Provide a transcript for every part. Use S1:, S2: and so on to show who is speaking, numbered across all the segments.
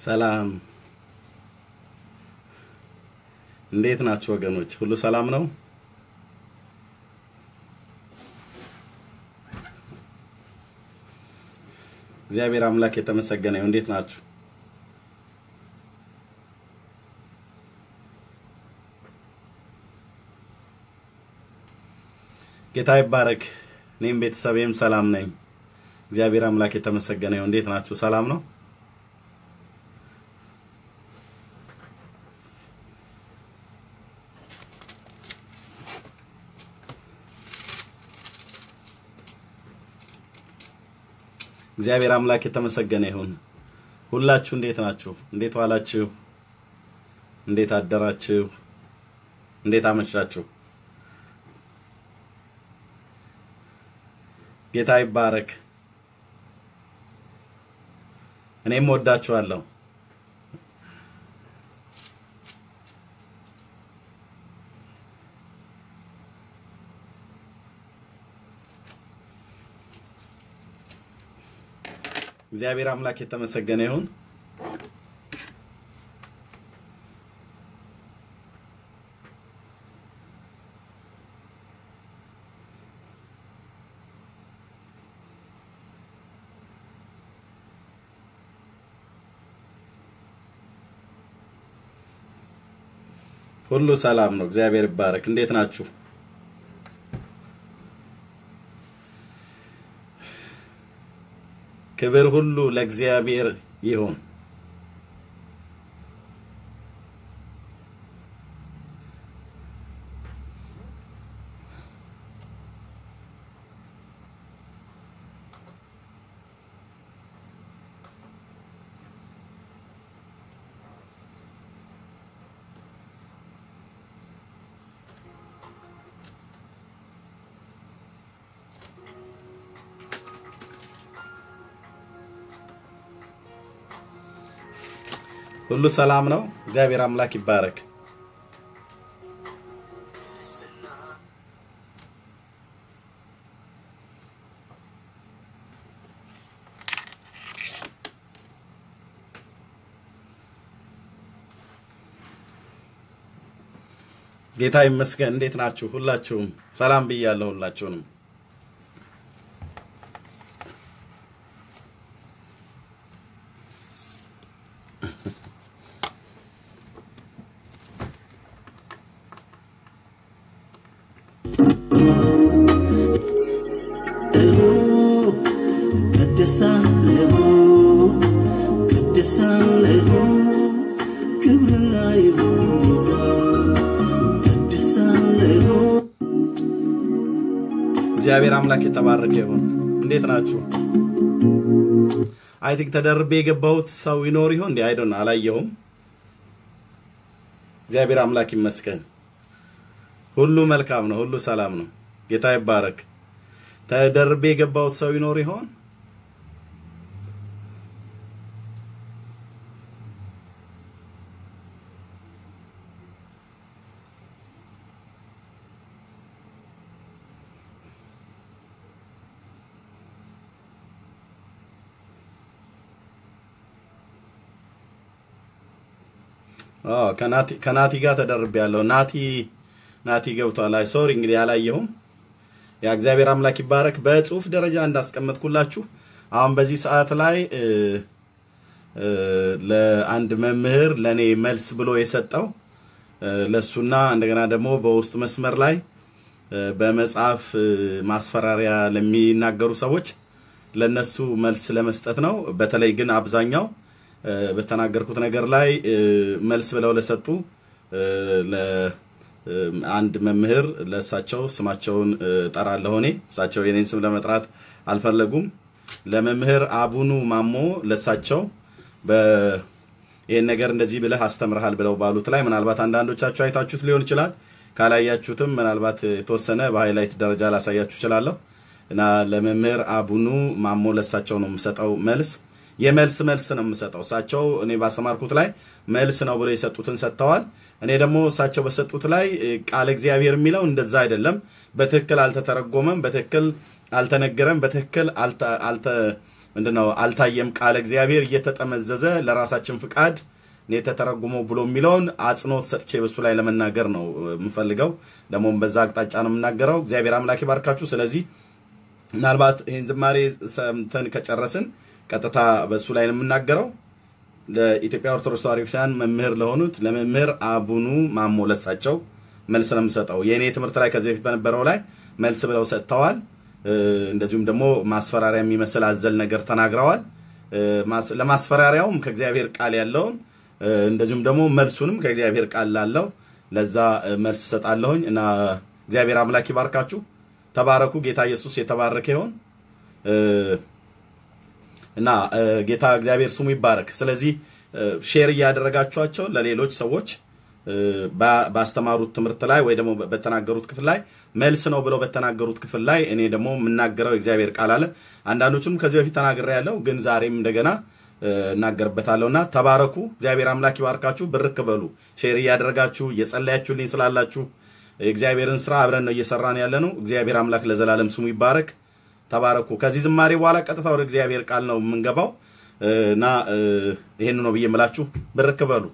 S1: ሰላም እንዴት ናችሁ ወገኖች? ሁሉ ሰላም ነው? እግዚአብሔር አምላክ የተመሰገነ ይሁን። እንዴት ናችሁ? ጌታ ይባረክ። እኔም ቤተሰቤም ሰላም ነኝ። እግዚአብሔር አምላክ የተመሰገነ ይሁን። እንዴት ናችሁ? ሰላም ነው? እግዚአብሔር አምላክ የተመሰገነ ይሁን። ሁላችሁ እንዴት ናችሁ? እንዴት ዋላችሁ? እንዴት አደራችሁ? እንዴት አመሻችሁ? ጌታ ይባረክ። እኔም ወዳችኋለሁ። እግዚአብሔር አምላክ የተመሰገነ ይሁን። ሁሉ ሰላም ነው። እግዚአብሔር ይባረክ። እንዴት ናችሁ? ክብር ሁሉ ለእግዚአብሔር ይሁን። ሁሉ ሰላም ነው። እግዚአብሔር አምላክ ይባረክ። ጌታ ይመስገን። እንዴት ናችሁ? ሁላችሁም ሰላም ብያለሁ። ሁላችሁንም ተደርቤ የገባሁት ሰው ይኖር ይሆን እንዴ? አይዶን አላየሁም። እግዚአብሔር አምላክ ይመስገን። ሁሉ መልካም ነው። ሁሉ ሰላም ነው። ጌታ ይባረክ። ተደርቤ የገባሁት ሰው ይኖር ይሆን? ከናቲ ጋር ተደርቤ ያለው ናቲ ናቲ ገብቷል። አይ ሶሪ እንግዲህ አላየሁም። ያ እግዚአብሔር አምላክ ይባረክ። በጽሁፍ ደረጃ እንዳስቀመጥኩላችሁ አሁን በዚህ ሰዓት ላይ ለአንድ መምህር ለኔ መልስ ብሎ የሰጠው ለሱና እንደገና ደግሞ በውስጥ መስመር ላይ በመጽሐፍ ማስፈራሪያ ለሚናገሩ ሰዎች ለነሱ መልስ ለመስጠት ነው። በተለይ ግን አብዛኛው በተናገርኩት ነገር ላይ መልስ ብለው ለሰጡ አንድ መምህር ለእሳቸው ስማቸውን እ እጠራለሁ። እኔ እሳቸው የኔን ስም ለመጥራት አልፈለጉም። ለመምህር አቡኑ ማሞ ለእሳቸው ይህን ነገር እንደዚህ ብለህ አስተምረሃል ብለው ባሉት ላይ ምናልባት አንዳንዶቻችሁ አይታችሁት ሊሆን ይችላል። ካላያችሁትም ምናልባት የተወሰነ በሃይላይት ደረጃ ላሳያችሁ እችላለሁ እና ለመምህር አቡኑ ማሞ ለእሳቸው ነው የምሰጠው መልስ የመልስ መልስ ነው የምሰጠው። እሳቸው እኔ ባስተማርኩት ላይ መልስ ነው ብሎ የሰጡትን ሰጥተዋል። እኔ ደግሞ እሳቸው በሰጡት ላይ ቃለ እግዚአብሔር የሚለው እንደዛ አይደለም፣ በትክክል አልተተረጎመም፣ በትክክል አልተነገረም፣ በትክክል ምንድነው አልታየም ቃለ እግዚአብሔር እየተጠመዘዘ ለራሳችን ፍቃድ የተተረጉመው ብሎ የሚለውን አጽንኦት ሰጥቼ በሱ ላይ ለመናገር ነው የምፈልገው። ደግሞም በዛ አቅጣጫ ነው የምናገረው። እግዚአብሔር አምላክ ይባርካችሁ። ስለዚህ ምናልባት ይህን ዝማሬ ሰምተን ከጨረስን ቀጥታ በሱ ላይ ነው የምናገረው። ለኢትዮጵያ ኦርቶዶክስ ተዋሕዶ ቤተክርስቲያን መምህር ለሆኑት ለመምህር አቡኑ ማሞ ለሳቸው መልስ ነው የምሰጠው። የእኔ ትምህርት ላይ ከዚህ በፊት በነበረው ላይ መልስ ብለው ሰጥተዋል። እንደዚሁም ደግሞ ማስፈራሪያ የሚመስል አዘል ነገር ተናግረዋል። ለማስፈራሪያውም ከእግዚአብሔር ቃል ያለውን እንደዚሁም ደግሞ መልሱንም ከእግዚአብሔር ቃል ላለው ለዛ መልስ እሰጣለሁኝ እና እግዚአብሔር አምላክ ይባርካችሁ። ተባረኩ። ጌታ ኢየሱስ የተባረከ ይሆን እና ጌታ እግዚአብሔር ስሙ ይባረክ። ስለዚህ share እያደረጋችኋቸው ለሌሎች ሰዎች ባስተማሩት ትምህርት ላይ ወይ ደግሞ በተናገሩት ክፍል ላይ መልስ ነው ብለው በተናገሩት ክፍል ላይ እኔ ደግሞ የምናገረው የእግዚአብሔር ቃል አለ። አንዳንዶቹም ከዚህ በፊት ተናግሬ ያለው ግን ዛሬም እንደገና እናገርበታለሁ እና ተባረኩ። እግዚአብሔር አምላክ ይባርካችሁ። ብርክ በሉ። share እያደረጋችሁ እየጸለያችሁልኝ ስላላችሁ የእግዚአብሔርን ስራ አብረን ነው እየሰራን ያለ ነው። እግዚአብሔር አምላክ ለዘላለም ስሙ ይባረክ። ተባረኩ። ከዚህ ዝማሬ በኋላ ቀጥታ ወደ እግዚአብሔር ቃል ነው የምንገባው እና ይሄን ነው ብዬ የምላችሁ። ብርክ በሉ።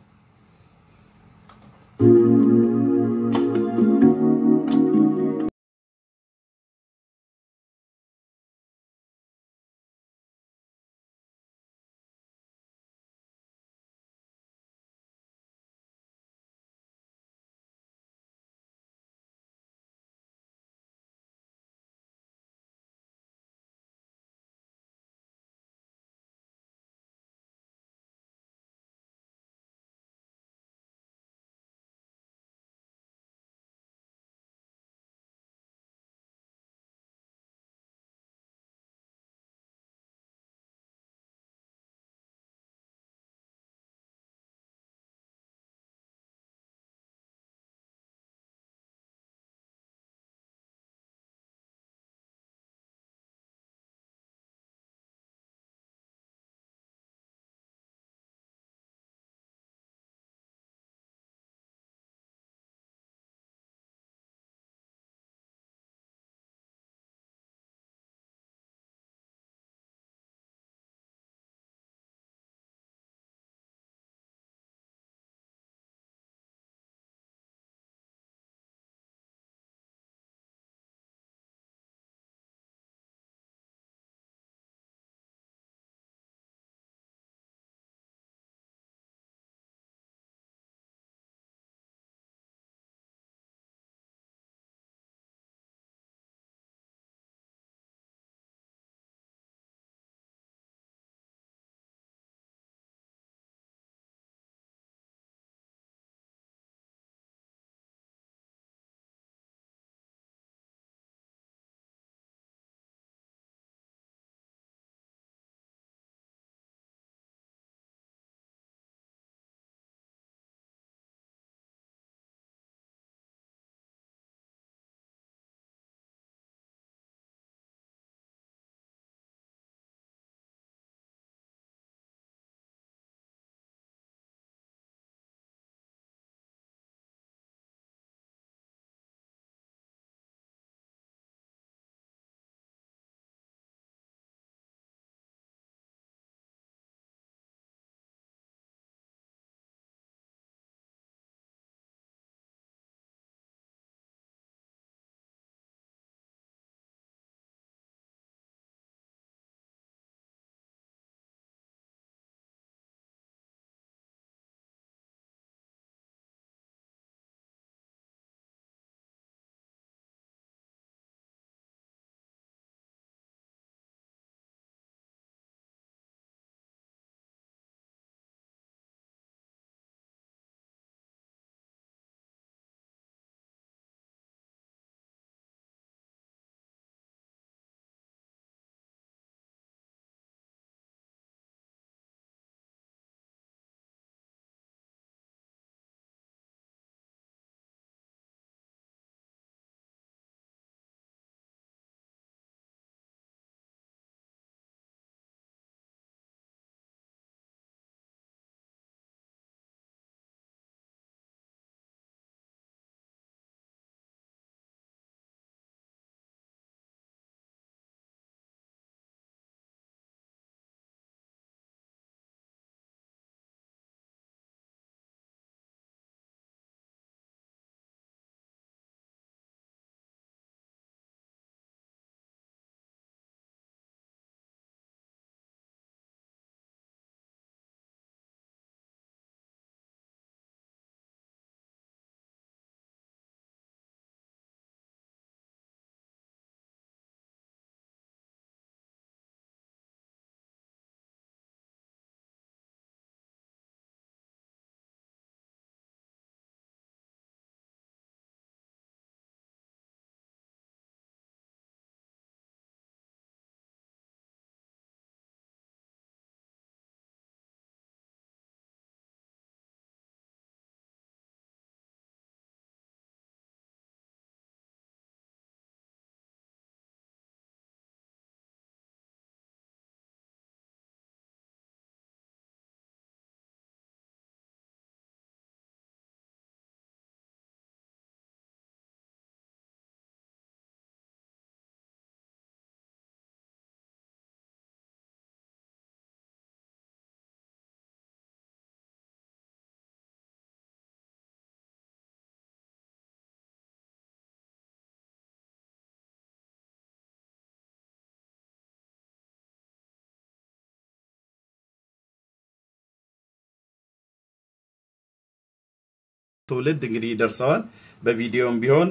S1: ትውልድ እንግዲህ ደርሰዋል። በቪዲዮም ቢሆን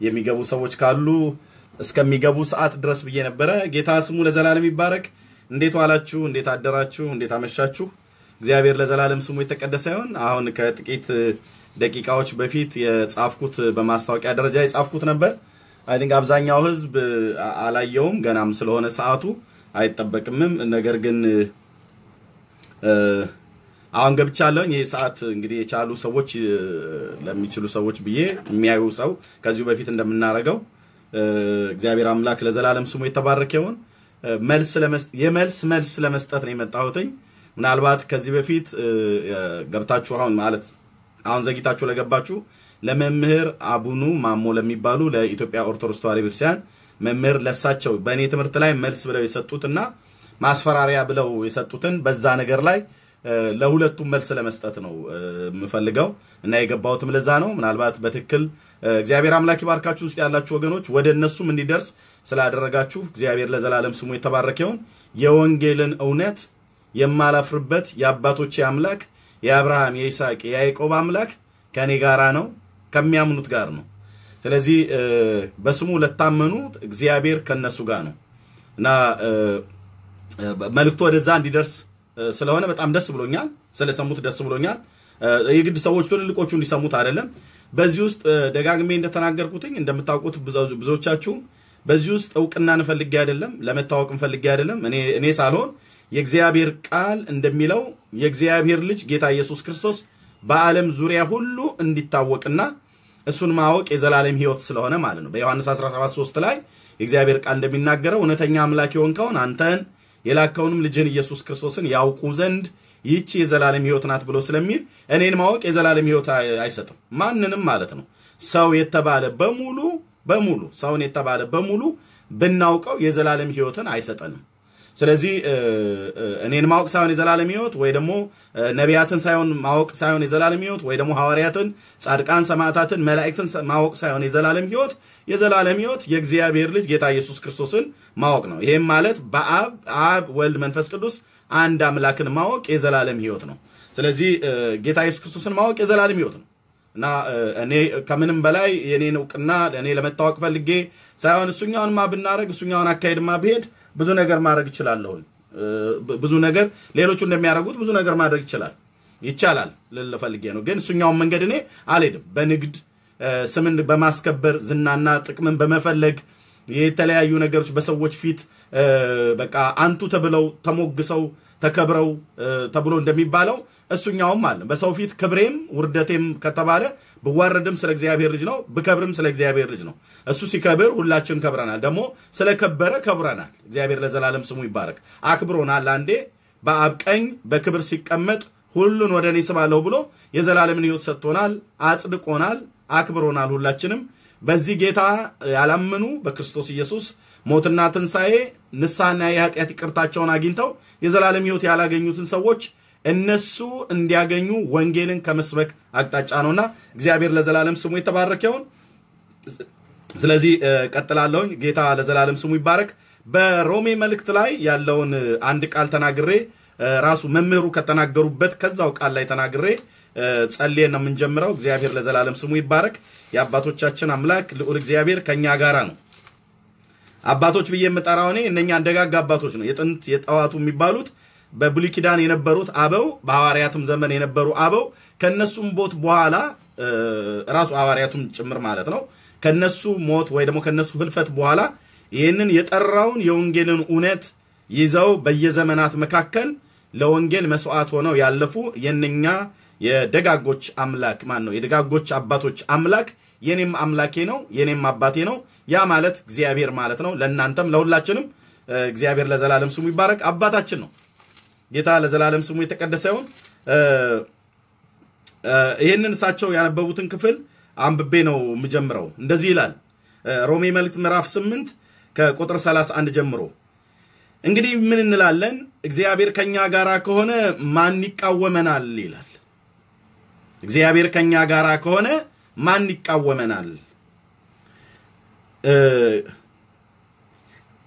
S1: የሚገቡ ሰዎች ካሉ እስከሚገቡ ሰዓት ድረስ ብዬ ነበረ። ጌታ ስሙ ለዘላለም ይባረክ። እንዴት ዋላችሁ? እንዴት አደራችሁ? እንዴት አመሻችሁ? እግዚአብሔር ለዘላለም ስሙ የተቀደሰ ይሁን። አሁን ከጥቂት ደቂቃዎች በፊት የጻፍኩት በማስታወቂያ ደረጃ የጻፍኩት ነበር። I think አብዛኛው ህዝብ አላየውም። ገናም ስለሆነ ሰዓቱ አይጠበቅምም። ነገር ግን አሁን ገብቻለሁኝ። ይህ ሰዓት እንግዲህ የቻሉ ሰዎች ለሚችሉ ሰዎች ብዬ የሚያዩ ሰው ከዚሁ በፊት እንደምናደርገው እ፣ እግዚአብሔር አምላክ ለዘላለም ስሙ የተባረከ የመልስ መልስ ለመስጠት ነው የመጣሁትኝ። ምናልባት ከዚህ በፊት ገብታችሁ አሁን ማለት አሁን ዘግይታችሁ ለገባችሁ ለመምህር አቡኑ ማሞ ለሚባሉ ለኢትዮጵያ ኦርቶዶክስ ተዋሕዶ ቤተክርስቲያን መምህር ለሳቸው በእኔ ትምህርት ላይ መልስ ብለው የሰጡትና ማስፈራሪያ ብለው የሰጡትን በዛ ነገር ላይ ለሁለቱም መልስ ለመስጠት ነው የምፈልገው እና የገባሁትም ለዛ ነው። ምናልባት በትክክል እግዚአብሔር አምላክ ይባርካችሁ ውስጥ ያላችሁ ወገኖች ወደ እነሱም እንዲደርስ ስላደረጋችሁ እግዚአብሔር ለዘላለም ስሙ የተባረከ ይሁን። የወንጌልን እውነት የማላፍርበት የአባቶቼ አምላክ የአብርሃም የይስሐቅ የያዕቆብ አምላክ ከእኔ ጋራ ነው፣ ከሚያምኑት ጋር ነው። ስለዚህ በስሙ ለታመኑት እግዚአብሔር ከነሱ ጋር ነው እና መልእክቱ ወደዛ እንዲደርስ ስለሆነ በጣም ደስ ብሎኛል። ስለሰሙት ደስ ብሎኛል። የግድ ሰዎች ትልልቆቹ እንዲሰሙት አይደለም። በዚህ ውስጥ ደጋግሜ እንደተናገርኩትኝ እንደምታውቁት ብዙ- ብዙዎቻችሁም በዚህ ውስጥ እውቅናን ፈልጌ አይደለም፣ ለመታወቅን ፈልጌ አይደለም። እኔ ሳልሆን የእግዚአብሔር ቃል እንደሚለው የእግዚአብሔር ልጅ ጌታ ኢየሱስ ክርስቶስ በዓለም ዙሪያ ሁሉ እንዲታወቅና እሱን ማወቅ የዘላለም ሕይወት ስለሆነ ማለት ነው። በዮሐንስ 17፥3 ላይ የእግዚአብሔር ቃል እንደሚናገረው እውነተኛ አምላክ የሆንከውን አንተን የላከውንም ልጅህን ኢየሱስ ክርስቶስን ያውቁ ዘንድ ይህች የዘላለም ሕይወት ናት ብሎ ስለሚል እኔን ማወቅ የዘላለም ሕይወት አይ- አይሰጥም ማንንም ማለት ነው። ሰው የተባለ በሙሉ በሙሉ ሰውን የተባለ በሙሉ ብናውቀው የዘላለም ሕይወትን አይሰጠንም። ስለዚህ እኔን ማወቅ ሳይሆን የዘላለም ሕይወት ወይ ደግሞ ነቢያትን ሳይሆን ማወቅ ሳይሆን የዘላለም ሕይወት ወይ ደግሞ ሐዋርያትን፣ ጻድቃን፣ ሰማዕታትን፣ መላእክትን ማወቅ ሳይሆን የዘላለም ሕይወት የዘላለም ሕይወት የእግዚአብሔር ልጅ ጌታ ኢየሱስ ክርስቶስን ማወቅ ነው። ይሄም ማለት በአብ አብ፣ ወልድ፣ መንፈስ ቅዱስ አንድ አምላክን ማወቅ የዘላለም ሕይወት ነው። ስለዚህ ጌታ ኢየሱስ ክርስቶስን ማወቅ የዘላለም ሕይወት ነው። እና እኔ ከምንም በላይ የኔን እውቅና እኔ ለመታወቅ ፈልጌ ሳይሆን እሱኛውንማ ብናደረግ እሱኛውን አካሄድማ ብሄድ ብዙ ነገር ማድረግ ብ- ብዙ ነገር ሌሎቹ እንደሚያደርጉት ብዙ ነገር ማድረግ ይችላል ይቻላል ልል ፈልጌ ነው። ግን እሱኛውን መንገድ እኔ አልሄድም። በንግድ ስምን በማስከበር ዝናና ጥቅምን በመፈለግ የተለያዩ ነገሮች በሰዎች ፊት በቃ አንቱ ተብለው ተሞግሰው ተከብረው ተብሎ እንደሚባለው እሱኛውም አለ። በሰው ፊት ክብሬም ውርደቴም ከተባለ ብዋረድም ስለ እግዚአብሔር ልጅ ነው፣ ብከብርም ስለ እግዚአብሔር ልጅ ነው። እሱ ሲከብር ሁላችን ከብረናል። ደግሞ ስለከበረ ከብረናል። እግዚአብሔር ለዘላለም ስሙ ይባረክ። አክብሮናል። አንዴ በአብ ቀኝ በክብር ሲቀመጥ ሁሉን ወደ እኔ ስባለሁ ብሎ የዘላለምን ሕይወት ሰጥቶናል፣ አጽድቆናል፣ አክብሮናል። ሁላችንም በዚህ ጌታ ያላመኑ በክርስቶስ ኢየሱስ ሞትና ትንሣኤ ንስሐና የኃጢአት ይቅርታቸውን አግኝተው የዘላለም ሕይወት ያላገኙትን ሰዎች እነሱ እንዲያገኙ ወንጌልን ከመስበክ አቅጣጫ ነውና እግዚአብሔር ለዘላለም ስሙ የተባረከ ስለዚህ ቀጥላለሁኝ። ጌታ ለዘላለም ስሙ ይባረክ። በሮሜ መልእክት ላይ ያለውን አንድ ቃል ተናግሬ ራሱ መምህሩ ከተናገሩበት ከዛው ቃል ላይ ተናግሬ ጸልየን ነው የምንጀምረው። እግዚአብሔር ለዘላለም ስሙ ይባረክ። የአባቶቻችን አምላክ ልዑል እግዚአብሔር ከእኛ ጋራ ነው። አባቶች ብዬ የምጠራው እኔ እነኛ ደጋግ አባቶች ነው። የጥንት የጠዋቱ የሚባሉት በብሉይ ኪዳን የነበሩት አበው በሐዋርያቱም ዘመን የነበሩ አበው ከነሱም ሞት በኋላ ራሱ ሐዋርያቱም ጭምር ማለት ነው ከነሱ ሞት ወይ ደግሞ ከነሱ ህልፈት በኋላ ይህንን የጠራውን የወንጌልን እውነት ይዘው በየዘመናት መካከል ለወንጌል መስዋዕት ሆነው ያለፉ የነኛ የደጋጎች አምላክ ማን ነው? የደጋጎች አባቶች አምላክ የኔም አምላኬ ነው፣ የኔም አባቴ ነው። ያ ማለት እግዚአብሔር ማለት ነው። ለእናንተም ለሁላችንም እግዚአብሔር ለዘላለም ስሙ ይባረክ አባታችን ነው። ጌታ ለዘላለም ስሙ የተቀደሰ ይሁን። ይህንን እሳቸው ያነበቡትን ክፍል አንብቤ ነው የምጀምረው። እንደዚህ ይላል ሮሜ መልእክት ምዕራፍ 8 ከቁጥር 31 ጀምሮ እንግዲህ ምን እንላለን? እግዚአብሔር ከኛ ጋር ከሆነ ማን ይቃወመናል? ይላል። እግዚአብሔር ከኛ ጋር ከሆነ ማን ይቃወመናል?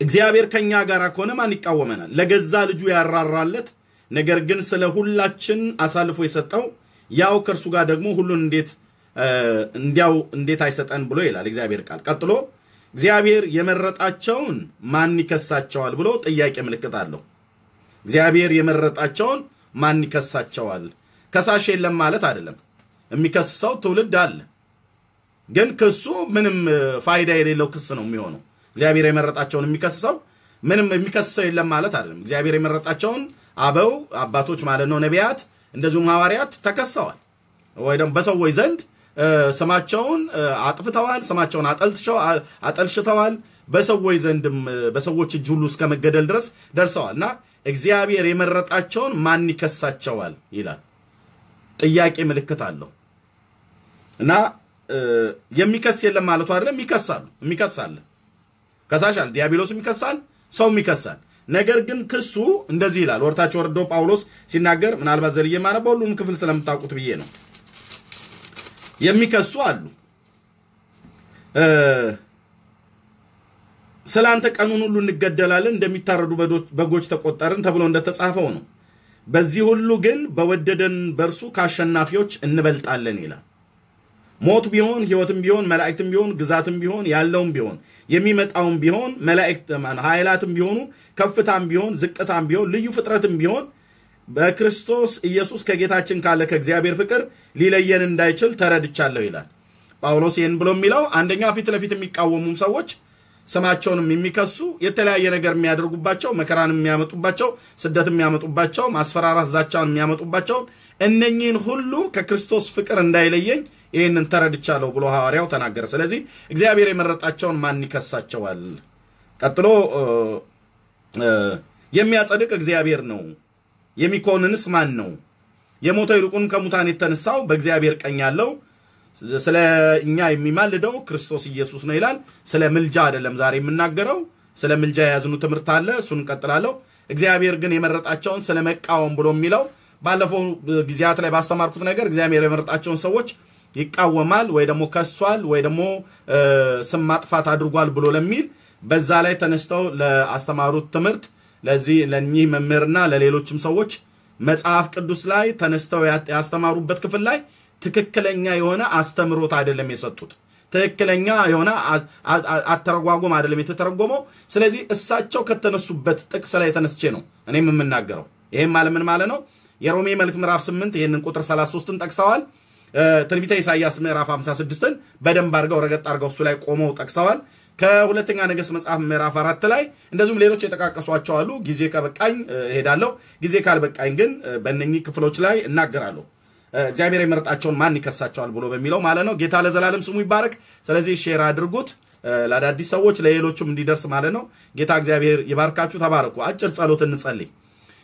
S1: እግዚአብሔር ከኛ ጋር ከሆነ ማን ይቃወመናል? ለገዛ ልጁ ያራራለት ነገር ግን ስለ ሁላችን አሳልፎ የሰጠው ያው ከእርሱ ጋር ደግሞ ሁሉን እንዴት እንዲያው እንዴት አይሰጠን ብሎ ይላል እግዚአብሔር ቃል። ቀጥሎ እግዚአብሔር የመረጣቸውን ማን ይከሳቸዋል ብሎ ጥያቄ ምልክት አለው። እግዚአብሔር የመረጣቸውን ማን ይከሳቸዋል? ከሳሽ የለም ማለት አይደለም። የሚከስሰው ትውልድ አለ። ግን ክሱ ምንም ፋይዳ የሌለው ክስ ነው የሚሆነው። እግዚአብሔር የመረጣቸውን የሚከስሰው ምንም የሚከስሰው የለም ማለት አይደለም። እግዚአብሔር የመረጣቸውን አበው አባቶች ማለት ነው ነቢያት፣ እንደዚሁም ሐዋርያት ተከሰዋል ወይ ደግሞ በሰዎች ዘንድ ስማቸውን አጥፍተዋል፣ ስማቸውን አጠልሽተዋል። በሰዎች ዘንድም በሰዎች እጅ ሁሉ እስከ መገደል ድረስ ደርሰዋል እና እግዚአብሔር የመረጣቸውን ማን ይከሳቸዋል ይላል። ጥያቄ ምልክት አለው እና የሚከስ የለም ማለቱ አይደለም። ይከሳሉ፣ የሚከሳል አለ። ዲያብሎስም ይከሳል፣ ሰውም ይከሳል። ነገር ግን ክሱ እንደዚህ ይላል። ወርታች ወርዶ ጳውሎስ ሲናገር ምናልባት ዘልዬ ማነበው ሁሉንም ክፍል ስለምታውቁት ብዬ ነው። የሚከሱ አሉ። ስለ አንተ ቀኑን ሁሉ እንገደላለን፣ እንደሚታረዱ በጎች ተቆጠርን ተብሎ እንደተጻፈው ነው። በዚህ ሁሉ ግን በወደደን በእርሱ ከአሸናፊዎች እንበልጣለን ይላል። ሞት ቢሆን ሕይወትም ቢሆን መላእክትም ቢሆን ግዛትም ቢሆን ያለውም ቢሆን የሚመጣውም ቢሆን መላእክት ኃይላትም ቢሆኑ ከፍታም ቢሆን ዝቅታም ቢሆን ልዩ ፍጥረትም ቢሆን በክርስቶስ ኢየሱስ ከጌታችን ካለ ከእግዚአብሔር ፍቅር ሊለየን እንዳይችል ተረድቻለሁ ይላል ጳውሎስ። ይህን ብሎ የሚለው አንደኛ ፊት ለፊት የሚቃወሙም ሰዎች ስማቸውንም የሚከሱ የተለያየ ነገር የሚያደርጉባቸው መከራን የሚያመጡባቸው ስደት የሚያመጡባቸው ማስፈራራት ዛቻን የሚያመጡባቸውን እነኚህን ሁሉ ከክርስቶስ ፍቅር እንዳይለየኝ ይህንን ተረድቻለሁ ብሎ ሐዋርያው ተናገረ። ስለዚህ እግዚአብሔር የመረጣቸውን ማን ይከሳቸዋል? ቀጥሎ የሚያጸድቅ እግዚአብሔር ነው። የሚኮንንስ ማን ነው? የሞተው ይልቁን ከሙታን የተነሳው በእግዚአብሔር ቀኝ ያለው ስለ እኛ የሚማልደው ክርስቶስ ኢየሱስ ነው ይላል። ስለ ምልጃ አይደለም ዛሬ የምናገረው። ስለ ምልጃ የያዝኑ ትምህርት አለ፣ እሱን እንቀጥላለሁ። እግዚአብሔር ግን የመረጣቸውን ስለ መቃወም ብሎ የሚለው ባለፈው ጊዜያት ላይ ባስተማርኩት ነገር እግዚአብሔር የመረጣቸውን ሰዎች ይቃወማል ወይ ደግሞ ከሷል ወይ ደግሞ ስም ማጥፋት አድርጓል ብሎ ለሚል በዛ ላይ ተነስተው ለአስተማሩት ትምህርት ለዚህ ለእኚህ መምህርና ለሌሎችም ሰዎች መጽሐፍ ቅዱስ ላይ ተነስተው ያስተማሩበት ክፍል ላይ ትክክለኛ የሆነ አስተምሮት አይደለም የሰጡት። ትክክለኛ የሆነ አተረጓጎም አይደለም የተተረጎመው። ስለዚህ እሳቸው ከተነሱበት ጥቅስ ላይ ተነስቼ ነው እኔም የምናገረው። ይህም ማለት ማለት ነው? የሮሜ መልእክት ምዕራፍ 8 ይህንን ቁጥር 33ን ጠቅሰዋል። ትንቢተ ኢሳይያስ ምዕራፍ 56ን በደንብ አድርገው ረገጥ አድርገው እሱ ላይ ቆመው ጠቅሰዋል። ከሁለተኛ ነገሥት መጽሐፍ ምዕራፍ አራት ላይ እንደዚሁም ሌሎች የጠቃቀሷቸው አሉ። ጊዜ ከበቃኝ እሄዳለሁ። ጊዜ ካልበቃኝ ግን በእነኚህ ክፍሎች ላይ እናገራለሁ። እግዚአብሔር የመረጣቸውን ማን ይከሳቸዋል ብሎ በሚለው ማለት ነው። ጌታ ለዘላለም ስሙ ይባረክ። ስለዚህ share አድርጉት ለአዳዲስ ሰዎች ለሌሎችም እንዲደርስ ማለት ነው። ጌታ እግዚአብሔር ይባርካችሁ። ተባረኩ። አጭር ጸሎት እንጸልይ።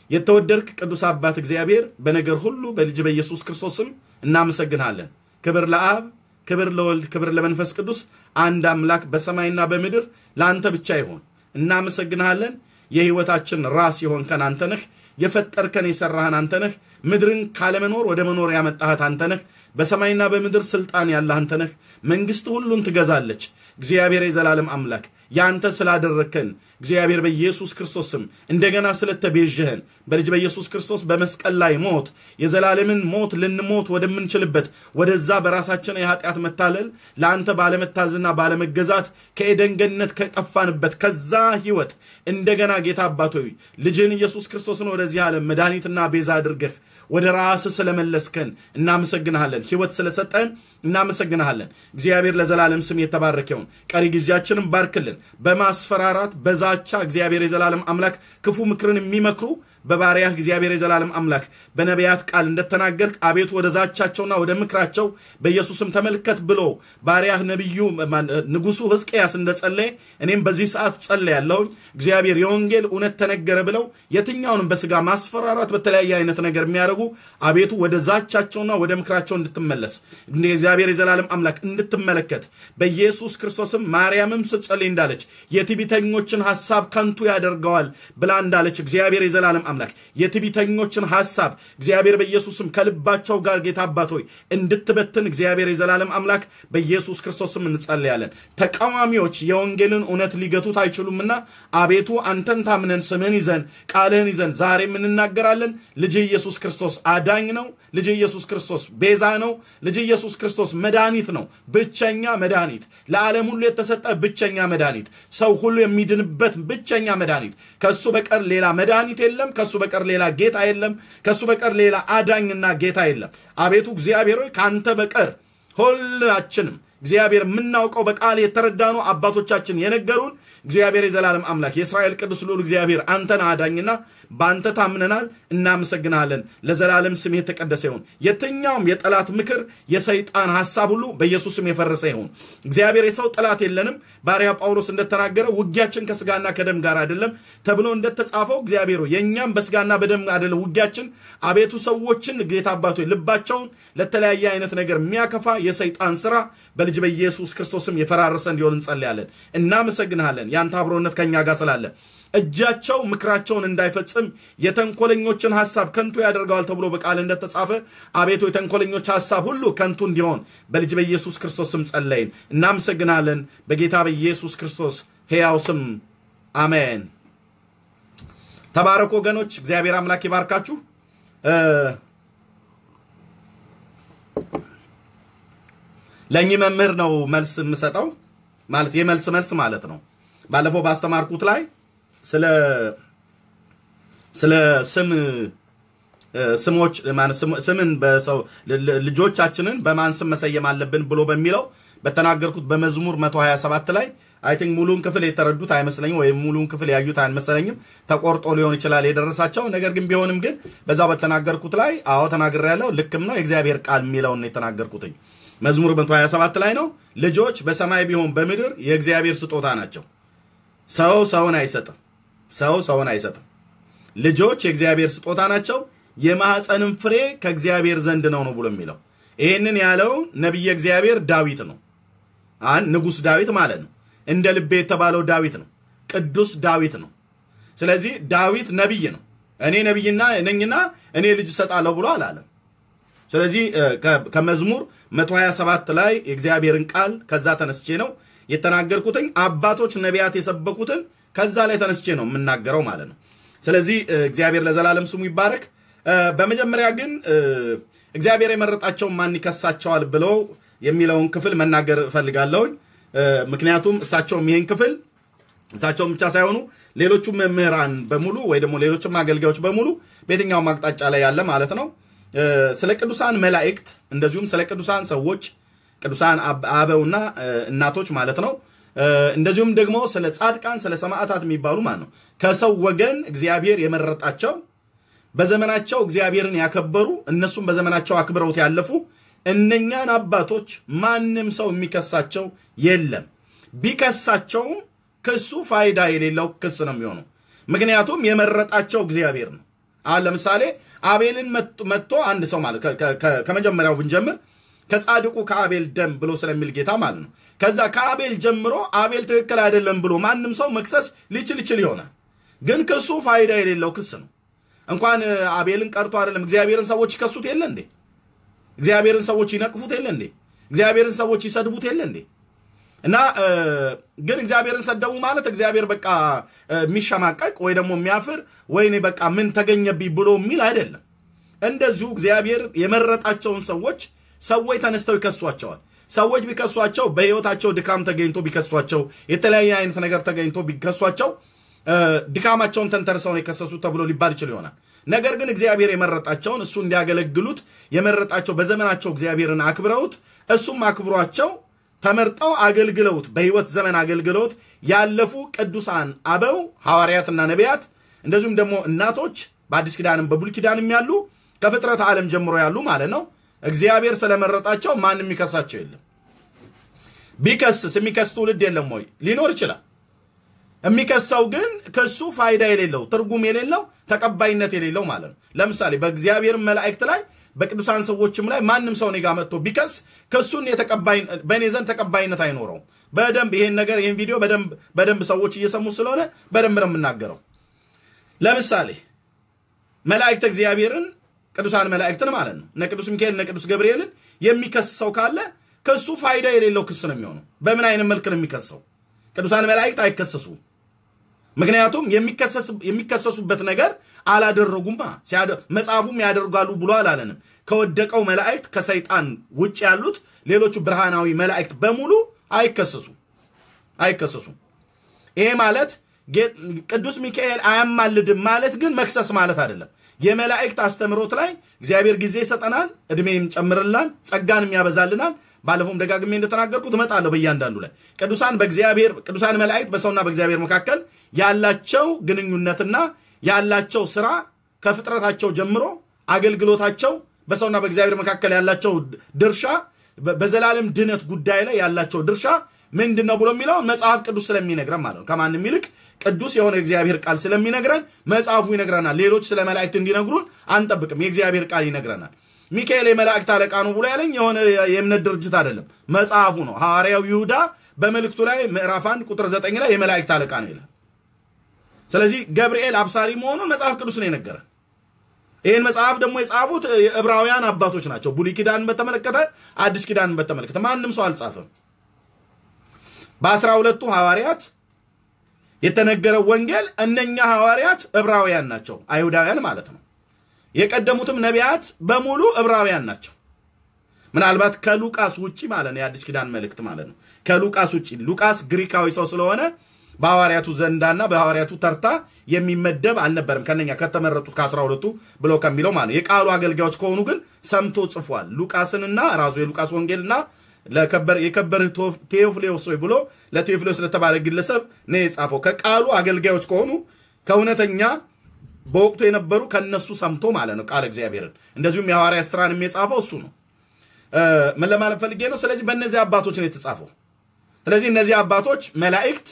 S1: የተወደድክ ቅዱስ አባት እግዚአብሔር በነገር ሁሉ በልጅ በኢየሱስ ክርስቶስ ስም እናመሰግንሃለን። ክብር ለአብ፣ ክብር ለወልድ፣ ክብር ለመንፈስ ቅዱስ አንድ አምላክ በሰማይና በምድር ለአንተ ብቻ ይሆን። እናመሰግንሃለን። የሕይወታችን ራስ የሆንከን አንተ ነህ። የፈጠርከን የሰራህን አንተ ነህ። ምድርን ካለመኖር ወደ መኖር ያመጣህት አንተ ነህ። በሰማይና በምድር ስልጣን ያለህ አንተ ነህ። መንግሥት ሁሉን ትገዛለች። እግዚአብሔር የዘላለም አምላክ ያንተ ስላደረግከን እግዚአብሔር በኢየሱስ ክርስቶስ ስም እንደገና ስለተቤዠህን በልጅ በኢየሱስ ክርስቶስ በመስቀል ላይ ሞት የዘላለምን ሞት ልንሞት ወደምንችልበት ወደዛ በራሳችን የኃጢአት መታለል ለአንተ ባለመታዘዝና ባለመገዛት ከኤደን ገነት ከጠፋንበት ከዛ ህይወት እንደገና ጌታ አባቶይ ልጅን ኢየሱስ ክርስቶስን ወደዚህ ዓለም መድኃኒትና ቤዛ አድርገህ ወደ ራስህ ስለመለስከን እናመሰግንሃለን። ህይወት ስለሰጠን እናመሰግንሃለን። እግዚአብሔር ለዘላለም ስም የተባረከ ይሁን። ቀሪ ጊዜያችንን ባርክልን። በማስፈራራት በዛቻ እግዚአብሔር የዘላለም አምላክ ክፉ ምክርን የሚመክሩ በባሪያህ እግዚአብሔር የዘላለም አምላክ በነቢያት ቃል እንደተናገርክ አቤቱ ወደ ዛቻቸውና ወደ ምክራቸው በኢየሱስም ተመልከት ብሎ ባሪያህ ነቢዩ ንጉሱ ሕዝቅያስ እንደጸለየ እኔም በዚህ ሰዓት ጸለያለሁኝ። እግዚአብሔር የወንጌል እውነት ተነገረ ብለው የትኛውንም በስጋ ማስፈራራት በተለያየ አይነት ነገር የሚያደርጉ አቤቱ ወደ ዛቻቸውና ወደ ምክራቸው እንድትመለስ እግዚአብሔር የዘላለም አምላክ እንድትመለከት በኢየሱስ ክርስቶስም ማርያምም ስትጸልይ እንዳለች የትዕቢተኞችን ሐሳብ ከንቱ ያደርገዋል ብላ እንዳለች እግዚአብሔር የዘላለም አምላክ የትዕቢተኞችን ሐሳብ እግዚአብሔር በኢየሱስም ከልባቸው ጋር ጌታ አባት ሆይ እንድትበትን እግዚአብሔር የዘላለም አምላክ በኢየሱስ ክርስቶስም እንጸልያለን። ተቃዋሚዎች የወንጌልን እውነት ሊገቱት አይችሉምና አቤቱ አንተን ታምነን ስምህን ይዘን ቃልህን ይዘን ዛሬም እንናገራለን። ልጅ ኢየሱስ ክርስቶስ አዳኝ ነው። ልጅ ኢየሱስ ክርስቶስ ቤዛ ነው። ልጅ ኢየሱስ ክርስቶስ መድኃኒት ነው። ብቸኛ መድኃኒት፣ ለዓለም ሁሉ የተሰጠ ብቸኛ መድኃኒት፣ ሰው ሁሉ የሚድንበት ብቸኛ መድኃኒት። ከሱ በቀር ሌላ መድኃኒት የለም። ከሱ በቀር ሌላ ጌታ የለም። ከሱ በቀር ሌላ አዳኝና ጌታ የለም። አቤቱ እግዚአብሔር ሆይ ከአንተ በቀር ሁላችንም እግዚአብሔር የምናውቀው በቃል የተረዳኑ አባቶቻችን የነገሩን እግዚአብሔር የዘላለም አምላክ የእስራኤል ቅዱስ ልዑል እግዚአብሔር አንተን አዳኝና በአንተ ታምነናል፣ እናመሰግናለን። ለዘላለም ስም የተቀደሰ ይሁን። የትኛውም የጠላት ምክር፣ የሰይጣን ሐሳብ ሁሉ በኢየሱስም የፈረሰ ይሁን። እግዚአብሔር የሰው ጠላት የለንም። ባሪያ ጳውሎስ እንደተናገረ ውጊያችን ከስጋና ከደም ጋር አይደለም ተብሎ እንደተጻፈው እግዚአብሔር የእኛም በስጋና በደም አይደለም ውጊያችን። አቤቱ ሰዎችን ጌታ አባቶ ልባቸውን ለተለያየ አይነት ነገር የሚያከፋ የሰይጣን ስራ በልጅ በኢየሱስ ክርስቶስም የፈራረሰ እንዲሆን እንጸልያለን። እናመሰግንሃለን ያንተ አብሮነት ከኛ ጋር ስላለ እጃቸው ምክራቸውን እንዳይፈጽም የተንኮለኞችን ሐሳብ ከንቱ ያደርገዋል ተብሎ በቃል እንደተጻፈ አቤቱ የተንኮለኞች ሐሳብ ሁሉ ከንቱ እንዲሆን በልጅ በኢየሱስ ክርስቶስ ስም ጸለይን። እናመሰግናለን በጌታ በኢየሱስ ክርስቶስ ሕያው ስም አሜን። ተባረኩ ወገኖች፣ እግዚአብሔር አምላክ ይባርካችሁ። ለእኚህ መምህር ነው መልስ የምሰጠው። ማለት የመልስ መልስ ማለት ነው። ባለፈው ባስተማርኩት ላይ ስለ ስለ ስም ስሞች ስምን በሰው ልጆቻችንን በማን ስም መሰየም አለብን ብሎ በሚለው በተናገርኩት በመዝሙር 127 ላይ I think ሙሉን ክፍል የተረዱት አይመስለኝም፣ ወይም ሙሉን ክፍል ያዩት አይመስለኝም። ተቆርጦ ሊሆን ይችላል የደረሳቸው። ነገር ግን ቢሆንም ግን በዛ በተናገርኩት ላይ አዎ ተናግሬያለሁ፣ ልክም ነው የእግዚአብሔር ቃል የሚለውን ነው የተናገርኩትኝ። መዝሙር 127 ላይ ነው ልጆች በሰማይ ቢሆን በምድር የእግዚአብሔር ስጦታ ናቸው። ሰው ሰውን አይሰጥም። ሰው ሰውን አይሰጥም። ልጆች የእግዚአብሔር ስጦታ ናቸው፣ የማኅፀንም ፍሬ ከእግዚአብሔር ዘንድ ነው ነው ብሎ የሚለው ይህንን ያለው ነቢየ እግዚአብሔር ዳዊት ነው። አንድ ንጉሥ ዳዊት ማለት ነው። እንደ ልቤ የተባለው ዳዊት ነው። ቅዱስ ዳዊት ነው። ስለዚህ ዳዊት ነቢይ ነው። እኔ ነቢይና ነኝና እኔ ልጅ እሰጣለሁ ብሎ አላለም። ስለዚህ ከመዝሙር 127 ላይ የእግዚአብሔርን ቃል ከዛ ተነስቼ ነው የተናገርኩትኝ። አባቶች ነቢያት የሰበኩትን ከዛ ላይ ተነስቼ ነው የምናገረው ማለት ነው። ስለዚህ እግዚአብሔር ለዘላለም ስሙ ይባረክ። በመጀመሪያ ግን እግዚአብሔር የመረጣቸውን ማን ይከሳቸዋል ብለው የሚለውን ክፍል መናገር እፈልጋለሁኝ። ምክንያቱም እሳቸውም ይህን ክፍል እሳቸውም ብቻ ሳይሆኑ ሌሎቹም መምህራን በሙሉ ወይ ደግሞ ሌሎችም አገልጋዮች በሙሉ በየትኛውም አቅጣጫ ላይ ያለ ማለት ነው ስለ ቅዱሳን መላእክት እንደዚሁም ስለ ቅዱሳን ሰዎች ቅዱሳን አበውና እናቶች ማለት ነው እንደዚሁም ደግሞ ስለ ጻድቃን ስለ ሰማዕታት የሚባሉ ማለት ነው ከሰው ወገን እግዚአብሔር የመረጣቸው በዘመናቸው እግዚአብሔርን ያከበሩ እነሱም በዘመናቸው አክብረውት ያለፉ እነኛን አባቶች ማንም ሰው የሚከሳቸው የለም። ቢከሳቸውም ክሱ ፋይዳ የሌለው ክስ ነው የሚሆነው። ምክንያቱም የመረጣቸው እግዚአብሔር ነው። አሁን ለምሳሌ አቤልን መጥቶ አንድ ሰው ማለት ከመጀመሪያው ብንጀምር ከጻድቁ ከአቤል ደም ብሎ ስለሚል ጌታ ማለት ነው። ከዛ ከአቤል ጀምሮ አቤል ትክክል አይደለም ብሎ ማንም ሰው መክሰስ ሊችል ይችል ይሆናል። ግን ክሱ ፋይዳ የሌለው ክስ ነው። እንኳን አቤልን ቀርቶ አይደለም እግዚአብሔርን ሰዎች ይከሱት የለ እንዴ? እግዚአብሔርን ሰዎች ይነቅፉት የለ እንዴ? እግዚአብሔርን ሰዎች ይሰድቡት የለ እንዴ? እና ግን እግዚአብሔርን ሰደቡ ማለት እግዚአብሔር በቃ የሚሸማቀቅ ወይ ደግሞ የሚያፍር ወይኔ በቃ ምን ተገኘብኝ ብሎ የሚል አይደለም። እንደዚሁ እግዚአብሔር የመረጣቸውን ሰዎች ሰዎች ተነስተው ይከሷቸዋል። ሰዎች ቢከሷቸው በሕይወታቸው ድካም ተገኝቶ ቢከሷቸው የተለያየ አይነት ነገር ተገኝቶ ቢከሷቸው ድካማቸውን ተንተርሰው ነው የከሰሱት ተብሎ ሊባል ይችል ይሆናል። ነገር ግን እግዚአብሔር የመረጣቸውን እሱ እንዲያገለግሉት የመረጣቸው በዘመናቸው እግዚአብሔርን አክብረውት እሱም አክብሯቸው ተመርጠው አገልግለውት በሕይወት ዘመን አገልግለውት ያለፉ ቅዱሳን አበው ሐዋርያትና ነቢያት እንደዚሁም ደግሞ እናቶች በአዲስ ኪዳንም በብሉይ ኪዳንም ያሉ ከፍጥረት ዓለም ጀምሮ ያሉ ማለት ነው። እግዚአብሔር ስለመረጣቸው ማንም የሚከሳቸው የለም። ቢከስስ የሚከስ ትውልድ የለም ወይ? ሊኖር ይችላል። የሚከሰው ግን ክሱ ፋይዳ የሌለው ትርጉም የሌለው ተቀባይነት የሌለው ማለት ነው። ለምሳሌ በእግዚአብሔር መላእክት ላይ በቅዱሳን ሰዎችም ላይ ማንም ሰው እኔ ጋር መጥቶ ቢከስ ክሱን በእኔ ዘንድ ተቀባይነት አይኖረውም። በደንብ ይሄን ነገር ይሄን ቪዲዮ በደንብ ሰዎች እየሰሙ ስለሆነ በደንብ ነው የምናገረው። ለምሳሌ መላእክት እግዚአብሔርን ቅዱሳን መላእክትን ማለት ነው እነ ቅዱስ ሚካኤል እነ ቅዱስ ገብርኤልን የሚከስ ሰው ካለ ክሱ ፋይዳ የሌለው ክስ ነው የሚሆነው። በምን አይነት መልክ ነው የሚከሰው? ቅዱሳን መላእክት አይከሰሱም። ምክንያቱም የሚከሰሱበት ነገር አላደረጉማ። መጽሐፉም ያደርጋሉ ብሎ አላለንም። ከወደቀው መላእክት ከሰይጣን ውጭ ያሉት ሌሎቹ ብርሃናዊ መላእክት በሙሉ አይከሰሱም አይከሰሱም። ይሄ ማለት ቅዱስ ሚካኤል አያማልድም ማለት ግን መክሰስ ማለት አይደለም። የመላእክት አስተምሮት ላይ እግዚአብሔር ጊዜ ይሰጠናል፣ እድሜም ጨምርላል፣ ጸጋንም ያበዛልናል። ባለፈውም ደጋግሜ እንደተናገርኩት እመጣለሁ በእያንዳንዱ ላይ ቅዱሳን በእግዚአብሔር ቅዱሳን መላእክት በሰውና በእግዚአብሔር መካከል ያላቸው ግንኙነትና ያላቸው ስራ ከፍጥረታቸው ጀምሮ አገልግሎታቸው በሰውና በእግዚአብሔር መካከል ያላቸው ድርሻ በዘላለም ድነት ጉዳይ ላይ ያላቸው ድርሻ ምንድን ነው ብሎ የሚለውን መጽሐፍ ቅዱስ ስለሚነግረን ማለት ነው። ከማንም ይልቅ ቅዱስ የሆነ እግዚአብሔር ቃል ስለሚነግረን መጽሐፉ ይነግረናል። ሌሎች ስለ መላእክት እንዲነግሩን አንጠብቅም። የእግዚአብሔር ቃል ይነግረናል። ሚካኤል የመላእክት አለቃ ነው ብሎ ያለኝ የሆነ የእምነት ድርጅት አይደለም፣ መጽሐፉ ነው። ሐዋርያው ይሁዳ በመልእክቱ ላይ ምዕራፍ አንድ ቁጥር ዘጠኝ ላይ የመላእክት አለቃ ነው ይላል። ስለዚህ ገብርኤል አብሳሪ መሆኑን መጽሐፍ ቅዱስ ነው የነገረን። ይህን መጽሐፍ ደግሞ የጻፉት የዕብራውያን አባቶች ናቸው። ብሉይ ኪዳንን በተመለከተ አዲስ ኪዳንን በተመለከተ ማንም ሰው አልጻፈም። በአስራ ሁለቱ ሐዋርያት የተነገረው ወንጌል እነኛ ሐዋርያት ዕብራውያን ናቸው፣ አይሁዳውያን ማለት ነው። የቀደሙትም ነቢያት በሙሉ ዕብራውያን ናቸው። ምናልባት ከሉቃስ ውጭ ማለት ነው፣ የአዲስ ኪዳን መልእክት ማለት ነው። ከሉቃስ ውጭ ሉቃስ ግሪካዊ ሰው ስለሆነ በሐዋርያቱ ዘንዳና በሐዋርያቱ ተርታ የሚመደብ አልነበረም። ከነኛ ከተመረጡት ከአስራ ሁለቱ ብሎ ከሚለው ማለት የቃሉ አገልጋዮች ከሆኑ ግን ሰምቶ ጽፏል። ሉቃስንና ራሱ የሉቃስ ወንጌልና የከበርህ ቴዎፍሌዎስ ወይ ብሎ ለቴዎፍሌዎስ ለተባለ ግለሰብ ነው የጻፈው። ከቃሉ አገልጋዮች ከሆኑ ከእውነተኛ በወቅቱ የነበሩ ከነሱ ሰምቶ ማለት ነው ቃል እግዚአብሔርን። እንደዚሁም የሐዋርያት ስራንም የጻፈው እሱ ነው። ምን ለማለት ፈልጌ ነው? ስለዚህ በእነዚህ አባቶች ነው የተጻፈው። ስለዚህ እነዚህ አባቶች መላእክት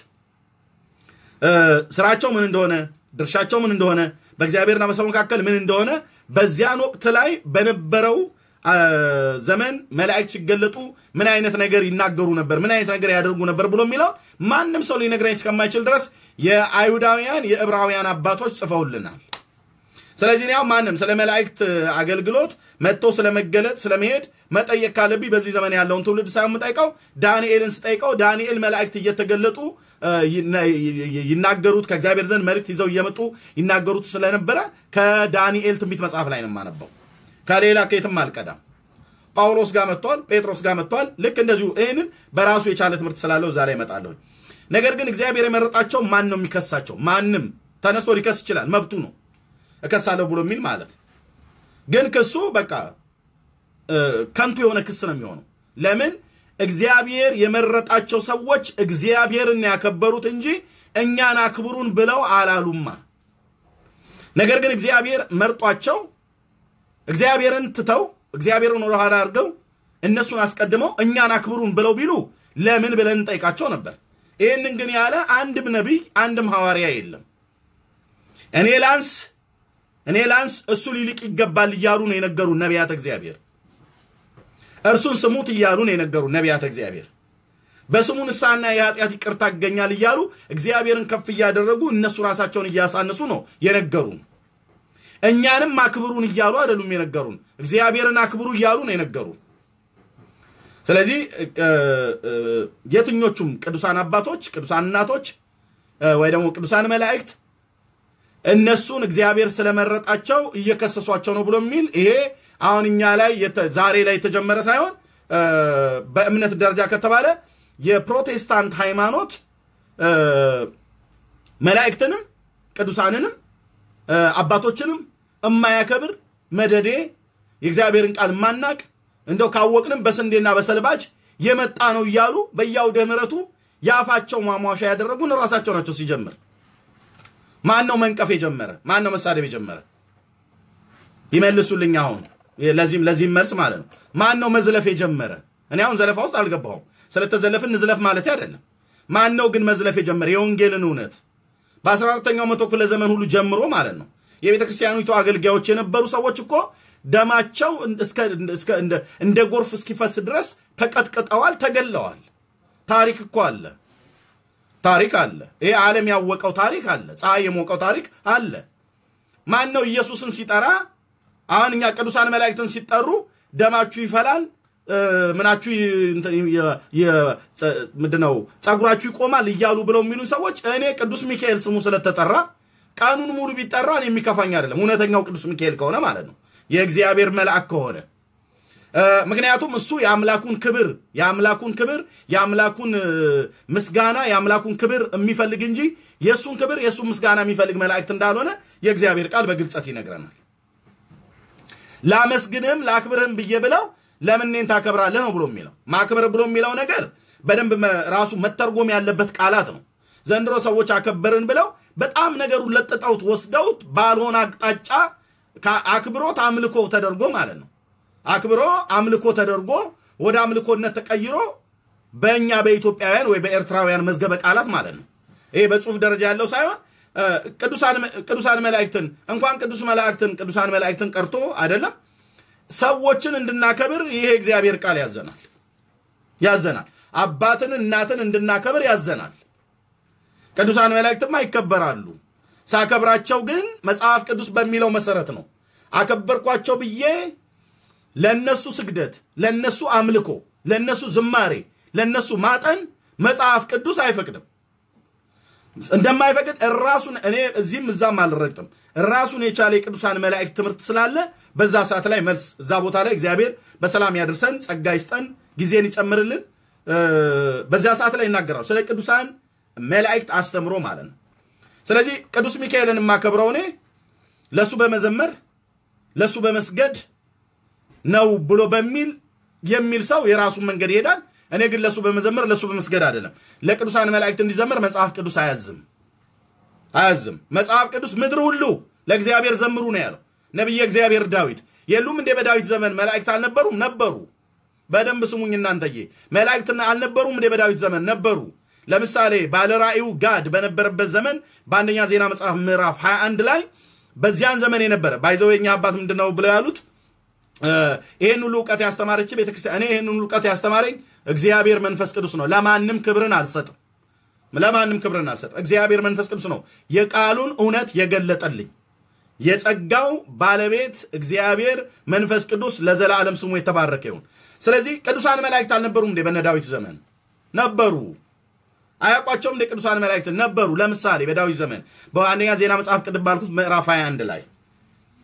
S1: ስራቸው ምን እንደሆነ ድርሻቸው ምን እንደሆነ በእግዚአብሔርና በሰው መካከል ምን እንደሆነ በዚያን ወቅት ላይ በነበረው ዘመን መላእክት ሲገለጡ ምን አይነት ነገር ይናገሩ ነበር፣ ምን አይነት ነገር ያደርጉ ነበር ብሎ የሚለው ማንም ሰው ሊነግረኝ እስከማይችል ድረስ የአይሁዳውያን የዕብራውያን አባቶች ጽፈውልናል። ስለዚህ ያው ማንም ስለ መላእክት አገልግሎት መጥቶ ስለመገለጥ ስለመሄድ መጠየቅ ካለብኝ በዚህ ዘመን ያለውን ትውልድ ሳይሆን የምጠይቀው ዳንኤልን ስጠይቀው ዳንኤል መላእክት እየተገለጡ ይናገሩት ከእግዚአብሔር ዘንድ መልእክት ይዘው እየመጡ ይናገሩት ስለነበረ ከዳንኤል ትንቢት መጽሐፍ ላይ ነው የማነበው። ከሌላ ከየትም አልቀዳም። ጳውሎስ ጋር መጥቷል፣ ጴጥሮስ ጋር መጥቷል። ልክ እንደዚሁ ይህንን በራሱ የቻለ ትምህርት ስላለው እዛ ላይ እመጣለሁ። ነገር ግን እግዚአብሔር የመረጣቸው ማን ነው የሚከሳቸው? ማንም ተነስቶ ሊከስ ይችላል፣ መብቱ ነው። እከሳለሁ ብሎ የሚል ማለት ግን ክሱ በቃ ከንቱ የሆነ ክስ ነው የሚሆነው። ለምን እግዚአብሔር የመረጣቸው ሰዎች እግዚአብሔርን ያከበሩት እንጂ እኛን አክብሩን ብለው አላሉማ። ነገር ግን እግዚአብሔር መርጧቸው እግዚአብሔርን ትተው እግዚአብሔርን ወደ ኋላ አድርገው እነሱን አስቀድመው እኛን አክብሩን ብለው ቢሉ ለምን ብለን እንጠይቃቸው ነበር። ይህንን ግን ያለ አንድም ነቢይ አንድም ሐዋርያ የለም። እኔ ላንስ እኔ ላንስ እሱ ሊልቅ ይገባል እያሉ ነው የነገሩ ነቢያት እግዚአብሔር። እርሱን ስሙት እያሉ ነው የነገሩ ነቢያት እግዚአብሔር። በስሙ ንስሐና የኃጢአት ይቅርታ ይገኛል እያሉ እግዚአብሔርን ከፍ እያደረጉ እነሱ ራሳቸውን እያሳንሱ ነው የነገሩን። እኛንም አክብሩን እያሉ አይደሉም የነገሩን፣ እግዚአብሔርን አክብሩ እያሉ ነው የነገሩን። ስለዚህ የትኞቹም ቅዱሳን አባቶች፣ ቅዱሳን እናቶች ወይ ደግሞ ቅዱሳን መላእክት እነሱን እግዚአብሔር ስለመረጣቸው እየከሰሷቸው ነው ብሎ የሚል ይሄ አሁን እኛ ላይ ዛሬ ላይ የተጀመረ ሳይሆን በእምነት ደረጃ ከተባለ የፕሮቴስታንት ሃይማኖት መላእክትንም ቅዱሳንንም አባቶችንም እማያከብር መደዴ የእግዚአብሔርን ቃል ማናቅ እንደው ካወቅንም በስንዴና በሰልባጅ የመጣ ነው እያሉ በየአውደ ምሕረቱ የአፋቸው ማሟሻ ያደረጉን ራሳቸው ናቸው። ሲጀምር ማን ነው መንቀፍ የጀመረ? ማን ነው መሳደብ የጀመረ? ይመልሱልኝ። አሁን ለዚህም ለዚህም መልስ ማለት ነው። ማን ነው መዝለፍ የጀመረ? እኔ አሁን ዘለፋ ውስጥ አልገባሁም። ስለተዘለፍን እንዝለፍ ማለት አይደለም። ማን ነው ግን መዝለፍ የጀመረ? የወንጌልን እውነት በአስራ አራተኛው መቶ ክፍለ ዘመን ሁሉ ጀምሮ ማለት ነው የቤተ ክርስቲያኒቱ አገልጋዮች የነበሩ ሰዎች እኮ ደማቸው እንደ ጎርፍ እስኪፈስ ድረስ ተቀጥቅጠዋል፣ ተገለዋል። ታሪክ እኮ አለ፣ ታሪክ አለ። ይሄ ዓለም ያወቀው ታሪክ አለ፣ ፀሐይ የሞቀው ታሪክ አለ። ማን ነው ኢየሱስን ሲጠራ አሁን እኛ ቅዱሳን መላእክትን ሲጠሩ ደማችሁ ይፈላል ምናችሁ ምንድነው ጸጉራችሁ ይቆማል እያሉ ብለው የሚሉ ሰዎች እኔ ቅዱስ ሚካኤል ስሙ ስለተጠራ ቀኑን ሙሉ ቢጠራ እኔ የሚከፋኝ አይደለም። እውነተኛው ቅዱስ ሚካኤል ከሆነ ማለት ነው የእግዚአብሔር መልአክ ከሆነ ምክንያቱም እሱ የአምላኩን ክብር የአምላኩን ክብር የአምላኩን ምስጋና የአምላኩን ክብር የሚፈልግ እንጂ የእሱን ክብር የእሱን ምስጋና የሚፈልግ መላእክት እንዳልሆነ የእግዚአብሔር ቃል በግልጸት ይነግረናል። ላመስግንህም ላክብርህም ብዬ ብለው ለምን እኔን ታከብራለህ ነው ብሎ የሚለው ማክበር ብሎ የሚለው ነገር በደንብ ራሱ መተርጎም ያለበት ቃላት ነው። ዘንድሮ ሰዎች አከበርን ብለው በጣም ነገሩን ለጥጠውት ወስደውት ባልሆነ አቅጣጫ አክብሮት አምልኮ ተደርጎ ማለት ነው። አክብሮ አምልኮ ተደርጎ ወደ አምልኮነት ተቀይሮ በእኛ በኢትዮጵያውያን ወይ በኤርትራውያን መዝገበ ቃላት ማለት ነው። ይሄ በጽሁፍ ደረጃ ያለው ሳይሆን ቅዱሳን መላእክትን እንኳን ቅዱስ መላእክትን ቅዱሳን መላእክትን ቀርቶ አይደለም ሰዎችን እንድናከብር ይሄ እግዚአብሔር ቃል ያዘናል ያዘናል። አባትን እናትን እንድናከብር ያዘናል። ቅዱሳን መላእክትማ ይከበራሉ። ሳከብራቸው ግን መጽሐፍ ቅዱስ በሚለው መሰረት ነው። አከበርኳቸው ብዬ ለነሱ ስግደት፣ ለነሱ አምልኮ፣ ለነሱ ዝማሬ፣ ለነሱ ማጠን መጽሐፍ ቅዱስ አይፈቅድም። እንደማይፈቅድ ራሱን እኔ እዚህም እዛም አልረግጥም። ራሱን የቻለ የቅዱሳን መላእክት ትምህርት ስላለ በዛ ሰዓት ላይ መልስ እዛ ቦታ ላይ እግዚአብሔር በሰላም ያድርሰን፣ ጸጋ ይስጠን፣ ጊዜን ይጨምርልን። በዚያ ሰዓት ላይ ይናገራሉ ስለ ቅዱሳን መላእክት አስተምሮ ማለት ነው። ስለዚህ ቅዱስ ሚካኤልን የማከብረው እኔ ለእሱ በመዘመር ለእሱ በመስገድ ነው ብሎ በሚል የሚል ሰው የራሱን መንገድ ይሄዳል። እኔ ግን ለእሱ በመዘመር ለእሱ በመስገድ አይደለም። ለቅዱሳን መላእክት እንዲዘመር መጽሐፍ ቅዱስ አያዝም አያዝም። መጽሐፍ ቅዱስ ምድር ሁሉ ለእግዚአብሔር ዘምሩ ነው ያለው ነቢየ እግዚአብሔር ዳዊት። የሉም እንዴ በዳዊት ዘመን መላእክት አልነበሩም? ነበሩ። በደንብ ስሙኝ እናንተዬ፣ መላእክትና አልነበሩም እንዴ በዳዊት ዘመን ነበሩ። ለምሳሌ ባለ ራእዩ ጋድ በነበረበት ዘመን በአንደኛ ዜና መጽሐፍ ምዕራፍ 21 ላይ በዚያን ዘመን የነበረ ባይዘው የኛ አባት ምንድን ነው ብለው ያሉት እ፣ ይሄን ሁሉ እውቀት ያስተማረች ቤተክርስቲያን እኔ ይሄን ሁሉ እውቀት ያስተማረኝ እግዚአብሔር መንፈስ ቅዱስ ነው። ለማንም ክብርን አልሰጥም። ለማንም ክብርን አልሰጥም። እግዚአብሔር መንፈስ ቅዱስ ነው የቃሉን እውነት የገለጠልኝ። የጸጋው ባለቤት እግዚአብሔር መንፈስ ቅዱስ ለዘላለም ስሙ የተባረከ ይሁን። ስለዚህ ቅዱሳን መላእክት አልነበሩም እንዴ? በነ ዳዊት ዘመን ነበሩ። አያውቋቸውም እንደ ቅዱሳን መላእክት ነበሩ። ለምሳሌ በዳዊት ዘመን በአንደኛ ዜና መጽሐፍ ቅድም ባልኩት ምዕራፍ 21 ላይ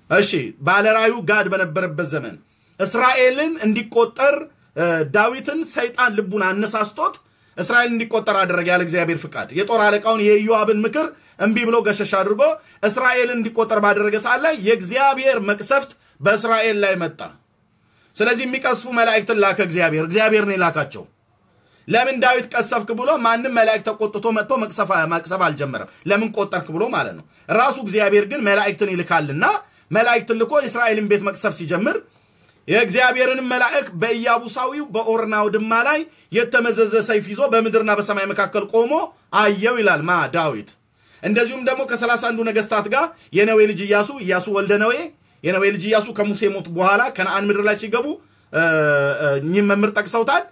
S1: እሺ ባለራዩ ጋድ በነበረበት ዘመን እስራኤልን እንዲቆጠር ዳዊትን ሰይጣን ልቡን አነሳስቶት እስራኤል እንዲቆጠር አደረገ ያለ እግዚአብሔር ፍቃድ። የጦር አለቃውን የኢዮአብን ምክር እምቢ ብሎ ገሸሽ አድርጎ እስራኤልን እንዲቆጠር ባደረገ ሰዓት ላይ የእግዚአብሔር መቅሰፍት በእስራኤል ላይ መጣ። ስለዚህ የሚቀስፉ መላእክትን ላከ እግዚአብሔር። እግዚአብሔር ነው የላካቸው። ለምን ዳዊት ቀሰፍክ ብሎ ማንም መላእክት ተቆጥቶ መጥቶ መቅሰፍ አልጀመረም። ለምን ቆጠርክ ብሎ ማለት ነው። ራሱ እግዚአብሔር ግን መላእክትን ይልካልና መላእክትን ልኮ የእስራኤልን ቤት መቅሰፍ ሲጀምር የእግዚአብሔርን መላእክ በኢያቡሳዊው በኦርና አውድማ ላይ የተመዘዘ ሰይፍ ይዞ በምድርና በሰማይ መካከል ቆሞ አየው ይላል ማ ዳዊት። እንደዚሁም ደግሞ ከሰላሳ አንዱ ነገስታት ጋር የነዌ ልጅ ኢያሱ ኢያሱ ወልደ ነዌ የነዌ ልጅ ኢያሱ ከሙሴ ሞት በኋላ ከነአን ምድር ላይ ሲገቡ እ፣ እ፣ እኚህም መምህር ጠቅሰውታል።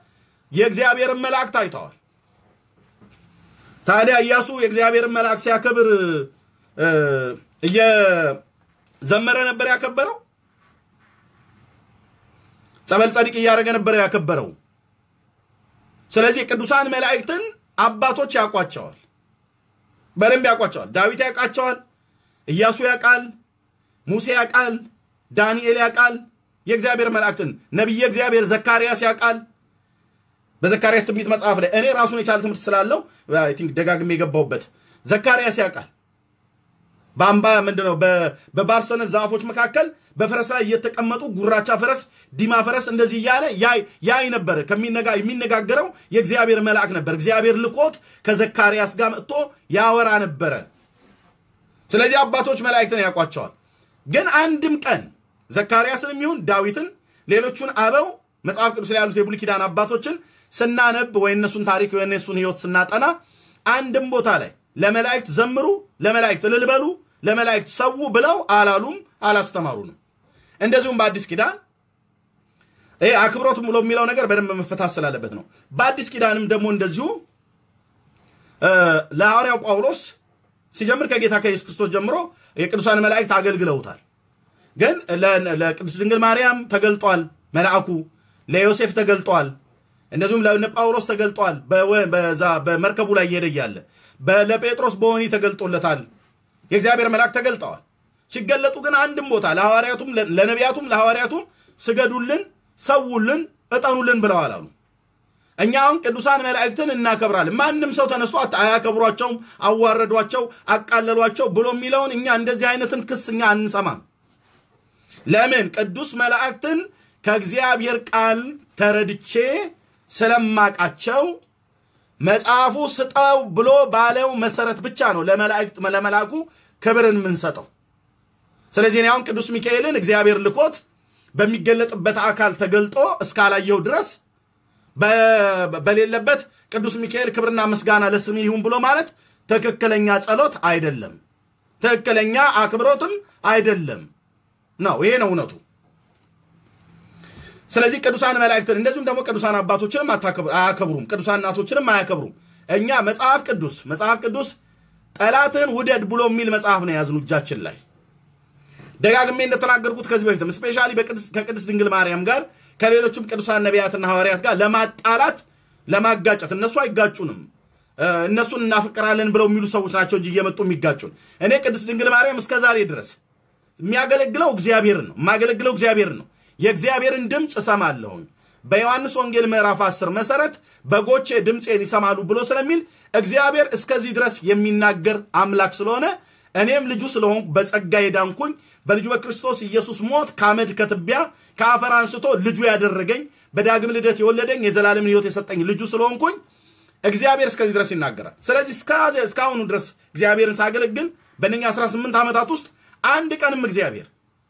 S1: የእግዚአብሔርን መልአክ ታይተዋል። ታዲያ ኢያሱ የእግዚአብሔርን መልአክ ሲያከብር እየዘመረ ነበር ያከበረው። ጸበል ጸዲቅ እያደረገ ነበር ያከበረው። ስለዚህ ቅዱሳን መላእክትን አባቶች ያውቋቸዋል፣ በደንብ ያውቋቸዋል። ዳዊት ያውቃቸዋል፣ ኢያሱ ያውቃል፣ ሙሴ ያውቃል፣ ዳንኤል ያውቃል። የእግዚአብሔር መላእክትን ነቢየ እግዚአብሔር ዘካርያስ ያውቃል። በዘካርያስ ትንቢት መጽሐፍ ላይ እኔ ራሱን የቻለ ትምህርት ስላለው I think ደጋግሜ የገባሁበት ዘካርያስ ያውቃል። በአምባ ምንድነው በባርሰነት ዛፎች መካከል በፈረስ ላይ እየተቀመጡ ጉራቻ ፈረስ፣ ዲማ ፈረስ እንደዚህ እያለ ያይ ከሚነጋ የሚነጋገረው የእግዚአብሔር መልአክ ነበር። እግዚአብሔር ልኮት ከዘካርያስ ጋር መጥቶ ያወራ ነበረ። ስለዚህ አባቶች መላእክትን ያውቋቸዋል። ግን አንድም ቀን ዘካርያስንም ይሁን ዳዊትን ሌሎቹን አበው መጽሐፍ ቅዱስ ላይ ያሉት የብሉይ ኪዳን አባቶችን ስናነብ ወይ እነሱን ታሪክ ወይ እነሱን ሕይወት ስናጠና አንድም ቦታ ላይ ለመላእክት ዘምሩ፣ ለመላእክት እልል በሉ፣ ለመላእክት ሰዉ ብለው አላሉም፣ አላስተማሩንም። እንደዚሁም በአዲስ ኪዳን ይሄ አክብሮት ብሎ የሚለው ነገር በደንብ መፈታት ስላለበት ነው። በአዲስ ኪዳንም ደግሞ እንደዚሁ ለሐዋርያው ጳውሎስ ሲጀምር ከጌታ ከኢየሱስ ክርስቶስ ጀምሮ የቅዱሳን መላእክት አገልግለውታል። ግን ለቅድስት ድንግል ማርያም ተገልጧል መልአኩ፣ ለዮሴፍ ተገልጧል፣ እንደዚሁም ለእነ ጳውሎስ ተገልጧል። በዛ በመርከቡ ላይ እየሄደ እያለ ለጴጥሮስ በወህኒ ተገልጦለታል። የእግዚአብሔር መልአክ ተገልጠዋል። ሲገለጡ ግን አንድም ቦታ ለሐዋርያቱም ለነቢያቱም ለሐዋርያቱም ስገዱልን፣ ሰውልን፣ እጠኑልን ብለዋል አሉ። እኛ አሁን ቅዱሳን መላእክትን እናከብራለን። ማንም ሰው ተነስቶ አያከብሯቸውም፣ አዋረዷቸው፣ አቃለሏቸው ብሎ የሚለውን እኛ እንደዚህ አይነትን ክስ እኛ አንሰማም። ለምን? ቅዱስ መላእክትን ከእግዚአብሔር ቃል ተረድቼ ስለማቃቸው መጽሐፉ ስጠው ብሎ ባለው መሰረት ብቻ ነው ለመልአኩ ክብርን የምንሰጠው። ስለዚህ እኔ አሁን ቅዱስ ሚካኤልን እግዚአብሔር ልኮት በሚገለጥበት አካል ተገልጦ እስካላየው ድረስ በሌለበት ቅዱስ ሚካኤል ክብርና ምስጋና ለስም ይሁን ብሎ ማለት ትክክለኛ ጸሎት አይደለም፣ ትክክለኛ አክብሮትም አይደለም ነው። ይሄ ነው እውነቱ። ስለዚህ ቅዱሳን መላእክትን እንደዚሁም ደግሞ ቅዱሳን አባቶችንም አያከብሩም፣ ቅዱሳን እናቶችንም አያከብሩም። እኛ መጽሐፍ ቅዱስ መጽሐፍ ቅዱስ ጠላትን ውደድ ብሎ የሚል መጽሐፍ ነው የያዝኑ እጃችን ላይ ደጋግሜ እንደተናገርኩት ከዚህ በፊትም ስፔሻሊ ከቅድስት ድንግል ማርያም ጋር ከሌሎችም ቅዱሳን ነቢያትና ሐዋርያት ጋር ለማጣላት ለማጋጨት እነሱ አይጋጩንም እነሱን እናፍቅራለን ብለው የሚሉ ሰዎች ናቸው እንጂ እየመጡ የሚጋጩን። እኔ ቅድስት ድንግል ማርያም እስከ ዛሬ ድረስ የሚያገለግለው እግዚአብሔርን ነው የማገለግለው እግዚአብሔርን ነው። የእግዚአብሔርን ድምፅ እሰማለሁኝ። በዮሐንስ ወንጌል ምዕራፍ 10 መሰረት በጎቼ ድምፄን ይሰማሉ ብሎ ስለሚል እግዚአብሔር እስከዚህ ድረስ የሚናገር አምላክ ስለሆነ እኔም ልጁ ስለሆንኩ በጸጋ የዳንኩኝ በልጁ በክርስቶስ ኢየሱስ ሞት ከአመድ ከትቢያ ከአፈር አንስቶ ልጁ ያደረገኝ በዳግም ልደት የወለደኝ የዘላለምን ሕይወት የሰጠኝ ልጁ ስለሆንኩኝ እግዚአብሔር እስከዚህ ድረስ ይናገራል። ስለዚህ እስካሁኑ ድረስ እግዚአብሔርን ሳገለግል በእነኛ 18 ዓመታት ውስጥ አንድ ቀንም እግዚአብሔር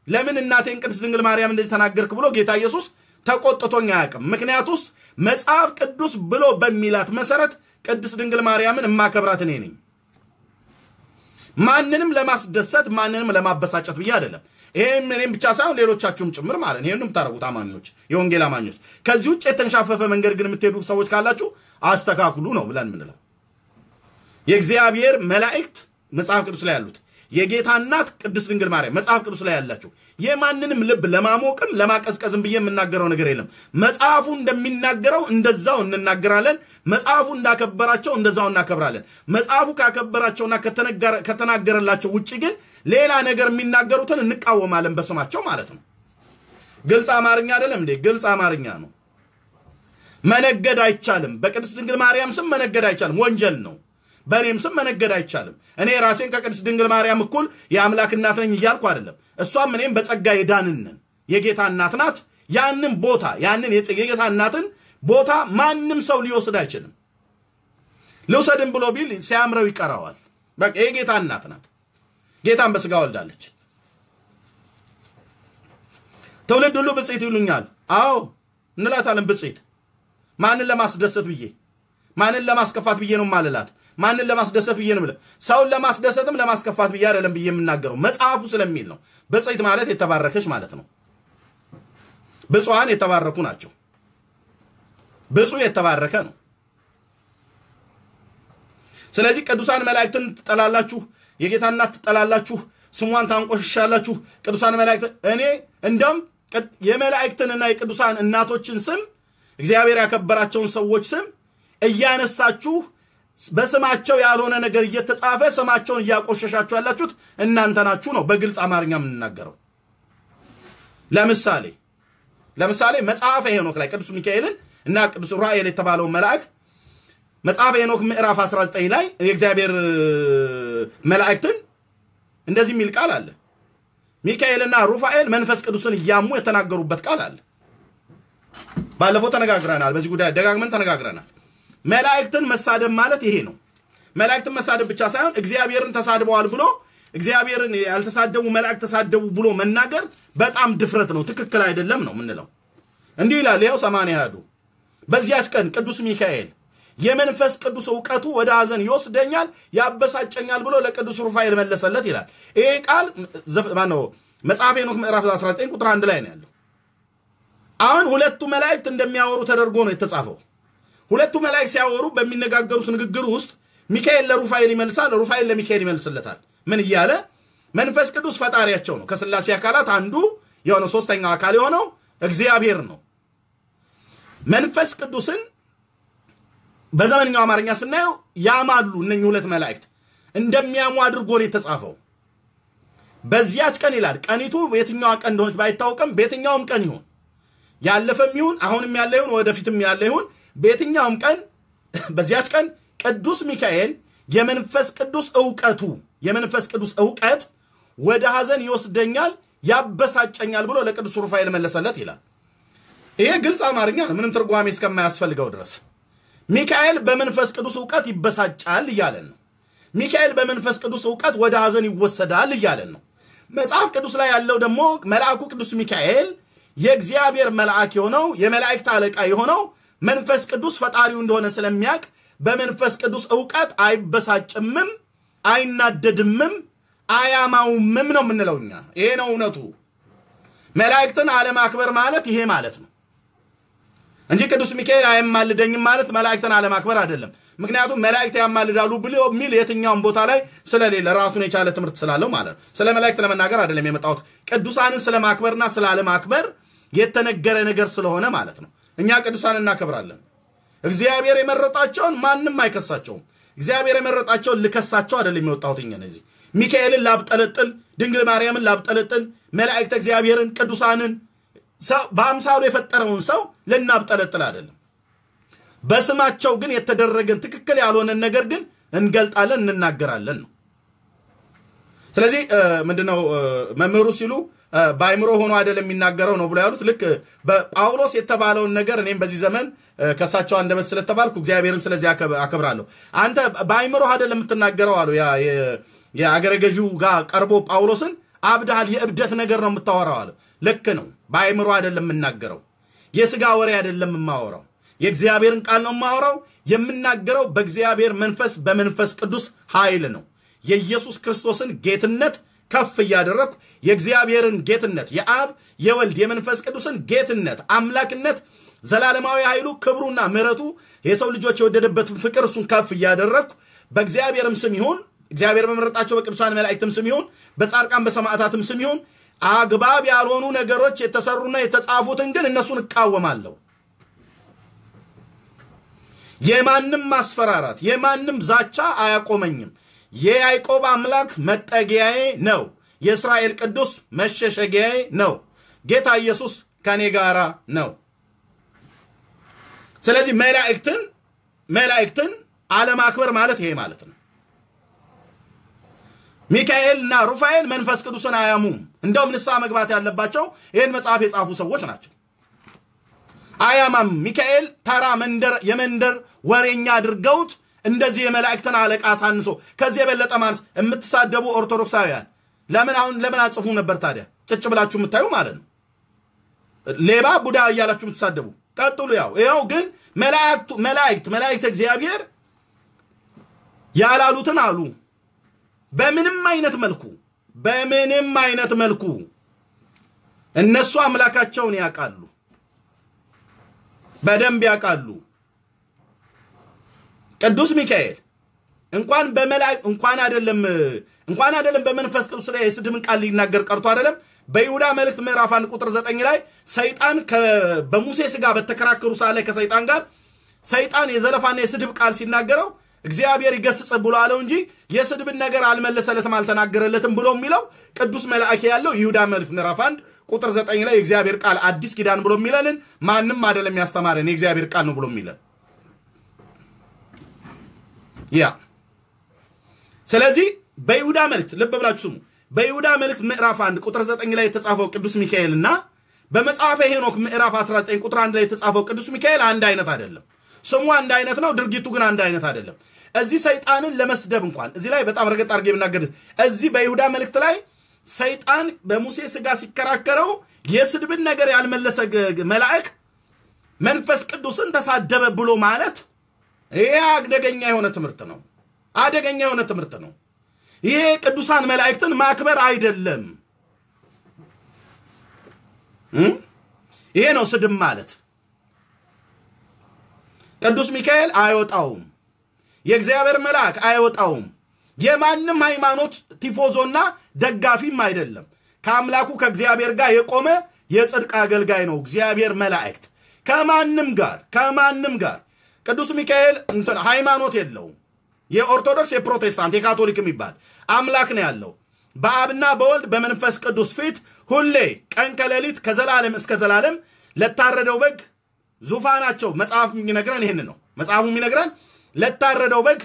S1: ለምን እናቴን ቅድስት ድንግል ማርያም እንደዚህ ተናገርክ ብሎ ጌታ ኢየሱስ ተቆጥቶኝ አያውቅም። ምክንያቱስ መጽሐፍ ቅዱስ ብሎ በሚላት መሰረት ቅድስት ድንግል ማርያምን እማከብራት እኔ ነኝ። ማንንም ለማስደሰት ማንንም ለማበሳጨት ብዬ አይደለም። ይህም እኔም ብቻ ሳይሆን ሌሎቻችሁም ጭምር ማለት ነው። ይህን የምታደርጉት አማኞች፣ የወንጌል አማኞች። ከዚህ ውጭ የተንሻፈፈ መንገድ ግን የምትሄዱ ሰዎች ካላችሁ አስተካክሉ ነው ብለን የምንለው። የእግዚአብሔር መላእክት መጽሐፍ ቅዱስ ላይ ያሉት የጌታ እናት ቅድስት ድንግል ማርያም መጽሐፍ ቅዱስ ላይ ያላችሁ የማንንም ልብ ለማሞቅም ለማቀዝቀዝም ብዬ የምናገረው ነገር የለም። መጽሐፉ እንደሚናገረው እንደዛው እንናገራለን። መጽሐፉ እንዳከበራቸው እንደዛው እናከብራለን። መጽሐፉ ካከበራቸውና ከተናገረላቸው ውጭ ግን ሌላ ነገር የሚናገሩትን እንቃወማለን በስማቸው ማለት ነው። ግልጽ አማርኛ አይደለም እንዴ? ግልጽ አማርኛ ነው። መነገድ አይቻልም። በቅድስት ድንግል ማርያም ስም መነገድ አይቻልም፣ ወንጀል ነው። በእኔም ስም መነገድ አይቻልም። እኔ ራሴን ከቅድስት ድንግል ማርያም እኩል የአምላክ እናት ነኝ እያልኩ አይደለም። እሷም እኔም በጸጋ የዳንን ነን። የጌታ እናት ናት። ያንን ቦታ ያንን የጌታ እናትን ቦታ ማንም ሰው ሊወስድ አይችልም። ልውሰድም ብሎ ቢል ሲያምረው ይቀረዋል። በቃ የጌታ እናት ናት። ጌታን በስጋ ወልዳለች። ትውልድ ሁሉ ብጽዕት ይሉኛል። አዎ እንላታለን ብጽዕት። ማንን ለማስደሰት ብዬ ማንን ለማስከፋት ብዬ ነው ማልላት? ማንን ለማስደሰት ብዬ ነው የምልህ? ሰውን ለማስደሰትም ለማስከፋት ብዬ አይደለም ብዬ የምናገረው መጽሐፉ ስለሚል ነው። ብጽዕት ማለት የተባረከች ማለት ነው። ብፁዓን የተባረኩ ናቸው። ብፁዕ የተባረከ ነው። ስለዚህ ቅዱሳን መላእክትን ትጠላላችሁ፣ የጌታ እናት ትጠላላችሁ፣ ስሟን ታንቆሽሻላችሁ። ቅዱሳን መላእክት እኔ እንደም የመላእክትንና የቅዱሳን እናቶችን ስም እግዚአብሔር ያከበራቸውን ሰዎች ስም እያነሳችሁ በስማቸው ያልሆነ ነገር እየተጻፈ ስማቸውን እያቆሸሻችሁ ያላችሁት እናንተ ናችሁ ነው በግልጽ አማርኛ የምንናገረው። ለምሳሌ ለምሳሌ መጽሐፈ ሄኖክ ላይ ቅዱስ ሚካኤልን እና ቅዱስ ራኤል የተባለውን መልአክ መጽሐፈ ሄኖክ ምዕራፍ 19 ላይ የእግዚአብሔር መላእክትን እንደዚህ የሚል ቃል አለ። ሚካኤልና ሩፋኤል መንፈስ ቅዱስን እያሙ የተናገሩበት ቃል አለ። ባለፈው ተነጋግረናል። በዚህ ጉዳይ ደጋግመን ተነጋግረናል። መላእክትን መሳደብ ማለት ይሄ ነው። መላእክትን መሳደብ ብቻ ሳይሆን እግዚአብሔርን ተሳድበዋል ብሎ እግዚአብሔርን ያልተሳደቡ መላእክት ተሳደቡ ብሎ መናገር በጣም ድፍረት ነው። ትክክል አይደለም ነው የምንለው። እንዲህ ይላል። ይኸው ሰማንያ ያህዱ በዚያች ቀን ቅዱስ ሚካኤል የመንፈስ ቅዱስ እውቀቱ ወደ ሐዘን ይወስደኛል፣ ያበሳጨኛል ብሎ ለቅዱስ ሩፋኤል መለሰለት ይላል። ይሄ ቃል ማነው መጽሐፈ ሄኖክ ምዕራፍ 19 ቁጥር አንድ ላይ ነው ያለው። አሁን ሁለቱ መላእክት እንደሚያወሩ ተደርጎ ነው የተጻፈው። ሁለቱ መላእክት ሲያወሩ በሚነጋገሩት ንግግር ውስጥ ሚካኤል ለሩፋኤል ይመልሳል፣ ሩፋኤል ለሚካኤል ይመልስለታል። ምን እያለ መንፈስ ቅዱስ ፈጣሪያቸው ነው። ከስላሴ አካላት አንዱ የሆነ ሶስተኛው አካል የሆነው እግዚአብሔር ነው። መንፈስ ቅዱስን በዘመንኛው አማርኛ ስናየው ያማሉ እነኚህ ሁለት መላእክት እንደሚያሙ አድርጎ ነው የተጻፈው። በዚያች ቀን ይላል። ቀኒቱ የትኛዋ ቀን እንደሆነች ባይታወቅም በየትኛውም ቀን ይሁን ያለፈም ይሁን አሁንም ያለ ይሁን ወደፊትም ያለ ይሁን በየትኛውም ቀን በዚያች ቀን ቅዱስ ሚካኤል የመንፈስ ቅዱስ እውቀቱ የመንፈስ ቅዱስ እውቀት ወደ ሐዘን ይወስደኛል፣ ያበሳጨኛል ብሎ ለቅዱስ ሩፋኤል መለሰለት ይላል። ይሄ ግልጽ አማርኛ ነው፣ ምንም ትርጓሜ እስከማያስፈልገው ድረስ ሚካኤል በመንፈስ ቅዱስ እውቀት ይበሳጫል እያለን ነው። ሚካኤል በመንፈስ ቅዱስ እውቀት ወደ ሐዘን ይወሰዳል እያለን ነው። መጽሐፍ ቅዱስ ላይ ያለው ደግሞ መልአኩ ቅዱስ ሚካኤል የእግዚአብሔር መልአክ የሆነው የመላእክት አለቃ የሆነው መንፈስ ቅዱስ ፈጣሪው እንደሆነ ስለሚያውቅ በመንፈስ ቅዱስ እውቀት አይበሳጭምም፣ አይናደድምም፣ አያማውምም ነው የምንለው እኛ። ይሄ ነው እውነቱ። መላእክትን አለማክበር ማለት ይሄ ማለት ነው እንጂ ቅዱስ ሚካኤል አያማልደኝም ማለት መላእክትን አለማክበር አይደለም። ምክንያቱም መላእክት ያማልዳሉ ብሎ የሚል የትኛውም ቦታ ላይ ስለሌለ ራሱን የቻለ ትምህርት ስላለው ማለት ነው። ስለ መላእክት ለመናገር አይደለም የመጣሁት ቅዱሳንን ስለ ማክበርና ስለ አለማክበር የተነገረ ነገር ስለሆነ ማለት ነው። እኛ ቅዱሳን እናከብራለን። እግዚአብሔር የመረጣቸውን ማንም አይከሳቸውም። እግዚአብሔር የመረጣቸውን ልከሳቸው አይደለም የወጣሁት እኛ እነዚህ ሚካኤልን ላብጠለጥል፣ ድንግል ማርያምን ላብጠለጥል፣ መላእክተ እግዚአብሔርን ቅዱሳንን በአምሳሉ የፈጠረውን ሰው ልናብጠለጥል አይደለም። በስማቸው ግን የተደረገን ትክክል ያልሆነን ነገር ግን እንገልጣለን፣ እንናገራለን ነው። ስለዚህ ምንድነው መምህሩ ሲሉ በአይምሮ ሆኖ አይደለም የሚናገረው ነው ብሎ ያሉት ልክ በጳውሎስ የተባለውን ነገር እኔም በዚህ ዘመን ከሳቸው አንደበት ስለተባልኩ እግዚአብሔርን ስለዚህ አከብራለሁ። አንተ በአይምሮ አይደለም የምትናገረው አሉ። የአገረ ገዢው ጋር ቀርቦ ጳውሎስን አብድሃል፣ የእብደት ነገር ነው የምታወራው አለ። ልክ ነው። በአይምሮ አይደለም የምናገረው፣ የስጋ ወሬ አይደለም የማወራው፣ የእግዚአብሔርን ቃል ነው የማወራው። የምናገረው በእግዚአብሔር መንፈስ በመንፈስ ቅዱስ ኃይል ነው። የኢየሱስ ክርስቶስን ጌትነት ከፍ እያደረግኩ የእግዚአብሔርን ጌትነት የአብ የወልድ የመንፈስ ቅዱስን ጌትነት አምላክነት ዘላለማዊ ኃይሉ ክብሩና ምሕረቱ የሰው ልጆች የወደደበትን ፍቅር እሱን ከፍ እያደረግኩ በእግዚአብሔርም ስም ይሁን እግዚአብሔር በመረጣቸው በቅዱሳን መላእክትም ስም ይሁን በጻድቃን በሰማዕታትም ስም ይሁን አግባብ ያልሆኑ ነገሮች የተሰሩና የተጻፉትን ግን እነሱን እቃወማለሁ። የማንም ማስፈራራት የማንም ዛቻ አያቆመኝም። የያዕቆብ አምላክ መጠጊያዬ ነው። የእስራኤል ቅዱስ መሸሸጊያዬ ነው። ጌታ ኢየሱስ ከኔ ጋራ ነው። ስለዚህ መላእክትን መላእክትን አለማክበር ማለት ይሄ ማለት ነው። ሚካኤል እና ሩፋኤል መንፈስ ቅዱስን አያሙም። እንደውም ንስሐ መግባት ያለባቸው ይህን መጽሐፍ የጻፉ ሰዎች ናቸው። አያማም። ሚካኤል ተራ መንደር የመንደር ወሬኛ አድርገውት እንደዚህ የመላእክትን አለቃ አሳንሶ ከዚህ የበለጠ ማለት የምትሳደቡ ኦርቶዶክሳውያን ለምን አሁን ለምን አጽፉ ነበር ታዲያ? ጭጭ ብላችሁ የምታዩ ማለት ነው። ሌባ ቡዳ እያላችሁ የምትሳደቡ ቀጥሉ። ያው ይኸው ግን መላእክቱ መላእክት መላእክት እግዚአብሔር ያላሉትን አሉ። በምንም አይነት መልኩ በምንም አይነት መልኩ እነሱ አምላካቸውን ያውቃሉ፣ በደንብ ያውቃሉ። ቅዱስ ሚካኤል እንኳን በመላእክት እንኳን አይደለም እንኳን አይደለም በመንፈስ ቅዱስ ላይ የስድብን ቃል ሊናገር ቀርቶ አይደለም። በይሁዳ መልእክት ምዕራፍ አንድ ቁጥር ዘጠኝ ላይ ሰይጣን በሙሴ ስጋ በተከራከሩ ሰዓት ላይ ከሰይጣን ጋር ሰይጣን የዘለፋና የስድብ ቃል ሲናገረው እግዚአብሔር ይገስጽ ብሎ አለው እንጂ የስድብን ነገር አልመለሰለትም አልተናገረለትም ብሎ የሚለው ቅዱስ መልአክ ያለው ይሁዳ መልእክት ምዕራፍ አንድ ቁጥር ዘጠኝ ላይ የእግዚአብሔር ቃል አዲስ ኪዳን ብሎ የሚለንን ማንም አይደለም ያስተማረን የእግዚአብሔር ቃል ነው ብሎ የሚለን ያ ስለዚህ በይሁዳ መልእክት ልብ ብላችሁ ስሙ። በይሁዳ መልእክት ምዕራፍ 1 ቁጥር 9 ላይ የተጻፈው ቅዱስ ሚካኤል እና በመጽሐፈ ሄኖክ ምዕራፍ 19 ቁጥር 1 ላይ የተጻፈው ቅዱስ ሚካኤል አንድ አይነት አይደለም። ስሙ አንድ አይነት ነው፣ ድርጊቱ ግን አንድ አይነት አይደለም። እዚህ ሰይጣንን ለመስደብ እንኳን እዚህ ላይ በጣም ረገጥ አድርጌ ብናገር እዚህ በይሁዳ መልእክት ላይ ሰይጣን በሙሴ ስጋ ሲከራከረው የስድብን ነገር ያልመለሰ መልአክ መንፈስ ቅዱስን ተሳደበ ብሎ ማለት ይሄ አደገኛ የሆነ ትምህርት ነው። አደገኛ የሆነ ትምህርት ነው። ይሄ ቅዱሳን መላእክትን ማክበር አይደለም። ይሄ ነው ስድብ ማለት። ቅዱስ ሚካኤል አይወጣውም። የእግዚአብሔር መልአክ አይወጣውም። የማንም ሃይማኖት ቲፎዞና ደጋፊም አይደለም። ከአምላኩ ከእግዚአብሔር ጋር የቆመ የጽድቅ አገልጋይ ነው እግዚአብሔር መላእክት ከማንም ጋር ከማንም ጋር ቅዱስ ሚካኤል እንትን ሃይማኖት የለውም። የኦርቶዶክስ፣ የፕሮቴስታንት፣ የካቶሊክ የሚባል አምላክ ነው ያለው። በአብና በወልድ በመንፈስ ቅዱስ ፊት ሁሌ ቀን ከሌሊት ከዘላለም እስከ ዘላለም ለታረደው በግ ዙፋናቸው መጽሐፍ የሚነግረን ይህን ነው። መጽሐፉ የሚነግረን ለታረደው በግ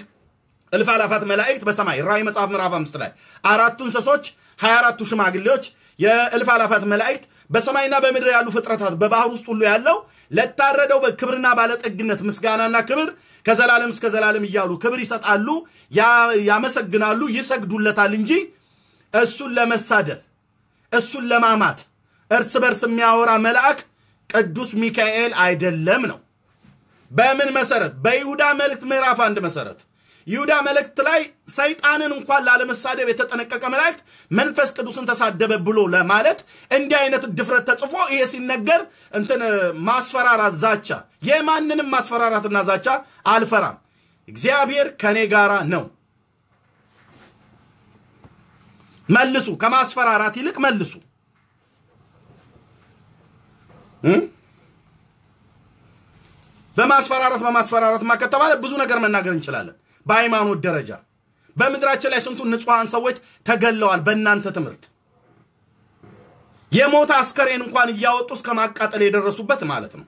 S1: እልፍ አላፋት መላእክት በሰማይ ራእይ መጽሐፍ ምዕራፍ አምስት ላይ አራቱ እንስሶች ሀያ አራቱ ሽማግሌዎች የእልፍ አላፋት መላእክት በሰማይና በምድር ያሉ ፍጥረታት በባህር ውስጥ ሁሉ ያለው ለታረደው በግ ክብርና ባለጠግነት ምስጋናና ክብር ከዘላለም እስከ ዘላለም እያሉ ክብር ይሰጣሉ፣ ያመሰግናሉ፣ ይሰግዱለታል እንጂ እሱን ለመሳደብ እሱን ለማማት እርስ በርስ የሚያወራ መልአክ ቅዱስ ሚካኤል አይደለም ነው። በምን መሰረት? በይሁዳ መልእክት ምዕራፍ አንድ መሰረት ይሁዳ መልእክት ላይ ሰይጣንን እንኳን ላለመሳደብ የተጠነቀቀ መላእክት መንፈስ ቅዱስን ተሳደበ ብሎ ለማለት እንዲህ አይነት ድፍረት ተጽፎ ይሄ ሲነገር እንትን ማስፈራራት፣ ዛቻ የማንንም ማስፈራራትና ዛቻ አልፈራም። እግዚአብሔር ከኔ ጋራ ነው። መልሱ፣ ከማስፈራራት ይልቅ መልሱ።? በማስፈራራት በማስፈራራት ከተባለ ብዙ ነገር መናገር እንችላለን። በሃይማኖት ደረጃ በምድራችን ላይ ስንቱ ንጹሐን ሰዎች ተገለዋል። በእናንተ ትምህርት የሞተ አስከሬን እንኳን እያወጡ እስከ ማቃጠል የደረሱበት ማለት ነው።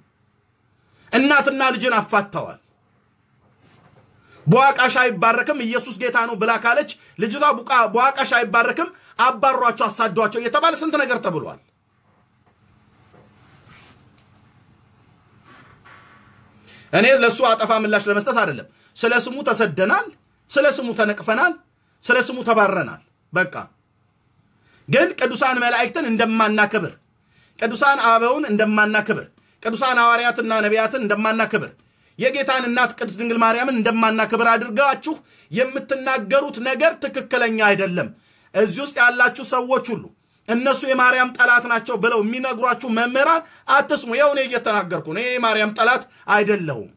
S1: እናትና ልጅን አፋተዋል። በዋቃሽ አይባረክም ኢየሱስ ጌታ ነው ብላ ካለች ልጅቷ በዋቃሽ አይባረክም አባሯቸው፣ አሳዷቸው እየተባለ ስንት ነገር ተብሏል። እኔ ለእሱ አጠፋ ምላሽ ለመስጠት አይደለም። ስለ ስሙ ተሰደናል፣ ስለ ስሙ ተነቅፈናል፣ ስለ ስሙ ተባረናል። በቃ ግን ቅዱሳን መላእክትን እንደማናክብር፣ ቅዱሳን አበውን እንደማናክብር፣ ቅዱሳን ሐዋርያትና ነቢያትን እንደማናክብር፣ የጌታን እናት ቅድስት ድንግል ማርያምን እንደማናክብር አድርጋችሁ የምትናገሩት ነገር ትክክለኛ አይደለም። እዚህ ውስጥ ያላችሁ ሰዎች ሁሉ እነሱ የማርያም ጠላት ናቸው ብለው የሚነግሯችሁ መምህራን አትስሙ። ይኸው እኔ እየተናገርኩ ነው። የማርያም ጠላት አይደለሁም።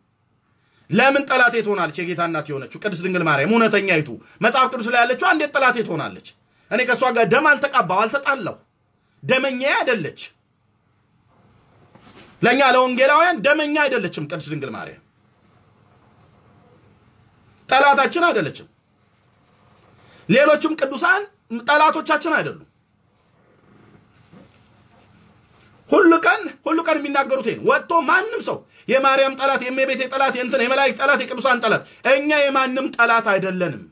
S1: ለምን ጠላቴ ትሆናለች? የጌታ እናት የሆነችው ቅድስት ድንግል ማርያም እውነተኛይቱ መጽሐፍ ቅዱስ ላይ ያለችው እንዴት ጠላቴ ትሆናለች? እኔ ከእሷ ጋር ደም አልተቃባው አልተጣላሁ። ደመኛ አይደለች። ለእኛ ለወንጌላውያን ደመኛ አይደለችም ቅድስት ድንግል ማርያም። ጠላታችን አይደለችም። ሌሎችም ቅዱሳን ጠላቶቻችን አይደሉም። ሁሉ ቀን ሁሉ ቀን የሚናገሩት ይሄን ወጥቶ ማንም ሰው የማርያም ጠላት፣ የእመቤቴ ጠላት፣ የእንትን የመላእክት ጠላት፣ የቅዱሳን ጠላት፣ እኛ የማንም ጠላት አይደለንም።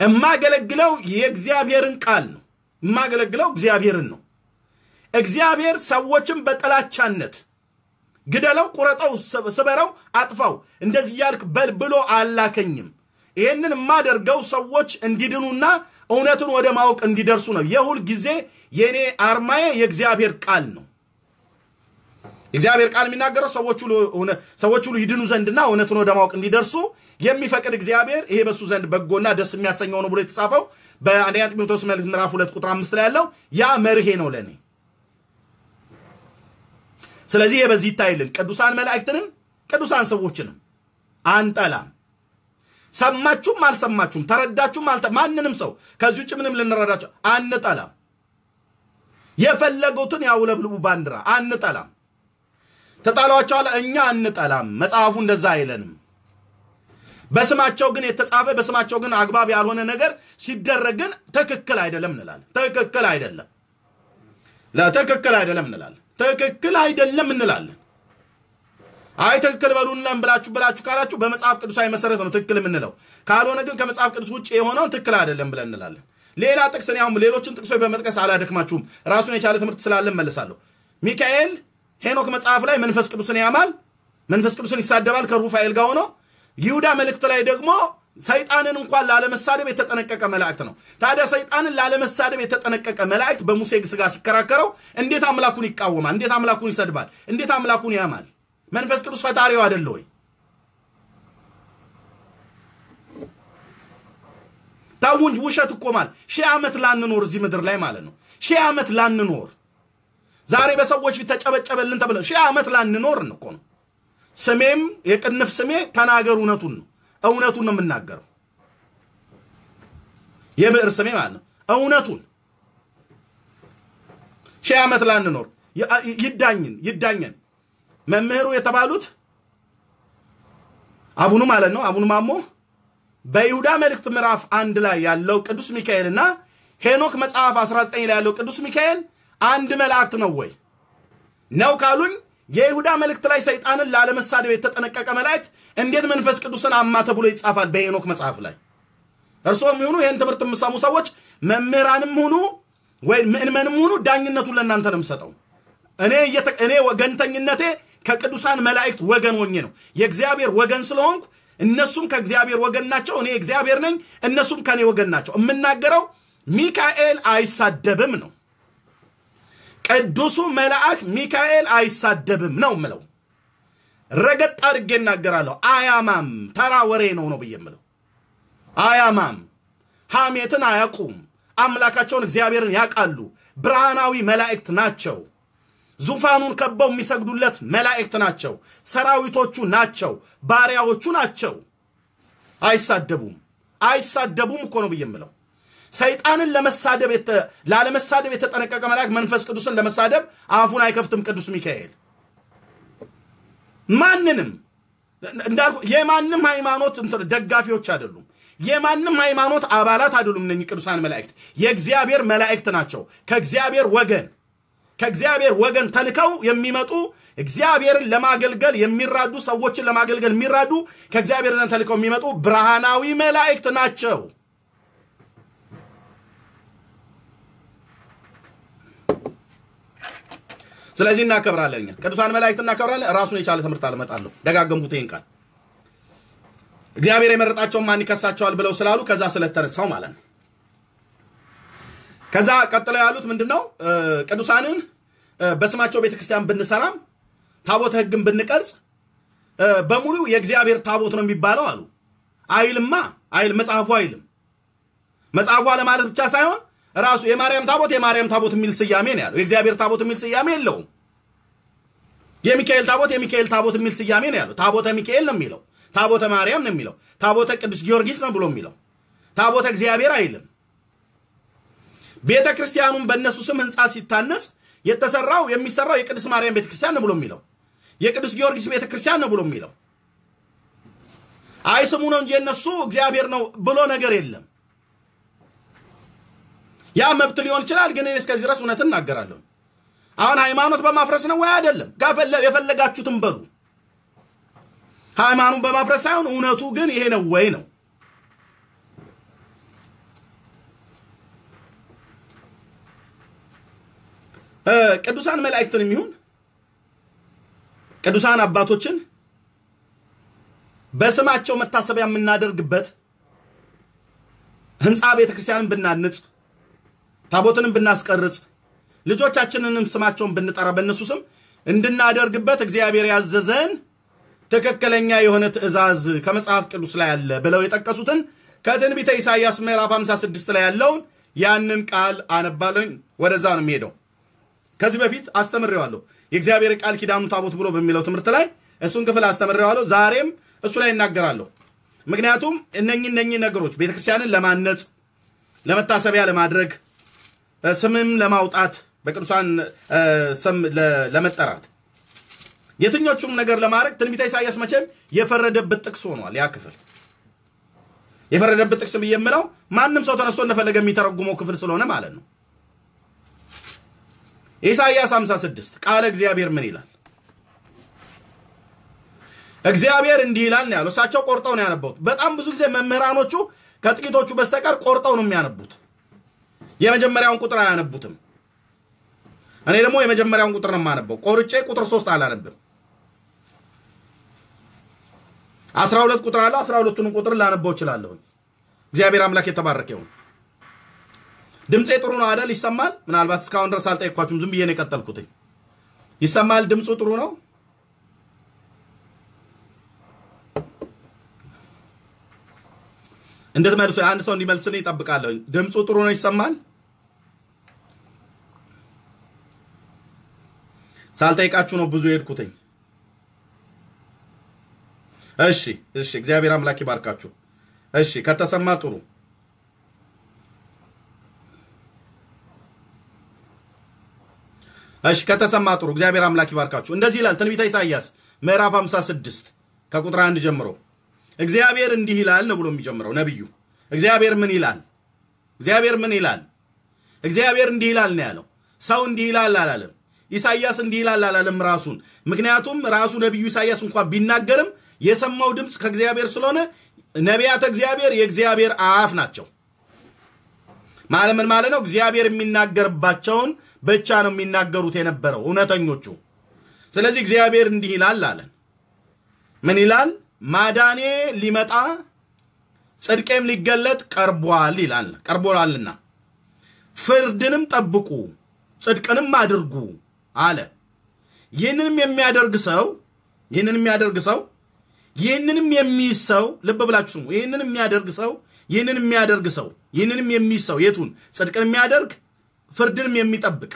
S1: የማገለግለው የእግዚአብሔርን ቃል ነው። የማገለግለው እግዚአብሔርን ነው። እግዚአብሔር ሰዎችን በጥላቻነት ግደለው፣ ቁረጠው፣ ስበረው፣ አጥፋው እንደዚህ እያልክ በል ብሎ አላከኝም። ይህንን የማደርገው ሰዎች እንዲድኑና እውነቱን ወደ ማወቅ እንዲደርሱ ነው። የሁል ጊዜ የእኔ አርማዬ የእግዚአብሔር ቃል ነው። የእግዚአብሔር ቃል የሚናገረው ሰዎች ሁሉ ይድኑ ዘንድና እውነቱን ወደ ማወቅ እንዲደርሱ የሚፈቅድ እግዚአብሔር ይሄ በሱ ዘንድ በጎና ደስ የሚያሰኘው ነው ብሎ የተጻፈው በአንደኛ ጢሞቴዎስ መልእክት ምዕራፍ ሁለት ቁጥር አምስት ላይ ያለው ያ መርሄ ነው ለእኔ። ስለዚህ ይሄ በዚህ ይታይልን። ቅዱሳን መላእክትንም ቅዱሳን ሰዎችንም አንጠላም። ሰማችሁም አልሰማችሁም፣ ተረዳችሁም ማንንም ሰው ከዚህ ውጭ ምንም ልንረዳቸው አንጠላም። የፈለጉትን ያውለብልቡ ባንዲራ አንጠላም። ተጣሏቸዋል፣ እኛ አንጠላም። መጽሐፉ እንደዛ አይለንም። በስማቸው ግን የተጻፈ በስማቸው ግን አግባብ ያልሆነ ነገር ሲደረግ ግን ትክክል አይደለም እንላለን። ትክክል አይደለም፣ ለትክክል አይደለም እንላለን። ትክክል አይደለም እንላለን። አይ ትክክል በሉልን ብላችሁ ብላችሁ ካላችሁ በመጽሐፍ ቅዱሳዊ መሰረት ነው ትክክል የምንለው። ካልሆነ ግን ከመጽሐፍ ቅዱስ ውጭ የሆነውን ትክክል አይደለም ብለን እንላለን። ሌላ ጥቅስ አሁን ሌሎችን ጥቅሶች በመጥቀስ አላደክማችሁም። ራሱን የቻለ ትምህርት ስላለን መልሳለሁ። ሚካኤል ሄኖክ መጽሐፍ ላይ መንፈስ ቅዱስን ያማል፣ መንፈስ ቅዱስን ይሳደባል ከሩፋኤል ጋር ሆኖ። ይሁዳ መልእክት ላይ ደግሞ ሰይጣንን እንኳን ላለመሳደብ የተጠነቀቀ መላእክት ነው። ታዲያ ሰይጣንን ላለመሳደብ የተጠነቀቀ መላእክት በሙሴ ስጋ ሲከራከረው እንዴት አምላኩን ይቃወማል? እንዴት አምላኩን ይሰድባል? እንዴት አምላኩን ያማል? መንፈስ ቅዱስ ፈጣሪው አይደለ ወይ? ታው እንጂ ውሸት እኮ ማለት ሺህ ዓመት ላንኖር እዚህ ምድር ላይ ማለት ነው። ሺህ ዓመት ላንኖር ዛሬ በሰዎች ፊት ተጨበጨበልን ተብለ ሺህ ዓመት ላንኖር እኮ ነው። ስሜም የቅንፍ ስሜ ተናገር እውነቱን ነው። እውነቱን ነው የምናገረው። የብዕር ስሜ ማለት ነው። እውነቱን ሺህ ዓመት ላንኖር ይዳኝን ይዳኘን መምህሩ የተባሉት አቡኑ ማለት ነው። አቡኑ ማሞ በይሁዳ መልእክት ምዕራፍ አንድ ላይ ያለው ቅዱስ ሚካኤል እና ሄኖክ መጽሐፍ 19 ላይ ያለው ቅዱስ ሚካኤል አንድ መላእክት ነው ወይ ነው ካሉኝ የይሁዳ መልእክት ላይ ሰይጣንን ላለመሳደብ የተጠነቀቀ መላእክት እንዴት መንፈስ ቅዱስን አማ ተብሎ ይጻፋል በሄኖክ መጽሐፍ ላይ? እርስዎም ይሁኑ ይህን ትምህርት የምሰሙ ሰዎች መምህራንም ሁኑ ወይ ምእመንም ሁኑ ዳኝነቱን ለእናንተ ነው የምሰጠው። እኔ እኔ ወገንተኝነቴ ከቅዱሳን መላእክት ወገን ሆኜ ነው። የእግዚአብሔር ወገን ስለሆንኩ እነሱም ከእግዚአብሔር ወገን ናቸው። እኔ እግዚአብሔር ነኝ፣ እነሱም ከእኔ ወገን ናቸው። የምናገረው ሚካኤል አይሳደብም ነው። ቅዱሱ መልአክ ሚካኤል አይሳደብም ነው ምለው። ረገጥ አድርጌ እናገራለሁ። አያማም ተራ ወሬ ነው ነው ብዬ ምለው። አያማም ሐሜትን አያውቁም። አምላካቸውን እግዚአብሔርን ያውቃሉ። ብርሃናዊ መላእክት ናቸው። ዙፋኑን ከበው የሚሰግዱለት መላእክት ናቸው። ሰራዊቶቹ ናቸው። ባሪያዎቹ ናቸው። አይሳደቡም። አይሳደቡም እኮ ነው ብዬ የምለው። ሰይጣንን ለመሳደብ ላለመሳደብ የተጠነቀቀ መልአክ መንፈስ ቅዱስን ለመሳደብ አፉን አይከፍትም። ቅዱስ ሚካኤል ማንንም እንዳልኩ የማንም ሃይማኖት ደጋፊዎች አይደሉም። የማንም ሃይማኖት አባላት አይደሉም። እነኚህ ቅዱሳን መላእክት የእግዚአብሔር መላእክት ናቸው። ከእግዚአብሔር ወገን ከእግዚአብሔር ወገን ተልከው የሚመጡ እግዚአብሔርን ለማገልገል የሚራዱ ሰዎችን ለማገልገል የሚራዱ ከእግዚአብሔር ዘንድ ተልከው የሚመጡ ብርሃናዊ መላእክት ናቸው። ስለዚህ እናከብራለን። እኛ ቅዱሳን መላእክት እናከብራለን። ራሱን የቻለ ትምህርት አልመጣለሁ። ደጋገምኩት ይህን ቃል እግዚአብሔር የመረጣቸውን ማን ይከሳቸዋል ብለው ስላሉ ከዛ ስለተነሳው ማለት ነው። ከዛ ቀጥለው ያሉት ምንድን ነው? ቅዱሳንን በስማቸው ቤተክርስቲያን ብንሰራም ታቦተ ሕግን ብንቀርጽ በሙሉ የእግዚአብሔር ታቦት ነው የሚባለው አሉ። አይልማ አይል መጽሐፉ አይልም። መጽሐፉ አለማለት ብቻ ሳይሆን ራሱ የማርያም ታቦት የማርያም ታቦት የሚል ስያሜ ነው ያለው። የእግዚአብሔር ታቦት የሚል ስያሜ የለውም። የሚካኤል ታቦት የሚካኤል ታቦት የሚል ስያሜ ነው ያለው። ታቦተ ሚካኤል ነው የሚለው። ታቦተ ማርያም ነው የሚለው። ታቦተ ቅዱስ ጊዮርጊስ ነው ብሎ የሚለው። ታቦተ እግዚአብሔር አይልም። ቤተ ክርስቲያኑም በእነሱ ስም ህንፃ ሲታነጽ የተሰራው የሚሰራው የቅዱስ ማርያም ቤተክርስቲያን ነው ብሎ የሚለው የቅዱስ ጊዮርጊስ ቤተክርስቲያን ነው ብሎ የሚለው አይ ስሙ ነው እንጂ የነሱ እግዚአብሔር ነው ብሎ ነገር የለም። ያ መብት ሊሆን ይችላል፣ ግን እኔ እስከዚህ ድረስ እውነት እናገራለሁ። አሁን ሃይማኖት በማፍረስ ነው ወይ አይደለም? የፈለጋችሁትን በሉ። ሃይማኖት በማፍረስ ሳይሆን እውነቱ ግን ይሄ ነው ወይ ነው። ቅዱሳን መላእክትን የሚሆን ቅዱሳን አባቶችን በስማቸው መታሰቢያ የምናደርግበት ህንፃ ቤተክርስቲያንን ብናንጽ ታቦትንም ብናስቀርጽ ልጆቻችንንም ስማቸውን ብንጠራ በእነሱ ስም እንድናደርግበት እግዚአብሔር ያዘዘን ትክክለኛ የሆነ ትእዛዝ ከመጽሐፍ ቅዱስ ላይ አለ ብለው የጠቀሱትን ከትንቢተ ኢሳይያስ ምዕራፍ 56 ላይ ያለውን ያንን ቃል አነባለኝ። ወደዛ ነው የሚሄደው። ከዚህ በፊት አስተምሬዋለሁ። የእግዚአብሔር ቃል ኪዳኑ ታቦት ብሎ በሚለው ትምህርት ላይ እሱን ክፍል አስተምሬዋለሁ። ዛሬም እሱ ላይ እናገራለሁ። ምክንያቱም እነኚህ እነኚህ ነገሮች ቤተክርስቲያንን ለማነጽ ለመታሰቢያ ለማድረግ ስምም ለማውጣት በቅዱሳን ስም ለመጠራት የትኞቹም ነገር ለማድረግ ትንቢተ ኢሳያስ መቼም የፈረደበት ጥቅስ ሆኗል። ያ ክፍል የፈረደበት ጥቅስ ብዬ የምለው ማንም ሰው ተነስቶ እንደፈለገ የሚተረጉመው ክፍል ስለሆነ ማለት ነው። ኢሳይያስ 56 ቃለ እግዚአብሔር ምን ይላል? እግዚአብሔር እንዲህ ይላል ነው ያለው። እሳቸው ቆርጠው ነው ያነበቡት። በጣም ብዙ ጊዜ መምህራኖቹ ከጥቂቶቹ በስተቀር ቆርጠው ነው የሚያነቡት። የመጀመሪያውን ቁጥር አያነቡትም። እኔ ደግሞ የመጀመሪያውን ቁጥር ነው የማነበው። ቆርጬ ቁጥር ሶስት አላነብም። አስራ ሁለት ቁጥር አለው። አስራ ሁለቱንም ቁጥር ላነበው እችላለሁኝ። እግዚአብሔር አምላክ የተባረከ ይሁን። ድምፄ ጥሩ ነው አደል? ይሰማል? ምናልባት እስካሁን ድረስ አልጠየኳችሁም። ዝም ብዬ ነው የቀጠልኩትኝ። ይሰማል? ድምፁ ጥሩ ነው? እንድትመልሱ አንድ ሰው እንዲመልስልኝ ይጠብቃለሁ። ድምፁ ጥሩ ነው? ይሰማል? ሳልጠይቃችሁ ነው ብዙ የሄድኩትኝ። እሺ እሺ፣ እግዚአብሔር አምላክ ይባርካችሁ። እሺ ከተሰማ ጥሩ። እሺ ከተሰማ ጥሩ። እግዚአብሔር አምላክ ይባርካችሁ። እንደዚህ ይላል ትንቢተ ኢሳይያስ ምዕራፍ 56 ከቁጥር አንድ ጀምሮ እግዚአብሔር እንዲህ ይላል ነው ብሎ የሚጀምረው ነቢዩ። እግዚአብሔር ምን ይላል? እግዚአብሔር ምን ይላል? እግዚአብሔር እንዲህ ይላል ነው ያለው። ሰው እንዲህ ይላል አላለም። ኢሳይያስ እንዲህ ይላል አላለም ራሱን። ምክንያቱም ራሱ ነቢዩ ኢሳይያስ እንኳን ቢናገርም የሰማው ድምፅ ከእግዚአብሔር ስለሆነ ነቢያተ እግዚአብሔር የእግዚአብሔር አፍ ናቸው። ማለት ምን ማለት ነው? እግዚአብሔር የሚናገርባቸውን ብቻ ነው የሚናገሩት የነበረው እውነተኞቹ። ስለዚህ እግዚአብሔር እንዲህ ይላል አለን። ምን ይላል? ማዳኔ ሊመጣ ጽድቄም ሊገለጥ ቀርቧል ይላል ቀርቧልና ፍርድንም ጠብቁ ጽድቅንም አድርጉ አለ። ይህንንም የሚያደርግ ሰው ይህንንም የሚያደርግ ሰው ይህንንም የሚይዝ ሰው ልብ ብላችሁ ስሙ። ይህንን የሚያደርግ ሰው ይህንን የሚያደርግ ሰው ይህንንም የሚይዝ ሰው የቱን ጽድቅን የሚያደርግ ፍርድንም የሚጠብቅ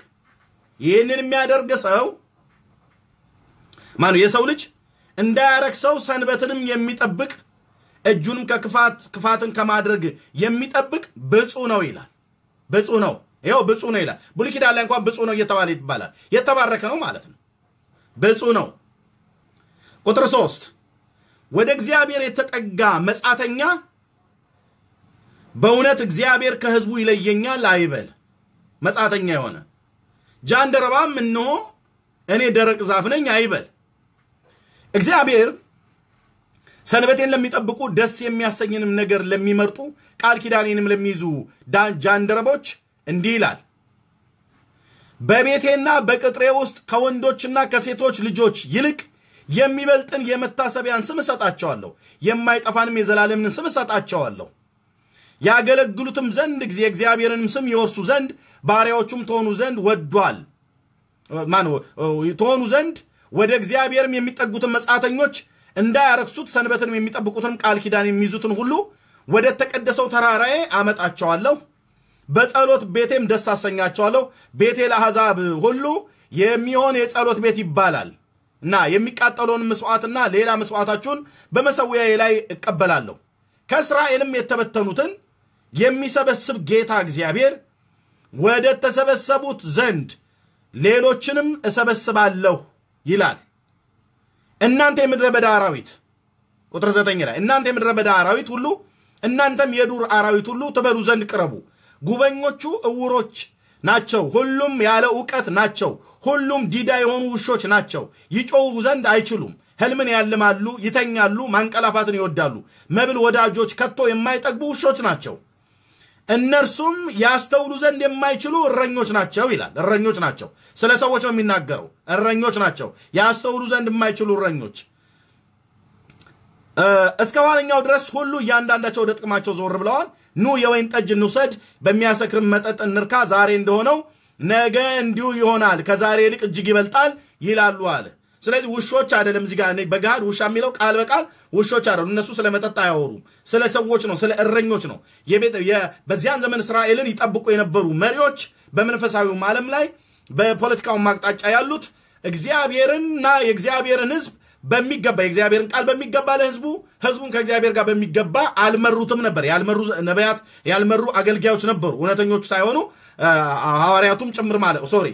S1: ይህንን የሚያደርግ ሰው ማነው? የሰው ልጅ እንዳያረክሰው ሰንበትንም የሚጠብቅ እጁንም ከክፋት ክፋትን ከማድረግ የሚጠብቅ ብፁዕ ነው ይላል። ብፁዕ ነው ይኸው ብፁዕ ነው ይላል። ብሉይ ኪዳን ላይ እንኳን ብፁዕ ነው እየተባለ ይባላል። የተባረከ ነው ማለት ነው። ብፁዕ ነው። ቁጥር ሶስት ወደ እግዚአብሔር የተጠጋ መጻተኛ በእውነት እግዚአብሔር ከሕዝቡ ይለየኛል አይበል። መጻተኛ የሆነ ጃንደረባም እነሆ እኔ ደረቅ ዛፍ ነኝ አይበል። እግዚአብሔር ሰንበቴን ለሚጠብቁ ደስ የሚያሰኝንም ነገር ለሚመርጡ ቃል ኪዳኔንም ለሚይዙ ጃንደረቦች እንዲህ ይላል፣ በቤቴና በቅጥሬ ውስጥ ከወንዶችና ከሴቶች ልጆች ይልቅ የሚበልጥን የመታሰቢያን ስም እሰጣቸዋለሁ፣ የማይጠፋንም የዘላለምን ስም እሰጣቸዋለሁ። ያገለግሉትም ዘንድ የእግዚአብሔርንም ስም ይወርሱ ዘንድ ባሪያዎቹም ትሆኑ ዘንድ ወዷል። ማን ትሆኑ ዘንድ ወደ እግዚአብሔርም የሚጠጉትን መጻተኞች እንዳያረክሱት ሰንበትንም የሚጠብቁትንም ቃል ኪዳን የሚይዙትን ሁሉ ወደ ተቀደሰው ተራራዬ አመጣቸዋለሁ። በጸሎት ቤቴም ደስ አሰኛቸዋለሁ። ቤቴ ለአሕዛብ ሁሉ የሚሆን የጸሎት ቤት ይባላል እና የሚቃጠለውን መስዋዕትና ሌላ መስዋዕታችሁን በመሰዊያዬ ላይ እቀበላለሁ። ከእስራኤልም የተበተኑትን የሚሰበስብ ጌታ እግዚአብሔር ወደ ተሰበሰቡት ዘንድ ሌሎችንም እሰበስባለሁ ይላል። እናንተ የምድረ በዳ አራዊት ቁጥር ዘጠኝ ላይ እናንተ የምድረ በዳ አራዊት ሁሉ እናንተም የዱር አራዊት ሁሉ ትበሉ ዘንድ ቅረቡ። ጉበኞቹ እውሮች ናቸው፣ ሁሉም ያለ እውቀት ናቸው። ሁሉም ዲዳ የሆኑ ውሾች ናቸው፣ ይጮሁ ዘንድ አይችሉም። ሕልምን ያልማሉ፣ ይተኛሉ፣ ማንቀላፋትን ይወዳሉ። መብል ወዳጆች ከቶ የማይጠግቡ ውሾች ናቸው። እነርሱም ያስተውሉ ዘንድ የማይችሉ እረኞች ናቸው ይላል። እረኞች ናቸው። ስለ ሰዎች ነው የሚናገረው። እረኞች ናቸው፣ ያስተውሉ ዘንድ የማይችሉ እረኞች። እስከ ኋለኛው ድረስ ሁሉ እያንዳንዳቸው ወደ ጥቅማቸው ዞር ብለዋል። ኑ የወይን ጠጅ እንውሰድ፣ በሚያሰክርም መጠጥ እንርካ። ዛሬ እንደሆነው ነገ እንዲሁ ይሆናል፣ ከዛሬ ይልቅ እጅግ ይበልጣል ይላሉ አለ። ስለዚህ ውሾች አይደለም እዚህ ጋር በገሃድ ውሻ የሚለው ቃል በቃል ውሾች አይደሉም። እነሱ ስለ መጠጥ አያወሩም፣ ስለ ሰዎች ነው፣ ስለ እረኞች ነው። በዚያን ዘመን እስራኤልን ይጠብቁ የነበሩ መሪዎች በመንፈሳዊውም ዓለም ላይ በፖለቲካውም አቅጣጫ ያሉት እግዚአብሔርንና የእግዚአብሔርን ሕዝብ በሚገባ የእግዚአብሔርን ቃል በሚገባ ለህዝቡ ህዝቡን ከእግዚአብሔር ጋር በሚገባ አልመሩትም ነበር። ያልመሩ ነቢያት፣ ያልመሩ አገልጋዮች ነበሩ። እውነተኞቹ ሳይሆኑ ሐዋርያቱም ጭምር ማለት ሶሪ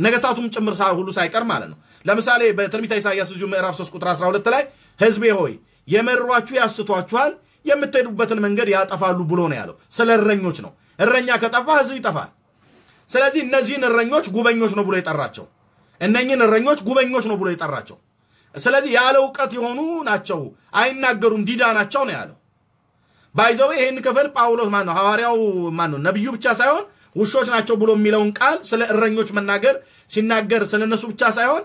S1: ነገስታቱም ጭምር ሁሉ ሳይቀር ማለት ነው። ለምሳሌ በትንቢተ ኢሳይያስ እዚሁ ምዕራፍ 3 ቁጥር 12 ላይ ህዝቤ ሆይ የመሯችሁ ያስቷችኋል፣ የምትሄዱበትን መንገድ ያጠፋሉ ብሎ ነው ያለው። ስለ እረኞች ነው። እረኛ ከጠፋ ህዝብ ይጠፋል። ስለዚህ እነዚህን እረኞች ጉበኞች ነው ብሎ የጠራቸው። እነኝህን እረኞች ጉበኞች ነው ብሎ የጠራቸው። ስለዚህ ያለ እውቀት የሆኑ ናቸው፣ አይናገሩም፣ ዲዳ ናቸው ነው ያለው። ባይዘው ይህን ክፍል ጳውሎስ ማን ነው ሐዋርያው ማን ነው ነቢዩ ብቻ ሳይሆን ውሾች ናቸው ብሎ የሚለውን ቃል ስለ እረኞች መናገር ሲናገር ስለ እነሱ ብቻ ሳይሆን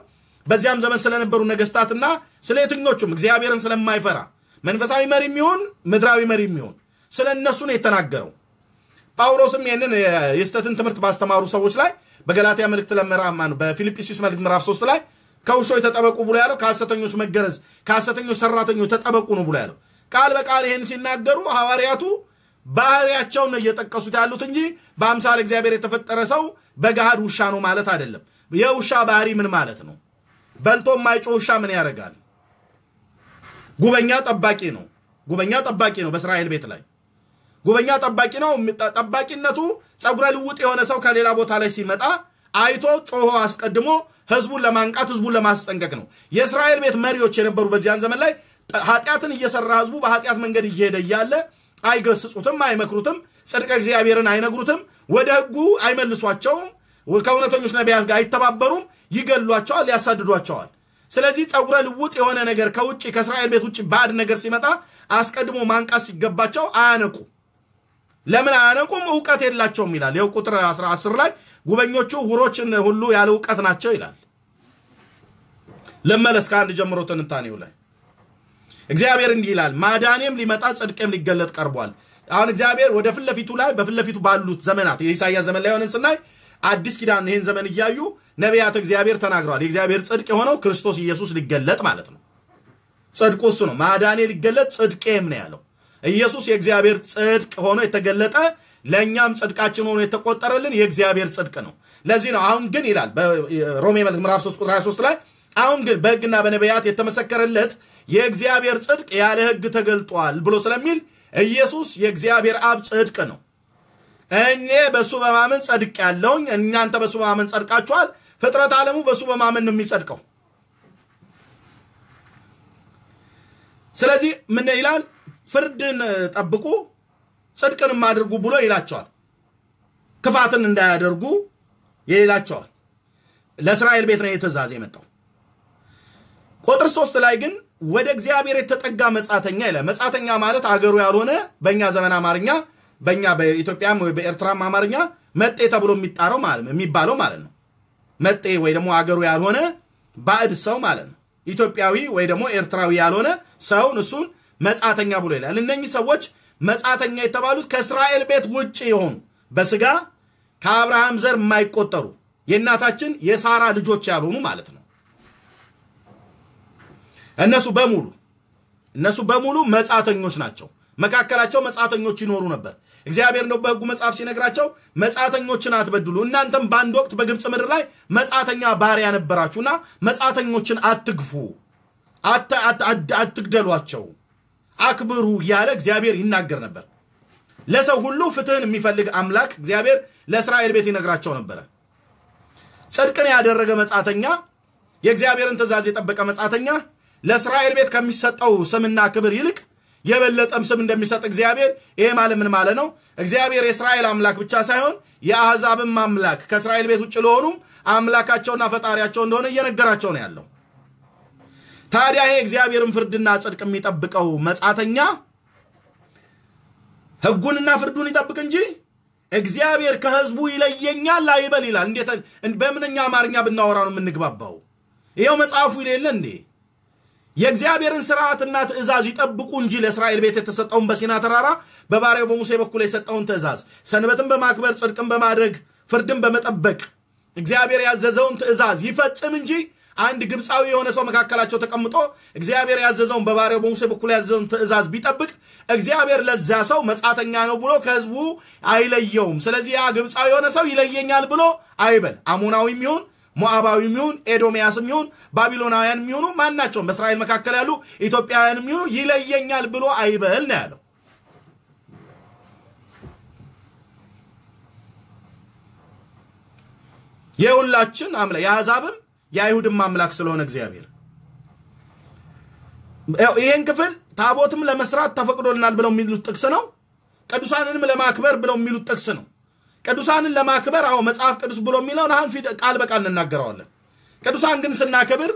S1: በዚያም ዘመን ስለነበሩ ነገስታትና ስለ የትኞቹም እግዚአብሔርን ስለማይፈራ መንፈሳዊ መሪ የሚሆን ምድራዊ መሪ የሚሆን ስለ እነሱ ነው የተናገረው። ጳውሎስም ይህንን የስተትን ትምህርት ባስተማሩ ሰዎች ላይ በገላትያ መልእክት ለምዕራፍ በፊልጵስዩስ መልእክት ምዕራፍ ሶስት ላይ ከውሾች ተጠበቁ ብሎ ያለው ከሐሰተኞች መገረዝ ከሐሰተኞች ሰራተኞች ተጠበቁ ነው ብሎ ያለው። ቃል በቃል ይህን ሲናገሩ ሐዋርያቱ ባህሪያቸውን ነው እየጠቀሱት ያሉት እንጂ በአምሳል እግዚአብሔር የተፈጠረ ሰው በገሃድ ውሻ ነው ማለት አይደለም። የውሻ ባህሪ ምን ማለት ነው? በልቶ የማይጮህ ውሻ ምን ያደርጋል? ጉበኛ ጠባቂ ነው። ጉበኛ ጠባቂ ነው። በእስራኤል ቤት ላይ ጉበኛ ጠባቂ ነው። ጠባቂነቱ ጸጉረ ልውጥ የሆነ ሰው ከሌላ ቦታ ላይ ሲመጣ አይቶ ጮሆ አስቀድሞ ህዝቡን ለማንቃት ህዝቡን ለማስጠንቀቅ ነው። የእስራኤል ቤት መሪዎች የነበሩ በዚያን ዘመን ላይ ኃጢአትን እየሰራ ህዝቡ በኃጢአት መንገድ እየሄደ እያለ አይገስጹትም፣ አይመክሩትም፣ ጽድቀ እግዚአብሔርን አይነግሩትም፣ ወደ ህጉ አይመልሷቸውም፣ ከእውነተኞች ነቢያት ጋር አይተባበሩም፣ ይገሏቸዋል፣ ያሳድዷቸዋል። ስለዚህ ጸጉረ ልውጥ የሆነ ነገር ከውጭ ከእስራኤል ቤት ውጭ ባዕድ ነገር ሲመጣ አስቀድሞ ማንቃት ሲገባቸው አያነቁ። ለምን አያነቁም? እውቀት የላቸውም ይላል። ይኸው ቁጥር 10 ላይ ጉበኞቹ ውሮችን ሁሉ ያለ እውቀት ናቸው ይላል። ልመለስ ከአንድ ጀምሮ ትንታኔው ላይ እግዚአብሔር እንዲህ ይላል፣ ማዳኔም ሊመጣ ጽድቄም ሊገለጥ ቀርቧል። አሁን እግዚአብሔር ወደ ፊት ላይ በፊት ባሉት ዘመናት የኢሳያስ ዘመን ላይ ሆነን ስናይ አዲስ ኪዳን ይህን ዘመን እያዩ ነቢያት እግዚአብሔር ተናግረዋል። የእግዚአብሔር ጽድቅ የሆነው ክርስቶስ ኢየሱስ ሊገለጥ ማለት ነው። ጽድቁ እሱ ነው። ማዳኔ ሊገለጥ ጽድቄም ነው ያለው። ኢየሱስ የእግዚአብሔር ጽድቅ ሆኖ የተገለጠ ለእኛም ጽድቃችን ሆኖ የተቆጠረልን የእግዚአብሔር ጽድቅ ነው። ለዚህ ነው አሁን ግን ይላል በሮሜ መልእክት ምዕራፍ 3 ቁጥር 23 ላይ አሁን ግን በሕግና በነቢያት የተመሰከረለት የእግዚአብሔር ጽድቅ ያለ ሕግ ተገልጧል ብሎ ስለሚል ኢየሱስ የእግዚአብሔር አብ ጽድቅ ነው። እኔ በእሱ በማመን ጸድቅ ያለውኝ እናንተ በእሱ በማመን ጸድቃችኋል። ፍጥረት ዓለሙ በእሱ በማመን ነው የሚጸድቀው። ስለዚህ ምን ይላል? ፍርድን ጠብቁ ጽድቅንም አድርጉ ብሎ ይላቸዋል። ክፋትን እንዳያደርጉ ይላቸዋል። ለእስራኤል ቤት ነው የትእዛዝ የመጣው። ቁጥር ሶስት ላይ ግን ወደ እግዚአብሔር የተጠጋ መጻተኛ ይላል። መጻተኛ ማለት አገሩ ያልሆነ በእኛ ዘመን አማርኛ በእኛ በኢትዮጵያም ወይ በኤርትራም አማርኛ መጤ ተብሎ የሚጣረው ማለት የሚባለው ማለት ነው። መጤ ወይ ደግሞ አገሩ ያልሆነ ባዕድ ሰው ማለት ነው። ኢትዮጵያዊ ወይ ደግሞ ኤርትራዊ ያልሆነ ሰውን እሱን መጻተኛ ብሎ ይላል። እነኚህ ሰዎች መጻተኛ የተባሉት ከእስራኤል ቤት ውጭ የሆኑ በስጋ ከአብርሃም ዘር የማይቆጠሩ የእናታችን የሳራ ልጆች ያልሆኑ ማለት ነው። እነሱ በሙሉ እነሱ በሙሉ መጻተኞች ናቸው። መካከላቸው መጻተኞች ይኖሩ ነበር። እግዚአብሔር ነው በሕጉ መጽሐፍ ሲነግራቸው መጻተኞችን አትበድሉ፣ እናንተም በአንድ ወቅት በግብፅ ምድር ላይ መጻተኛ ባሪያ ነበራችሁና መጻተኞችን አትግፉ፣ አት- አት- አት- አትግደሏቸው፣ አክብሩ እያለ እግዚአብሔር ይናገር ነበር። ለሰው ሁሉ ፍትህን የሚፈልግ አምላክ እግዚአብሔር ለእስራኤል ቤት ይነግራቸው ነበረ። ጽድቅን ያደረገ መጻተኛ፣ የእግዚአብሔርን ትእዛዝ የጠበቀ መጻተኛ ለእስራኤል ቤት ከሚሰጠው ስምና ክብር ይልቅ የበለጠም ስም እንደሚሰጥ እግዚአብሔር ይሄ ማለት ምን ማለት ነው? እግዚአብሔር የእስራኤል አምላክ ብቻ ሳይሆን የአሕዛብም አምላክ ከእስራኤል ቤት ውጭ ለሆኑም አምላካቸውና ፈጣሪያቸው እንደሆነ እየነገራቸው ነው ያለው። ታዲያ ይሄ እግዚአብሔርን ፍርድና ጽድቅ የሚጠብቀው መጻተኛ ሕጉንና ፍርዱን ይጠብቅ እንጂ እግዚአብሔር ከሕዝቡ ይለየኛል አይበል ይላል። እንዴት በምንኛ አማርኛ ብናወራ ነው የምንግባባው? ይኸው መጽሐፉ ይሌለ እንዴ የእግዚአብሔርን ስርዓትና ትእዛዝ ይጠብቁ እንጂ ለእስራኤል ቤት የተሰጠውን በሲና ተራራ በባሪያው በሙሴ በኩል የሰጠውን ትእዛዝ ሰንበትን በማክበር ጽድቅን በማድረግ ፍርድን በመጠበቅ እግዚአብሔር ያዘዘውን ትእዛዝ ይፈጽም እንጂ አንድ ግብፃዊ የሆነ ሰው መካከላቸው ተቀምጦ እግዚአብሔር ያዘዘውን በባሪያው በሙሴ በኩል ያዘዘውን ትእዛዝ ቢጠብቅ እግዚአብሔር ለዛ ሰው መጻተኛ ነው ብሎ ከህዝቡ አይለየውም። ስለዚህ ያ ግብፃዊ የሆነ ሰው ይለየኛል ብሎ አይበል። አሞናዊም ይሁን ሞዓባዊም ይሁን ኤዶምያስም ይሁን ባቢሎናውያን የሚሆኑ ማናቸውም በእስራኤል መካከል ያሉ ኢትዮጵያውያንም ይሁኑ ይለየኛል ብሎ አይበል ነው ያለው። የሁላችን አምላክ የአሕዛብም የአይሁድም አምላክ ስለሆነ እግዚአብሔር ይህን ክፍል ታቦትም ለመስራት ተፈቅዶልናል ብለው የሚሉት ጥቅስ ነው። ቅዱሳንንም ለማክበር ብለው የሚሉት ጥቅስ ነው። ቅዱሳንን ለማክበር አዎ መጽሐፍ ቅዱስ ብሎ የሚለውን አሁን ቃል በቃል እንናገረዋለን። ቅዱሳን ግን ስናከብር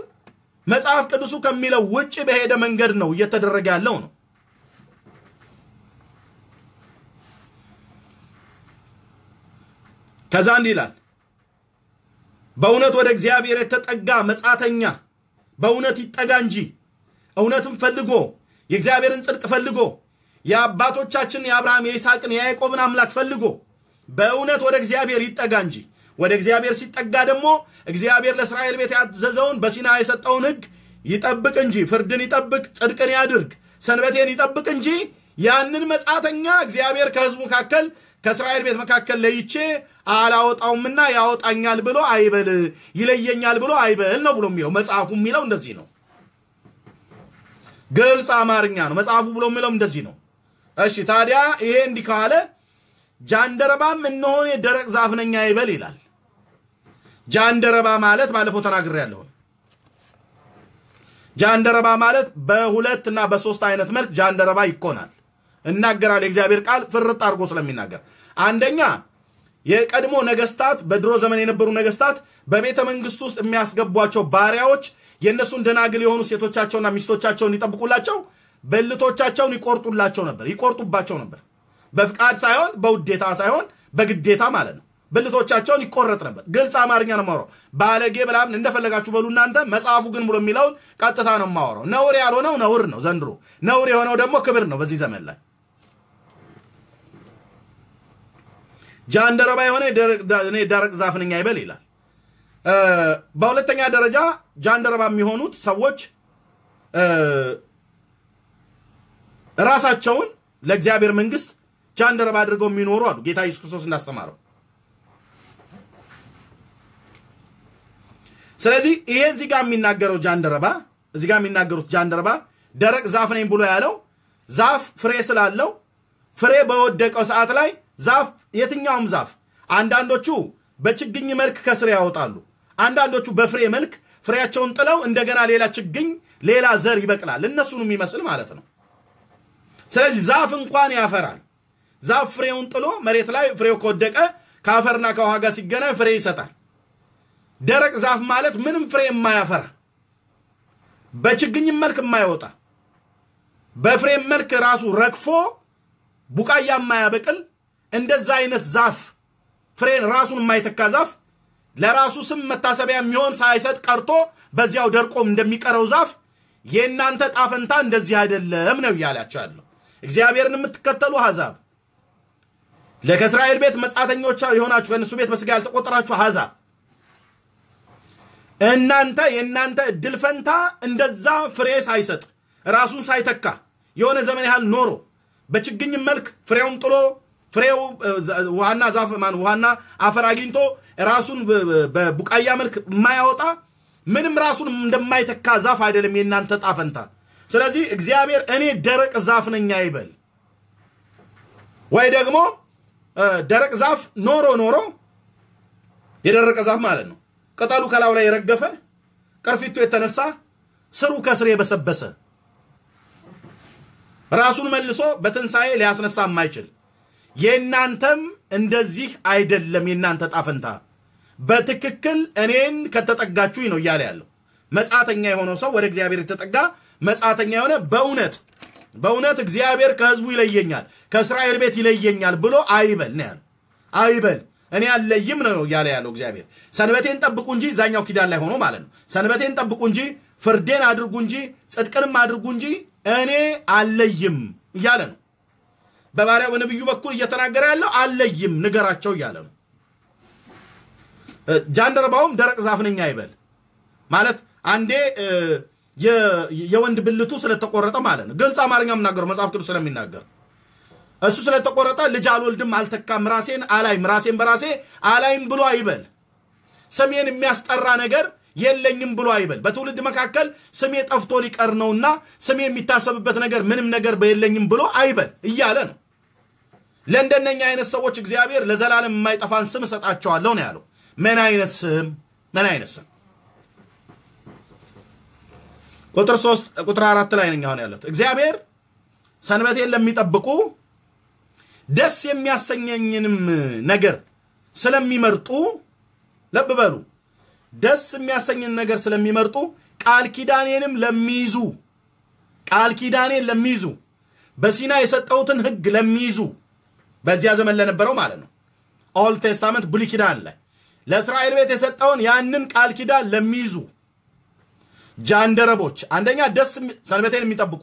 S1: መጽሐፍ ቅዱሱ ከሚለው ውጭ በሄደ መንገድ ነው እየተደረገ ያለው ነው። ከዛ እንዲህ ይላል፣ በእውነት ወደ እግዚአብሔር የተጠጋ መጻተኛ በእውነት ይጠጋ እንጂ እውነትን ፈልጎ የእግዚአብሔርን ጽድቅ ፈልጎ የአባቶቻችን የአብርሃም የይስሐቅን የያዕቆብን አምላክ ፈልጎ በእውነት ወደ እግዚአብሔር ይጠጋ እንጂ ወደ እግዚአብሔር ሲጠጋ ደግሞ እግዚአብሔር ለእስራኤል ቤት ያዘዘውን በሲና የሰጠውን ሕግ ይጠብቅ እንጂ ፍርድን ይጠብቅ፣ ጽድቅን ያድርግ፣ ሰንበቴን ይጠብቅ እንጂ ያንን መጻተኛ እግዚአብሔር ከሕዝቡ መካከል ከእስራኤል ቤት መካከል ለይቼ አላወጣውምና ያወጣኛል ብሎ አይበል፣ ይለየኛል ብሎ አይበል ነው ብሎ የሚለው መጽሐፉ የሚለው እንደዚህ ነው። ግልጽ አማርኛ ነው መጽሐፉ ብሎ የሚለው እንደዚህ ነው። እሺ ታዲያ ይሄ እንዲህ ካለ ጃንደረባም እነሆን የደረቅ ዛፍ ነኝ አይበል ይላል። ጃንደረባ ማለት ባለፈው ተናግሬያለሁ። ጃንደረባ ማለት በሁለት እና በሶስት አይነት መልክ ጃንደረባ ይኮናል። እናገራል የእግዚአብሔር ቃል ፍርጥ አድርጎ ስለሚናገር አንደኛ የቀድሞ ነገስታት በድሮ ዘመን የነበሩ ነገስታት በቤተ መንግስት ውስጥ የሚያስገቧቸው ባሪያዎች የእነሱን ደናግል የሆኑ ሴቶቻቸውና ሚስቶቻቸውን ይጠብቁላቸው ብልቶቻቸውን ይቆርጡላቸው ነበር፣ ይቆርጡባቸው ነበር። በፍቃድ ሳይሆን በውዴታ ሳይሆን በግዴታ ማለት ነው። ብልቶቻቸውን ይቆረጥ ነበር። ግልጽ አማርኛ ነው የማወራው። ባለጌ ምናምን እንደፈለጋችሁ በሉ እናንተ። መጽሐፉ ግን ብሎ የሚለውን ቀጥታ ነው የማወራው። ነውር ያልሆነው ነውር ነው ዘንድሮ፣ ነውር የሆነው ደግሞ ክብር ነው በዚህ ዘመን ላይ ጃንደረባ የሆነ እኔ ደረቅ ዛፍ ነኝ አይበል ይላል። በሁለተኛ ደረጃ ጃንደረባ የሚሆኑት ሰዎች ራሳቸውን ለእግዚአብሔር መንግስት ጃንደረባ አድርገው የሚኖሩ አሉ። ጌታ ኢየሱስ ክርስቶስ እንዳስተማረው። ስለዚህ ይሄ እዚህ ጋር የሚናገረው ጃንደረባ እዚህ ጋር የሚናገሩት ጃንደረባ ደረቅ ዛፍ ነኝ ብሎ ያለው ዛፍ ፍሬ ስላለው ፍሬ በወደቀው ሰዓት ላይ ዛፍ የትኛውም ዛፍ አንዳንዶቹ በችግኝ መልክ ከስር ያወጣሉ። አንዳንዶቹ በፍሬ መልክ ፍሬያቸውን ጥለው እንደገና ሌላ ችግኝ ሌላ ዘር ይበቅላል። እነሱን የሚመስል ማለት ነው። ስለዚህ ዛፍ እንኳን ያፈራል። ዛፍ ፍሬውን ጥሎ መሬት ላይ ፍሬው ከወደቀ ከአፈርና ከውሃ ጋር ሲገናኝ ፍሬ ይሰጣል። ደረቅ ዛፍ ማለት ምንም ፍሬ የማያፈራ በችግኝ መልክ የማይወጣ በፍሬ መልክ ራሱ ረግፎ ቡቃያ የማያበቅል እንደዛ አይነት ዛፍ ፍሬን ራሱን የማይተካ ዛፍ ለራሱ ስም መታሰቢያ የሚሆን ሳይሰጥ ቀርቶ በዚያው ደርቆም እንደሚቀረው ዛፍ የእናንተ ጣፈንታ እንደዚህ አይደለም ነው እያላቸው ያለው። እግዚአብሔርን የምትከተሉ አሕዛብ፣ ከእስራኤል ቤት መጻተኞች የሆናችሁ ከእነሱ ቤት በስጋ ያልተቆጠራችሁ አሕዛብ እናንተ የእናንተ እድል ፈንታ እንደዛ ፍሬ ሳይሰጥ ራሱን ሳይተካ የሆነ ዘመን ያህል ኖሮ በችግኝ መልክ ፍሬውን ጥሎ ፍሬው ውሃና ዛፍ ማን ውሃና አፈር አግኝቶ ራሱን በቡቃያ መልክ የማያወጣ ምንም ራሱን እንደማይተካ ዛፍ አይደለም የእናንተ ጣፈንታ። ስለዚህ እግዚአብሔር እኔ ደረቅ ዛፍ ነኝ አይበል። ወይ ደግሞ ደረቅ ዛፍ ኖሮ ኖሮ የደረቀ ዛፍ ማለት ነው። ቅጠሉ ከላዩ ላይ የረገፈ ቅርፊቱ የተነሳ ስሩ ከስር የበሰበሰ ራሱን መልሶ በትንሣኤ ሊያስነሳ የማይችል የእናንተም እንደዚህ አይደለም። የእናንተ ጣፈንታ በትክክል እኔን ከተጠጋችሁኝ ነው እያለ ያለው። መጻተኛ የሆነው ሰው ወደ እግዚአብሔር የተጠጋ መጻተኛ የሆነ በእውነት በእውነት እግዚአብሔር ከሕዝቡ ይለየኛል ከእስራኤል ቤት ይለየኛል ብሎ አይበል ነው ያለው። አይበል እኔ አለይም ነው እያለ ያለው እግዚአብሔር። ሰንበቴን ጠብቁ እንጂ እዛኛው ኪዳን ላይ ሆኖ ማለት ነው። ሰንበቴን ጠብቁ እንጂ ፍርዴን አድርጉ እንጂ ጽድቅንም አድርጉ እንጂ እኔ አለይም እያለ ነው። በባሪያው በነቢዩ በኩል እየተናገረ ያለው አለይም ንገራቸው እያለ ነው። ጃንደረባውም ደረቅ ዛፍ ነኝ አይበል ማለት አንዴ የወንድ ብልቱ ስለተቆረጠ ማለት ነው። ግልጽ አማርኛ የምናገረው መጽሐፍ ቅዱስ ስለሚናገር እሱ ስለተቆረጠ ልጅ አልወልድም፣ አልተካም፣ ራሴን አላይም፣ ራሴን በራሴ አላይም ብሎ አይበል። ስሜን የሚያስጠራ ነገር የለኝም ብሎ አይበል። በትውልድ መካከል ስሜ ጠፍቶ ሊቀር ነውና ስሜ የሚታሰብበት ነገር ምንም ነገር በየለኝም ብሎ አይበል እያለ ነው። ለእንደነኛ አይነት ሰዎች እግዚአብሔር ለዘላለም የማይጠፋን ስም እሰጣቸዋለሁ ነው ያለው። ምን አይነት ስም? ምን አይነት ስም? ቁጥር ሶስት ቁጥር አራት ላይ ነኝ አሁን ያለት እግዚአብሔር ሰንበቴን ለሚጠብቁ ደስ የሚያሰኘኝንም ነገር ስለሚመርጡ ለብ በሉ። ደስ የሚያሰኝን ነገር ስለሚመርጡ ቃል ኪዳኔንም ለሚይዙ ቃል ኪዳኔን ለሚይዙ በሲና የሰጠሁትን ሕግ ለሚይዙ በዚያ ዘመን ለነበረው ማለት ነው። Old Testament ብሉይ ኪዳን ላይ ለእስራኤል ቤት የሰጠውን ያንን ቃል ኪዳን ለሚይዙ ጃንደረቦች፣ አንደኛ ደስ ሰንበቴን የሚጠብቁ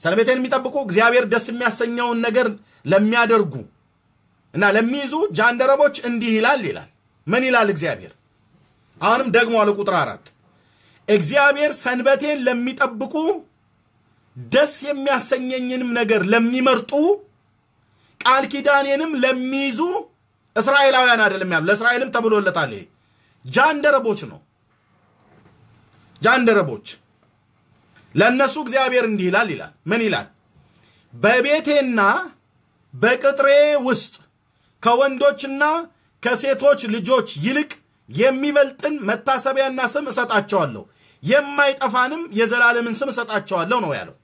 S1: ሰንበቴን የሚጠብቁ እግዚአብሔር ደስ የሚያሰኘውን ነገር ለሚያደርጉ እና ለሚይዙ ጃንደረቦች እንዲህ ይላል ይላል። ምን ይላል እግዚአብሔር? አሁንም ደግሞ አለ ቁጥር አራት እግዚአብሔር ሰንበቴን ለሚጠብቁ ደስ የሚያሰኘኝንም ነገር ለሚመርጡ ቃል ኪዳኔንም ለሚይዙ እስራኤላውያን አይደለም ያሉ ለእስራኤልም ተብሎለታል። ይሄ ጃንደረቦች ነው። ጃንደረቦች። ለእነሱ እግዚአብሔር እንዲህ ይላል ይላል። ምን ይላል? በቤቴና በቅጥሬ ውስጥ ከወንዶችና ከሴቶች ልጆች ይልቅ የሚበልጥን መታሰቢያና ስም እሰጣቸዋለሁ። የማይጠፋንም የዘላለምን ስም እሰጣቸዋለሁ ነው ያለው።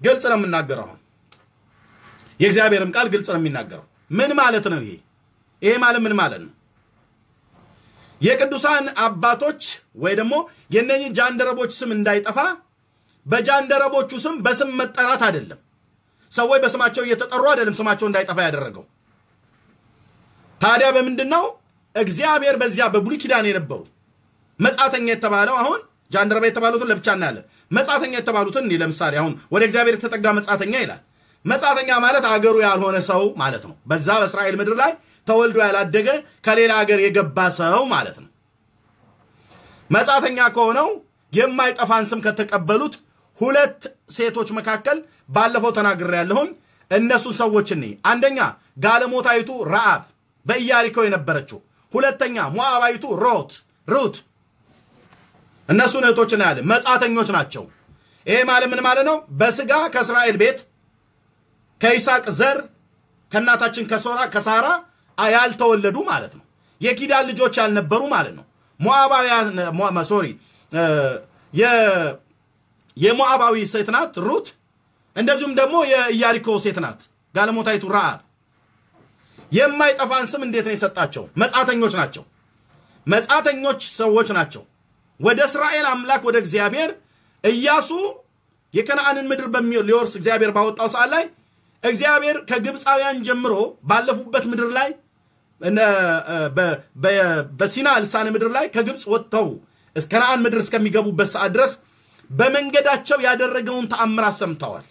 S1: ግልጽ ነው የምናገረው አሁን። የእግዚአብሔርም ቃል ግልጽ ነው የሚናገረው። ምን ማለት ነው ይሄ? ይሄ ማለት ምን ማለት ነው የቅዱሳን አባቶች ወይ ደግሞ የነኚህ ጃንደረቦች ስም እንዳይጠፋ በጃንደረቦቹ ስም በስም መጠራት አይደለም። ሰዎች በስማቸው እየተጠሩ አይደለም ስማቸው እንዳይጠፋ ያደረገው። ታዲያ በምንድን ነው እግዚአብሔር በዚያ በብሉይ ኪዳን የነበሩ? መጻተኛ የተባለው አሁን ጃንደረባ የተባሉትን ለብቻ እናያለን። መጻተኛ የተባሉትን እኔ ለምሳሌ አሁን ወደ እግዚአብሔር የተጠጋ መጻተኛ ይላል። መጻተኛ ማለት አገሩ ያልሆነ ሰው ማለት ነው። በዛ በእስራኤል ምድር ላይ ተወልዶ ያላደገ ከሌላ ሀገር የገባ ሰው ማለት ነው። መጻተኛ ከሆነው የማይጠፋን ስም ከተቀበሉት ሁለት ሴቶች መካከል ባለፈው ተናግሬ ያለሁኝ እነሱን ሰዎች እኔ አንደኛ ጋለሞታይቱ ረአብ በኢያሪኮ የነበረችው ሁለተኛ ሞዓባዊቱ ሮት ሩት። እነሱን እህቶች እናያለን። መጻተኞች ናቸው። ይሄ ማለት ምን ማለት ነው? በስጋ ከእስራኤል ቤት ከይስሐቅ ዘር ከእናታችን ከሶራ ከሳራ ያልተወለዱ ማለት ነው። የኪዳን ልጆች ያልነበሩ ማለት ነው። ሞዓባውያን ሶሪ የሞዓባዊ ሴት ናት ሩት። እንደዚሁም ደግሞ የኢያሪኮ ሴት ናት ጋለሞታይቱ ረአብ የማይጠፋን ስም እንዴት ነው የሰጣቸው? መጻተኞች ናቸው። መጻተኞች ሰዎች ናቸው። ወደ እስራኤል አምላክ ወደ እግዚአብሔር ኢያሱ የከነአንን ምድር ሊወርስ እግዚአብሔር ባወጣው ሰዓት ላይ እግዚአብሔር ከግብፃውያን ጀምሮ ባለፉበት ምድር ላይ በሲና ልሳነ ምድር ላይ ከግብፅ ወጥተው ከነአን ምድር እስከሚገቡበት ሰዓት ድረስ በመንገዳቸው ያደረገውን ተአምራት ሰምተዋል።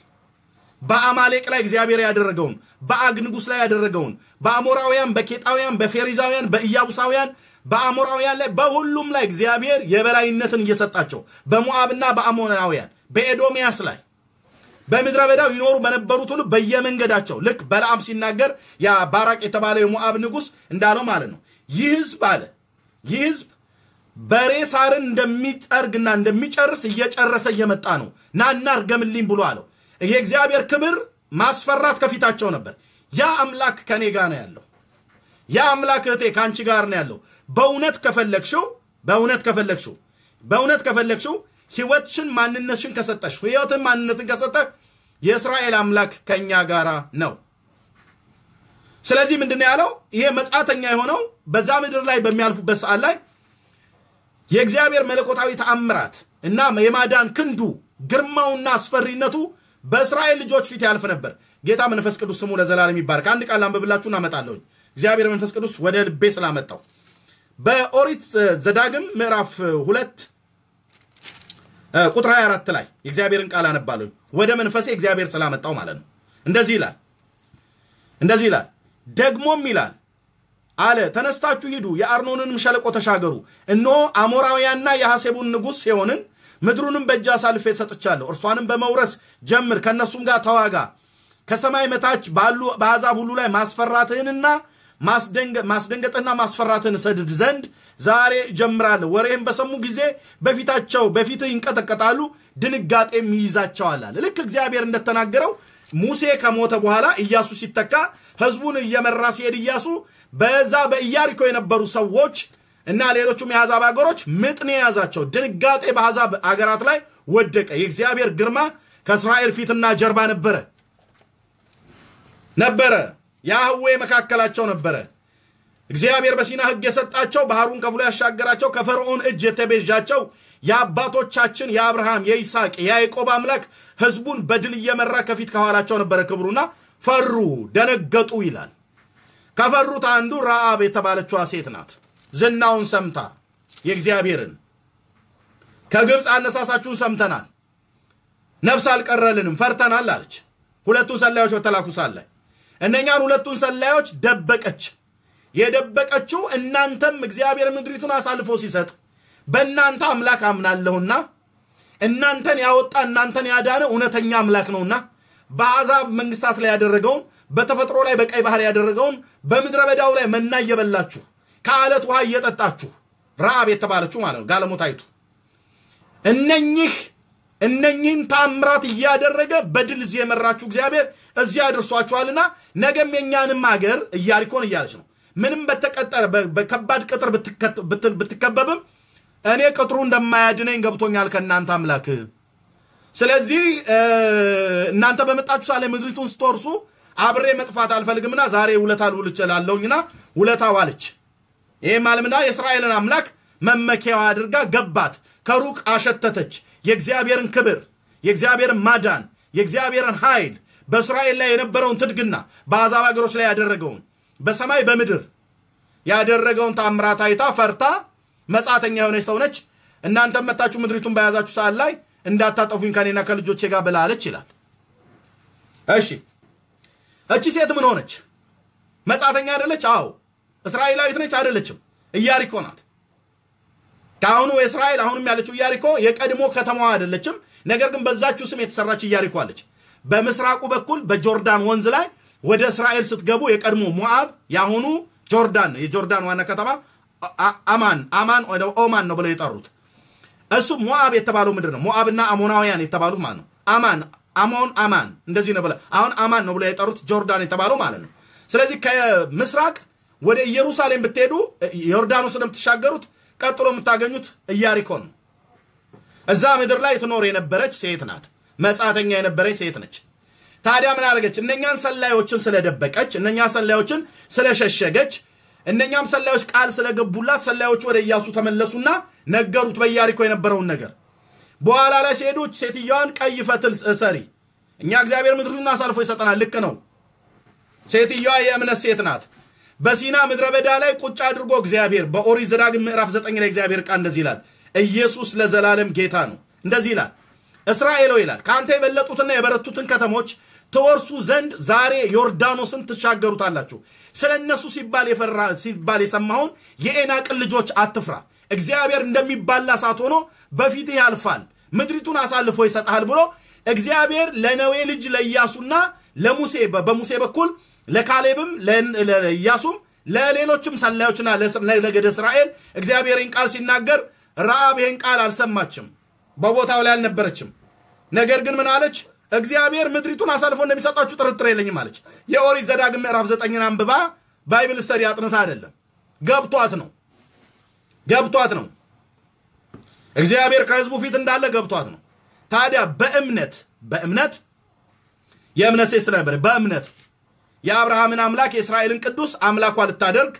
S1: በአማሌቅ ላይ እግዚአብሔር ያደረገውን በአግ ንጉሥ ላይ ያደረገውን በአሞራውያን በኬጣውያን በፌሪዛውያን በኢያቡሳውያን በአሞራውያን ላይ በሁሉም ላይ እግዚአብሔር የበላይነትን እየሰጣቸው በሞዓብና በአሞናውያን በኤዶሚያስ ላይ በምድረ በዳው ይኖሩ በነበሩት ሁሉ በየመንገዳቸው። ልክ በለዓም ሲናገር ያ ባራቅ የተባለው የሞዓብ ንጉሥ እንዳለው ማለት ነው። ይህ ህዝብ አለ። ይህ ህዝብ በሬ ሳርን እንደሚጠርግና እንደሚጨርስ እየጨረሰ እየመጣ ነው። ናና እርገምልኝ ብሎ አለው። የእግዚአብሔር ክብር ማስፈራት ከፊታቸው ነበር። ያ አምላክ ከኔ ጋር ነው ያለው። ያ አምላክ እህቴ ከአንቺ ጋር ነው ያለው። በእውነት ከፈለግሽው በእውነት ከፈለግሽው በእውነት ከፈለግሽው ህይወትሽን ማንነትሽን ከሰጠሽ ህይወትን ማንነትን ከሰጠ የእስራኤል አምላክ ከእኛ ጋር ነው። ስለዚህ ምንድን ያለው? ይሄ መጻተኛ የሆነው በዛ ምድር ላይ በሚያልፉበት ሰዓት ላይ የእግዚአብሔር መለኮታዊ ተአምራት እና የማዳን ክንዱ ግርማውና አስፈሪነቱ በእስራኤል ልጆች ፊት ያልፍ ነበር። ጌታ መንፈስ ቅዱስ ስሙ ለዘላለም ይባረክ። አንድ ቃል አንብብላችሁ እናመጣለሁኝ። እግዚአብሔር መንፈስ ቅዱስ ወደ ልቤ ስላመጣው። በኦሪት ዘዳግም ምዕራፍ ሁለት ቁጥር 24 ላይ የእግዚአብሔርን ቃል አነባለሁ ወደ መንፈሴ እግዚአብሔር ስላመጣው ማለት ነው። እንደዚህ ይላል እንደዚህ ይላል። ደግሞም ይላል አለ ተነስታችሁ ሂዱ የአርኖንንም ሸለቆ ተሻገሩ። እነሆ አሞራውያንና የሐሴቡን ንጉሥ ሲሆንን ምድሩንም በእጅ አሳልፌ ሰጥቻለሁ። እርሷንም በመውረስ ጀምር ከእነሱም ጋር ተዋጋ። ከሰማይ መታች ባሉ በአሕዛብ ሁሉ ላይ ማስፈራትህንና ማስደንገጥና ማስፈራትህን ሰድድ ዘንድ ዛሬ ጀምራለሁ ወሬህም በሰሙ ጊዜ በፊታቸው በፊትህ ይንቀጠቀጣሉ ድንጋጤም ይይዛቸዋል ልክ እግዚአብሔር እንደተናገረው ሙሴ ከሞተ በኋላ ኢያሱ ሲተካ ህዝቡን እየመራ ሲሄድ ኢያሱ በዛ በኢያሪኮ የነበሩ ሰዎች እና ሌሎቹም የአሕዛብ አገሮች ምጥን የያዛቸው ድንጋጤ በአሕዛብ አገራት ላይ ወደቀ። የእግዚአብሔር ግርማ ከእስራኤል ፊትና ጀርባ ነበረ። ነበረ ያህዌ መካከላቸው ነበረ። እግዚአብሔር በሲና ህግ የሰጣቸው ባህሩን ከፍሎ ያሻገራቸው ከፈርዖን እጅ የተቤዣቸው የአባቶቻችን የአብርሃም የይስሐቅ የያዕቆብ አምላክ ህዝቡን በድል እየመራ ከፊት ከኋላቸው ነበረ። ክብሩና ፈሩ ደነገጡ ይላል። ከፈሩት አንዱ ረአብ የተባለችዋ ሴት ናት። ዝናውን ሰምታ የእግዚአብሔርን ከግብፅ አነሳሳችሁን ሰምተናል። ነፍስ አልቀረልንም ፈርተናል አለች። ሁለቱን ሰላዮች በተላኩ ሳለ እነኛን ሁለቱን ሰላዮች ደበቀች። የደበቀችው እናንተም እግዚአብሔር ምድሪቱን አሳልፎ ሲሰጥ በእናንተ አምላክ አምናለሁና እናንተን ያወጣ እናንተን ያዳነ እውነተኛ አምላክ ነውና በአሕዛብ መንግስታት ላይ ያደረገውን በተፈጥሮ ላይ በቀይ ባህር ያደረገውን በምድረ በዳው ላይ መና እየበላችሁ ከአለት ውሃ እየጠጣችሁ ረአብ የተባለችው ማለት ነው። ጋለሞታይቱ እነኚህ እነኚህን ታምራት እያደረገ በድል እዚህ የመራችሁ እግዚአብሔር እዚህ አድርሷችኋልና ነገም የኛንም አገር ኢያሪኮን እያለች ነው። ምንም በተቀጠረ በከባድ ቅጥር ብትከበብም እኔ ቅጥሩ እንደማያድነኝ ገብቶኛል ከእናንተ አምላክ። ስለዚህ እናንተ በመጣችሁ ሳለ ምድሪቱን ስትወርሱ አብሬ መጥፋት አልፈልግምና ዛሬ ውለታ ልውል እችላለሁኝና ውለታ ዋለች። ይህ ማለምና የእስራኤልን አምላክ መመኪያዋ አድርጋ ገባት። ከሩቅ አሸተተች። የእግዚአብሔርን ክብር፣ የእግዚአብሔርን ማዳን፣ የእግዚአብሔርን ኃይል በእስራኤል ላይ የነበረውን ትድግና በአሕዛብ ሀገሮች ላይ ያደረገውን በሰማይ በምድር ያደረገውን ታምራት አይታ ፈርታ መጻተኛ የሆነች ሰው ነች። እናንተም መታችሁ ምድሪቱን በያዛችሁ ሰዓት ላይ እንዳታጠፉኝ ከኔና ከልጆቼ ጋር ብላለች ይላል። እሺ እቺ ሴት ምን ሆነች? መጻተኛ አይደለች? አዎ። እስራኤላዊት ነች? አይደለችም። ኢያሪኮ ናት። ከአሁኑ እስራኤል አሁንም ያለችው ኢያሪኮ የቀድሞ ከተማዋ አይደለችም። ነገር ግን በዛችሁ ስም የተሰራች ኢያሪኮ አለች። በምስራቁ በኩል በጆርዳን ወንዝ ላይ ወደ እስራኤል ስትገቡ የቀድሞ ሞዓብ የአሁኑ ጆርዳን ነው። የጆርዳን ዋና ከተማ አማን አማን ኦማን ነው ብለው የጠሩት እሱ ሞዓብ የተባለው ምድር ነው። ሞዓብና አሞናውያን የተባሉት ማለት ነው። አማን አሞን አማን እንደዚህ ነው ብለ አሁን አማን ነው ብለው የጠሩት ጆርዳን የተባለው ማለት ነው። ስለዚህ ከምስራቅ ወደ ኢየሩሳሌም ብትሄዱ ዮርዳኖስን የምትሻገሩት ቀጥሎ የምታገኙት ኢያሪኮን ነው። እዛ ምድር ላይ ትኖር የነበረች ሴት ናት። መጻተኛ የነበረች ሴት ነች። ታዲያ ምን አደረገች? እነኛን ሰላዮችን ስለደበቀች፣ እነኛ ሰላዮችን ስለሸሸገች፣ እነኛም ሰላዮች ቃል ስለገቡላት ሰላዮቹ ወደ ኢያሱ ተመለሱና ነገሩት በኢያሪኮ የነበረውን ነገር። በኋላ ላይ ሲሄዱ ሴትዮዋን ቀይ ፈትል እሰሪ፣ እኛ እግዚአብሔር ምድሩን አሳልፎ ይሰጠናል። ልክ ነው። ሴትዮዋ የእምነት ሴት ናት። በሲና ምድረ በዳ ላይ ቁጭ አድርጎ እግዚአብሔር በኦሪት ዘዳግም ምዕራፍ ዘጠኝ ላይ እግዚአብሔር ቃል እንደዚህ ይላል፣ ኢየሱስ ለዘላለም ጌታ ነው። እንደዚህ ይላል፣ እስራኤሎ ይላል ከአንተ የበለጡትና የበረቱትን ከተሞች ትወርሱ ዘንድ ዛሬ ዮርዳኖስን ትሻገሩታላችሁ። ስለ እነሱ ሲባል የሰማውን የኤናቅን ልጆች አትፍራ። እግዚአብሔር እንደሚባላ እሳት ሆኖ በፊትህ ያልፋል፣ ምድሪቱን አሳልፎ ይሰጥሃል ብሎ እግዚአብሔር ለነዌ ልጅ ለኢያሱና ለሙሴ በሙሴ በኩል ለካሌብም ለኢያሱም ለሌሎችም ሰላዮችና ለነገደ እስራኤል እግዚአብሔር ይህን ቃል ሲናገር ረአብ ይህን ቃል አልሰማችም፣ በቦታው ላይ አልነበረችም። ነገር ግን ምን አለች? እግዚአብሔር ምድሪቱን አሳልፎ እንደሚሰጣችሁ ጥርጥር የለኝም አለች። የኦሪት ዘዳግም ምዕራፍ ዘጠኝን አንብባ Bible study አጥንታ አይደለም፣ ገብቷት ነው ገብቷት ነው። እግዚአብሔር ከህዝቡ ፊት እንዳለ ገብቷት ነው። ታዲያ በእምነት በእምነት የእምነት ሴት ስለነበረ በእምነት የአብርሃምን አምላክ የእስራኤልን ቅዱስ አምላኳ ልታደርግ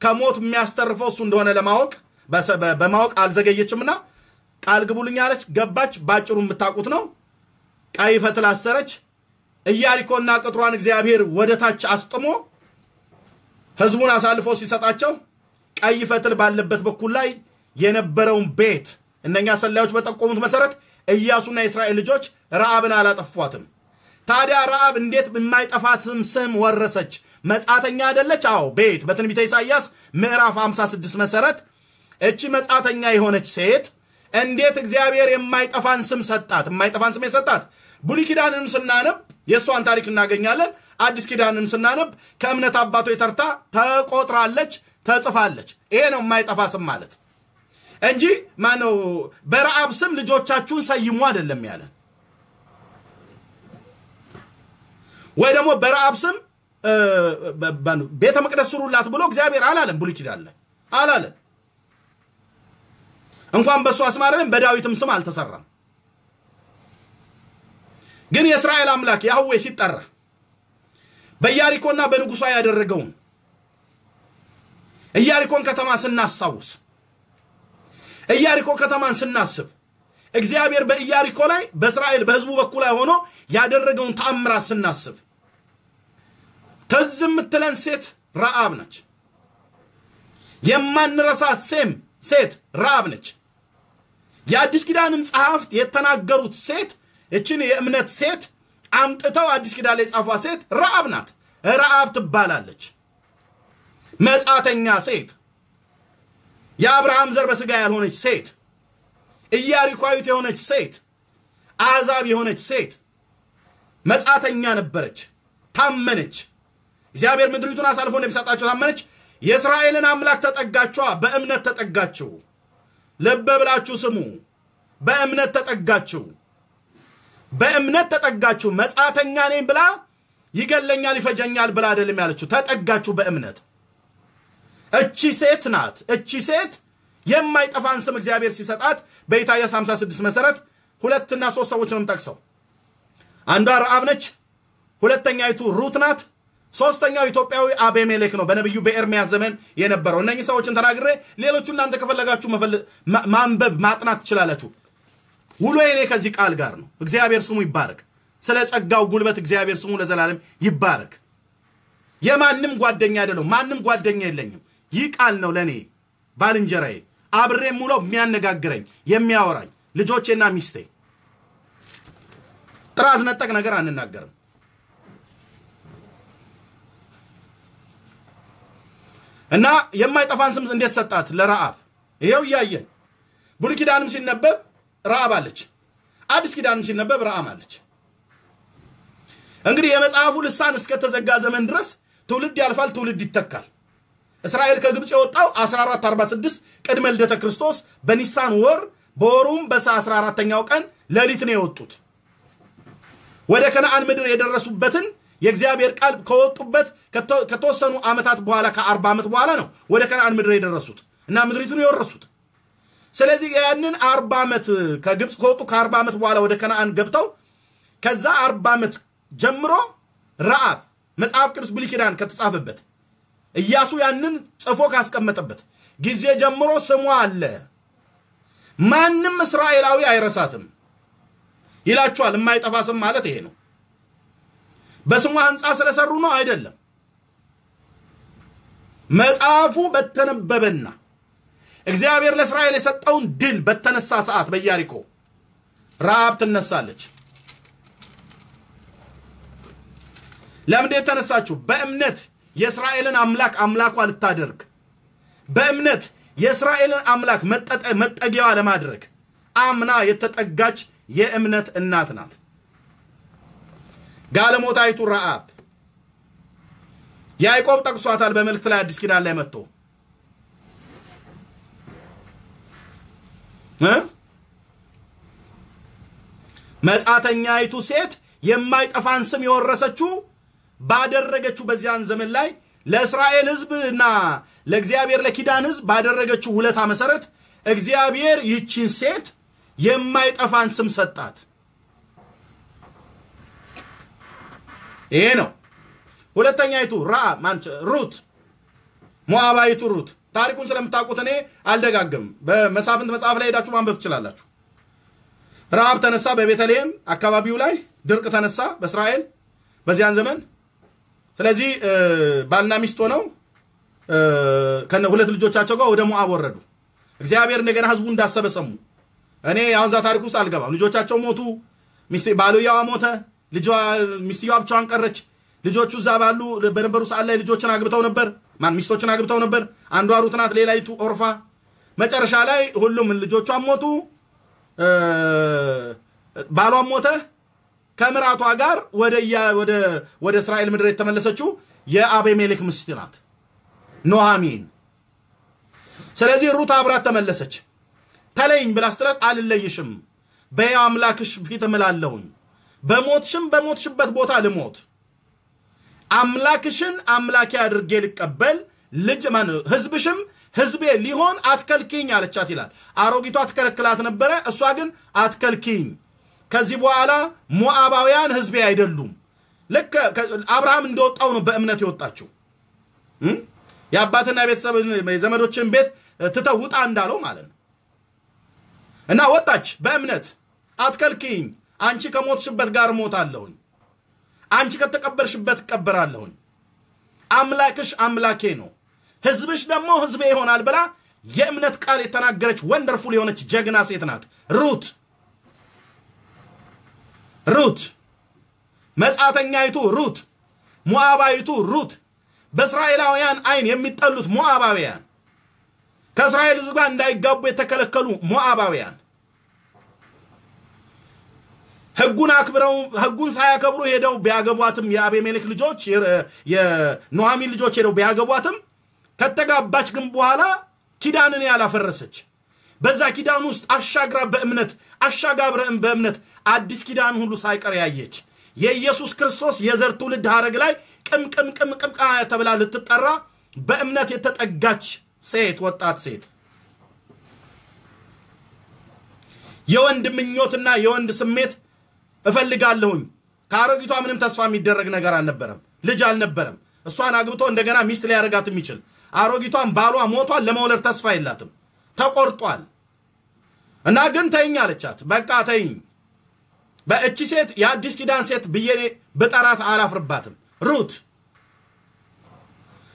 S1: ከሞት የሚያስተርፈው እሱ እንደሆነ ለማወቅ በማወቅ አልዘገየችምና ቃል ግቡልኝ አለች። ገባች። ባጭሩ የምታውቁት ነው። ቀይ ፈትል አሰረች። ኢያሪኮና ቅጥሯን እግዚአብሔር ወደ ታች አስጥሞ ህዝቡን አሳልፎ ሲሰጣቸው ቀይ ፈትል ባለበት በኩል ላይ የነበረውን ቤት እነኛ ሰላዮች በጠቆሙት መሰረት ኢያሱና የእስራኤል ልጆች ረአብን አላጠፏትም። ታዲያ ረአብ እንዴት የማይጠፋትም ስም ወረሰች? መጻተኛ አይደለች? አዎ ቤት በትንቢተ ኢሳይያስ ምዕራፍ 56 መሰረት እቺ መጻተኛ የሆነች ሴት እንዴት እግዚአብሔር የማይጠፋን ስም ሰጣት? የማይጠፋን ስም የሰጣት ብሉይ ኪዳንንም ስናነብ የእሷን ታሪክ እናገኛለን። አዲስ ኪዳንንም ስናነብ ከእምነት አባቶች ተርታ ተቆጥራለች፣ ተጽፋለች። ይሄ ነው የማይጠፋ ስም ማለት እንጂ ማነው በረአብ ስም ልጆቻችሁን ሰይሙ አይደለም ያለ ወይ ደግሞ በረአብ ስም ቤተ መቅደስ ስሩላት ብሎ እግዚአብሔር አላለም። ብሉይ ኪዳን አላለም። እንኳን በእሱ ስም በዳዊትም ስም አልተሰራም። ግን የእስራኤል አምላክ ያህዌ ሲጠራ በኢያሪኮና በንጉሷ ያደረገውን ኢያሪኮን ከተማ ስናስታውስ ኢያሪኮ ከተማን ስናስብ እግዚአብሔር በኢያሪኮ ላይ በእስራኤል በህዝቡ በኩል ላይ ሆኖ ያደረገውን ተአምራት ስናስብ ትዝ የምትለን ሴት ረአብ ነች። የማንረሳት ሴም ሴት ረአብ ነች። የአዲስ ኪዳንም ጸሐፍት የተናገሩት ሴት እችን የእምነት ሴት አምጥተው አዲስ ኪዳን ላይ የጻፏት ሴት ረአብ ናት። ረአብ ትባላለች። መጻተኛ ሴት፣ የአብርሃም ዘር በስጋ ያልሆነች ሴት፣ ኢያሪኳዊት የሆነች ሴት፣ አሕዛብ የሆነች ሴት መጻተኛ ነበረች። ታመነች። እግዚአብሔር ምድሪቱን አሳልፎ እንደሚሰጣቸው ታመነች። የእስራኤልን አምላክ ተጠጋችዋ። በእምነት ተጠጋችው። ልብ ብላችሁ ስሙ። በእምነት ተጠጋችው። በእምነት ተጠጋችሁ። መጻተኛ ነኝ ብላ ይገለኛል፣ ይፈጀኛል ብላ አይደለም ያለችው። ተጠጋችሁ በእምነት እቺ ሴት ናት። እቺ ሴት የማይጠፋን ስም እግዚአብሔር ሲሰጣት በኢሳይያስ 56 መሰረት ሁለትና ሶስት ሰዎች ነው የምጠቅሰው። አንዷ ረአብ ነች። ሁለተኛይቱ ሩት ናት። ሶስተኛው ኢትዮጵያዊ አቤሜሌክ ነው፣ በነቢዩ በኤርሚያስ ዘመን የነበረው። እነኚህ ሰዎችን ተናግሬ ሌሎቹ እናንተ ከፈለጋችሁ ማንበብ ማጥናት ትችላላችሁ። ውሎ የኔ ከዚህ ቃል ጋር ነው። እግዚአብሔር ስሙ ይባረክ። ስለ ጸጋው ጉልበት እግዚአብሔር ስሙ ለዘላለም ይባረክ። የማንም ጓደኛ አይደለሁም። ማንም ጓደኛ የለኝም። ይህ ቃል ነው ለእኔ ባልንጀራዬ፣ አብሬም ውሎ የሚያነጋግረኝ የሚያወራኝ ልጆቼና ሚስቴ። ጥራዝ ነጠቅ ነገር አንናገርም። እና የማይጠፋን ስም እንዴት ሰጣት ለረአብ? ይሄው እያየን ብሉይ ኪዳንም ሲነበብ ረአብ አለች፣ አዲስ ኪዳንም ሲነበብ ረአብ አለች። እንግዲህ የመጽሐፉ ልሳን እስከተዘጋ ዘመን ድረስ ትውልድ ያልፋል፣ ትውልድ ይተካል። እስራኤል ከግብፅ የወጣው 1446 ቅድመ ልደተ ክርስቶስ በኒሳን ወር በወሩም በ14ተኛው ቀን ሌሊት ነው የወጡት። ወደ ከነአን ምድር የደረሱበትን የእግዚአብሔር ቃል ከወጡበት ከተ- ከተወሰኑ ዓመታት በኋላ ከአርባ ዓመት በኋላ ነው ወደ ከነአን ምድር የደረሱት እና ምድሪቱን የወረሱት። ስለዚህ ያንን አርባ ዓመት ከግብፅ ከወጡ ከአርባ ዓመት በኋላ ወደ ከነአን ገብተው ከዛ አርባ ዓመት ጀምሮ ረአብ መጽሐፍ ቅዱስ ብሉይ ኪዳን ከተጻፈበት ኢያሱ ያንን ጽፎ ካስቀመጠበት ጊዜ ጀምሮ ስሟ አለ። ማንም እስራኤላዊ አይረሳትም ይላችኋል። የማይጠፋ ስም ማለት ይሄ ነው። በስሟ ህንፃ ስለሰሩ ነው አይደለም። መጽሐፉ በተነበበና እግዚአብሔር ለእስራኤል የሰጠውን ድል በተነሳ ሰዓት በኢያሪኮ ረአብ ትነሳለች። ለምንድን የተነሳችሁ? በእምነት የእስራኤልን አምላክ አምላኳ ልታደርግ በእምነት የእስራኤልን አምላክ መጠጊያዋ ለማድረግ አምና የተጠጋች የእምነት እናት ናት። ጋለሞታይቱ ረአብ ያዕቆብ ጠቅሷታል በመልእክት ላይ አዲስ ኪዳን ላይ መጥቶ? መጻተኛይቱ ሴት የማይጠፋን ስም የወረሰችው ባደረገችው በዚያን ዘመን ላይ ለእስራኤል ሕዝብ እና ለእግዚአብሔር ለኪዳን ሕዝብ ባደረገችው ውለታ መሰረት እግዚአብሔር ይቺን ሴት የማይጠፋን ስም ሰጣት። ይሄ ነው። ሁለተኛይቱ ረአብ ማንቸ ሩት ሞዓባዊቱ ሩት ታሪኩን ስለምታውቁት እኔ አልደጋግምም። በመሳፍንት መጽሐፍ ላይ ሄዳችሁ ማንበብ ትችላላችሁ። ረሃብ ተነሳ በቤተልሔም አካባቢው ላይ ድርቅ ተነሳ በእስራኤል በዚያን ዘመን። ስለዚህ ባልና ሚስት ሆነው ሁለት ልጆቻቸው ጋር ወደ ሞዓብ ወረዱ። እግዚአብሔር እንደገና ህዝቡ እንዳሰበ ሰሙ። እኔ አሁን ዛ ታሪክ ውስጥ አልገባም። ልጆቻቸው ሞቱ። ሚስቴ ባልየዋ ሞተ። ልጇ ሚስትየዋ ብቻዋን ቀረች። ልጆቹ እዛ ባሉ በነበሩ ሰዓት ላይ ልጆችን አግብተው ነበር። ማን ሚስቶችን አግብተው ነበር። አንዷ ሩት ናት፣ ሌላይቱ ኦርፋ። መጨረሻ ላይ ሁሉም ልጆቿን ሞቱ። ባሏም ሞተ። ከምራቷ ጋር ወደ እስራኤል ምድር የተመለሰችው የአቤሜሌክ ሚስት ናት ኖሃሚን። ስለዚህ ሩት አብራት ተመለሰች። ተለይኝ ብላ ስትላት አልለይሽም፣ በሕያው አምላክሽ ፊት እምላለሁኝ፣ በሞትሽም በሞትሽበት ቦታ ልሞት፣ አምላክሽን አምላኬ አድርጌ ልቀበል፣ ልጅ ማን ህዝብሽም ህዝቤ ሊሆን አትከልኪኝ አለቻት ይላል። አሮጊቷ ትከለክላት ነበረ፣ እሷ ግን አትከልኪኝ፣ ከዚህ በኋላ ሞዓባውያን ህዝቤ አይደሉም። ልክ አብርሃም እንደወጣው ነው በእምነት የወጣችው? የአባትና የቤተሰብ የዘመዶችን ቤት ትተው ውጣ እንዳለው ማለት ነው። እና ወጣች በእምነት አትከልክኝ፣ አንቺ ከሞትሽበት ጋር እሞታለሁኝ፣ አንቺ ከተቀበርሽበት እቀበራለሁኝ፣ አምላክሽ አምላኬ ነው፣ ህዝብሽ ደግሞ ህዝቤ ይሆናል ብላ የእምነት ቃል የተናገረች ወንደርፉል የሆነች ጀግና ሴት ናት። ሩት። ሩት መጻተኛይቱ ሩት፣ ሞዓባዊቱ ሩት፣ በእስራኤላውያን አይን የሚጠሉት ሞዓባውያን ከእስራኤል ህዝብ ጋር እንዳይጋቡ የተከለከሉ ሞዓባውያን ህጉን አክብረው ህጉን ሳያከብሩ ሄደው ቢያገቧትም የአቤሜሌክ ልጆች የኖሃሚን ልጆች ሄደው ቢያገቧትም ከተጋባች ግን በኋላ ኪዳንን ያላፈረሰች በዛ ኪዳን ውስጥ አሻግራ በእምነት አሻጋብረን በእምነት አዲስ ኪዳን ሁሉ ሳይቀር ያየች የኢየሱስ ክርስቶስ የዘር ትውልድ ሐረግ ላይ ቅምቅምቅምቅም ተብላ ልትጠራ በእምነት የተጠጋች ሴት ወጣት ሴት። የወንድ ምኞትና የወንድ ስሜት እፈልጋለሁኝ። ከአሮጊቷ ምንም ተስፋ የሚደረግ ነገር አልነበረም። ልጅ አልነበረም። እሷን አግብቶ እንደገና ሚስት ሊያደርጋት የሚችል አሮጊቷን ባሏ ሞቷል። ለመውለድ ተስፋ የላትም። ተቆርጧል። እና ግን ተይኝ አለቻት። በቃ ተይኝ። በእቺ ሴት የአዲስ ኪዳን ሴት ብዬ ብጠራት አላፍርባትም። ሩት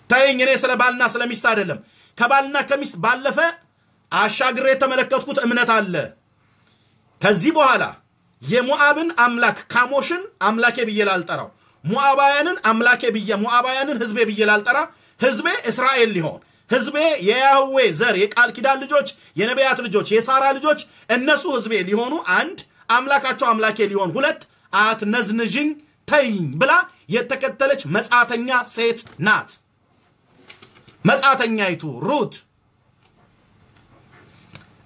S1: ተይኝ። እኔ ስለ ባልና ስለ ሚስት አይደለም። ከባልና ከሚስት ባለፈ አሻግሬ የተመለከትኩት እምነት አለ። ከዚህ በኋላ የሞዓብን አምላክ ካሞሽን አምላኬ ብዬ ላልጠራው፣ ሞዓባውያንን አምላኬ ብዬ ሞዓባውያንን ህዝቤ ብዬ ላልጠራ፣ ህዝቤ እስራኤል ሊሆን ህዝቤ የያህዌ ዘር የቃል ኪዳን ልጆች የነቢያት ልጆች የሳራ ልጆች እነሱ ህዝቤ ሊሆኑ አንድ አምላካቸው አምላኬ ሊሆን ሁለት አትነዝንዥኝ ተይኝ ብላ የተከተለች መጻተኛ ሴት ናት። መጻተኛይቱ ሩት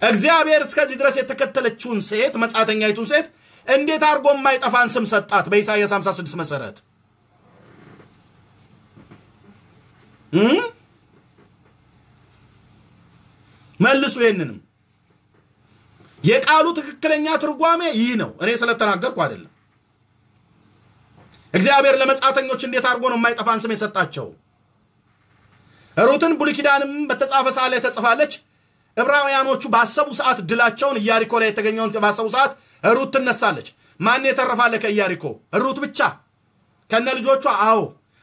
S1: እግዚአብሔር እስከዚህ ድረስ የተከተለችውን ሴት መጻተኛይቱን ሴት እንዴት አድርጎ የማይጠፋን ስም ሰጣት? በኢሳይያስ 56 መሰረት መልሱ። ይህንንም የቃሉ ትክክለኛ ትርጓሜ ይህ ነው። እኔ ስለተናገርኩ አይደለም። እግዚአብሔር ለመጻተኞች እንዴት አድርጎ ነው የማይጠፋን ስም የሰጣቸው? ሩትን ብሉይ በተጻፈ ሰዓት ላይ ተጽፋለች። ዕብራውያኖቹ ባሰቡ ሰዓት ድላቸውን ኢያሪኮ ላይ የተገኘውን ባሰቡ ሰዓት ሩት ትነሳለች። ማን የተረፋለ ከኢያሪኮ? ሩት ብቻ ከነ ልጆቿ። አዎ።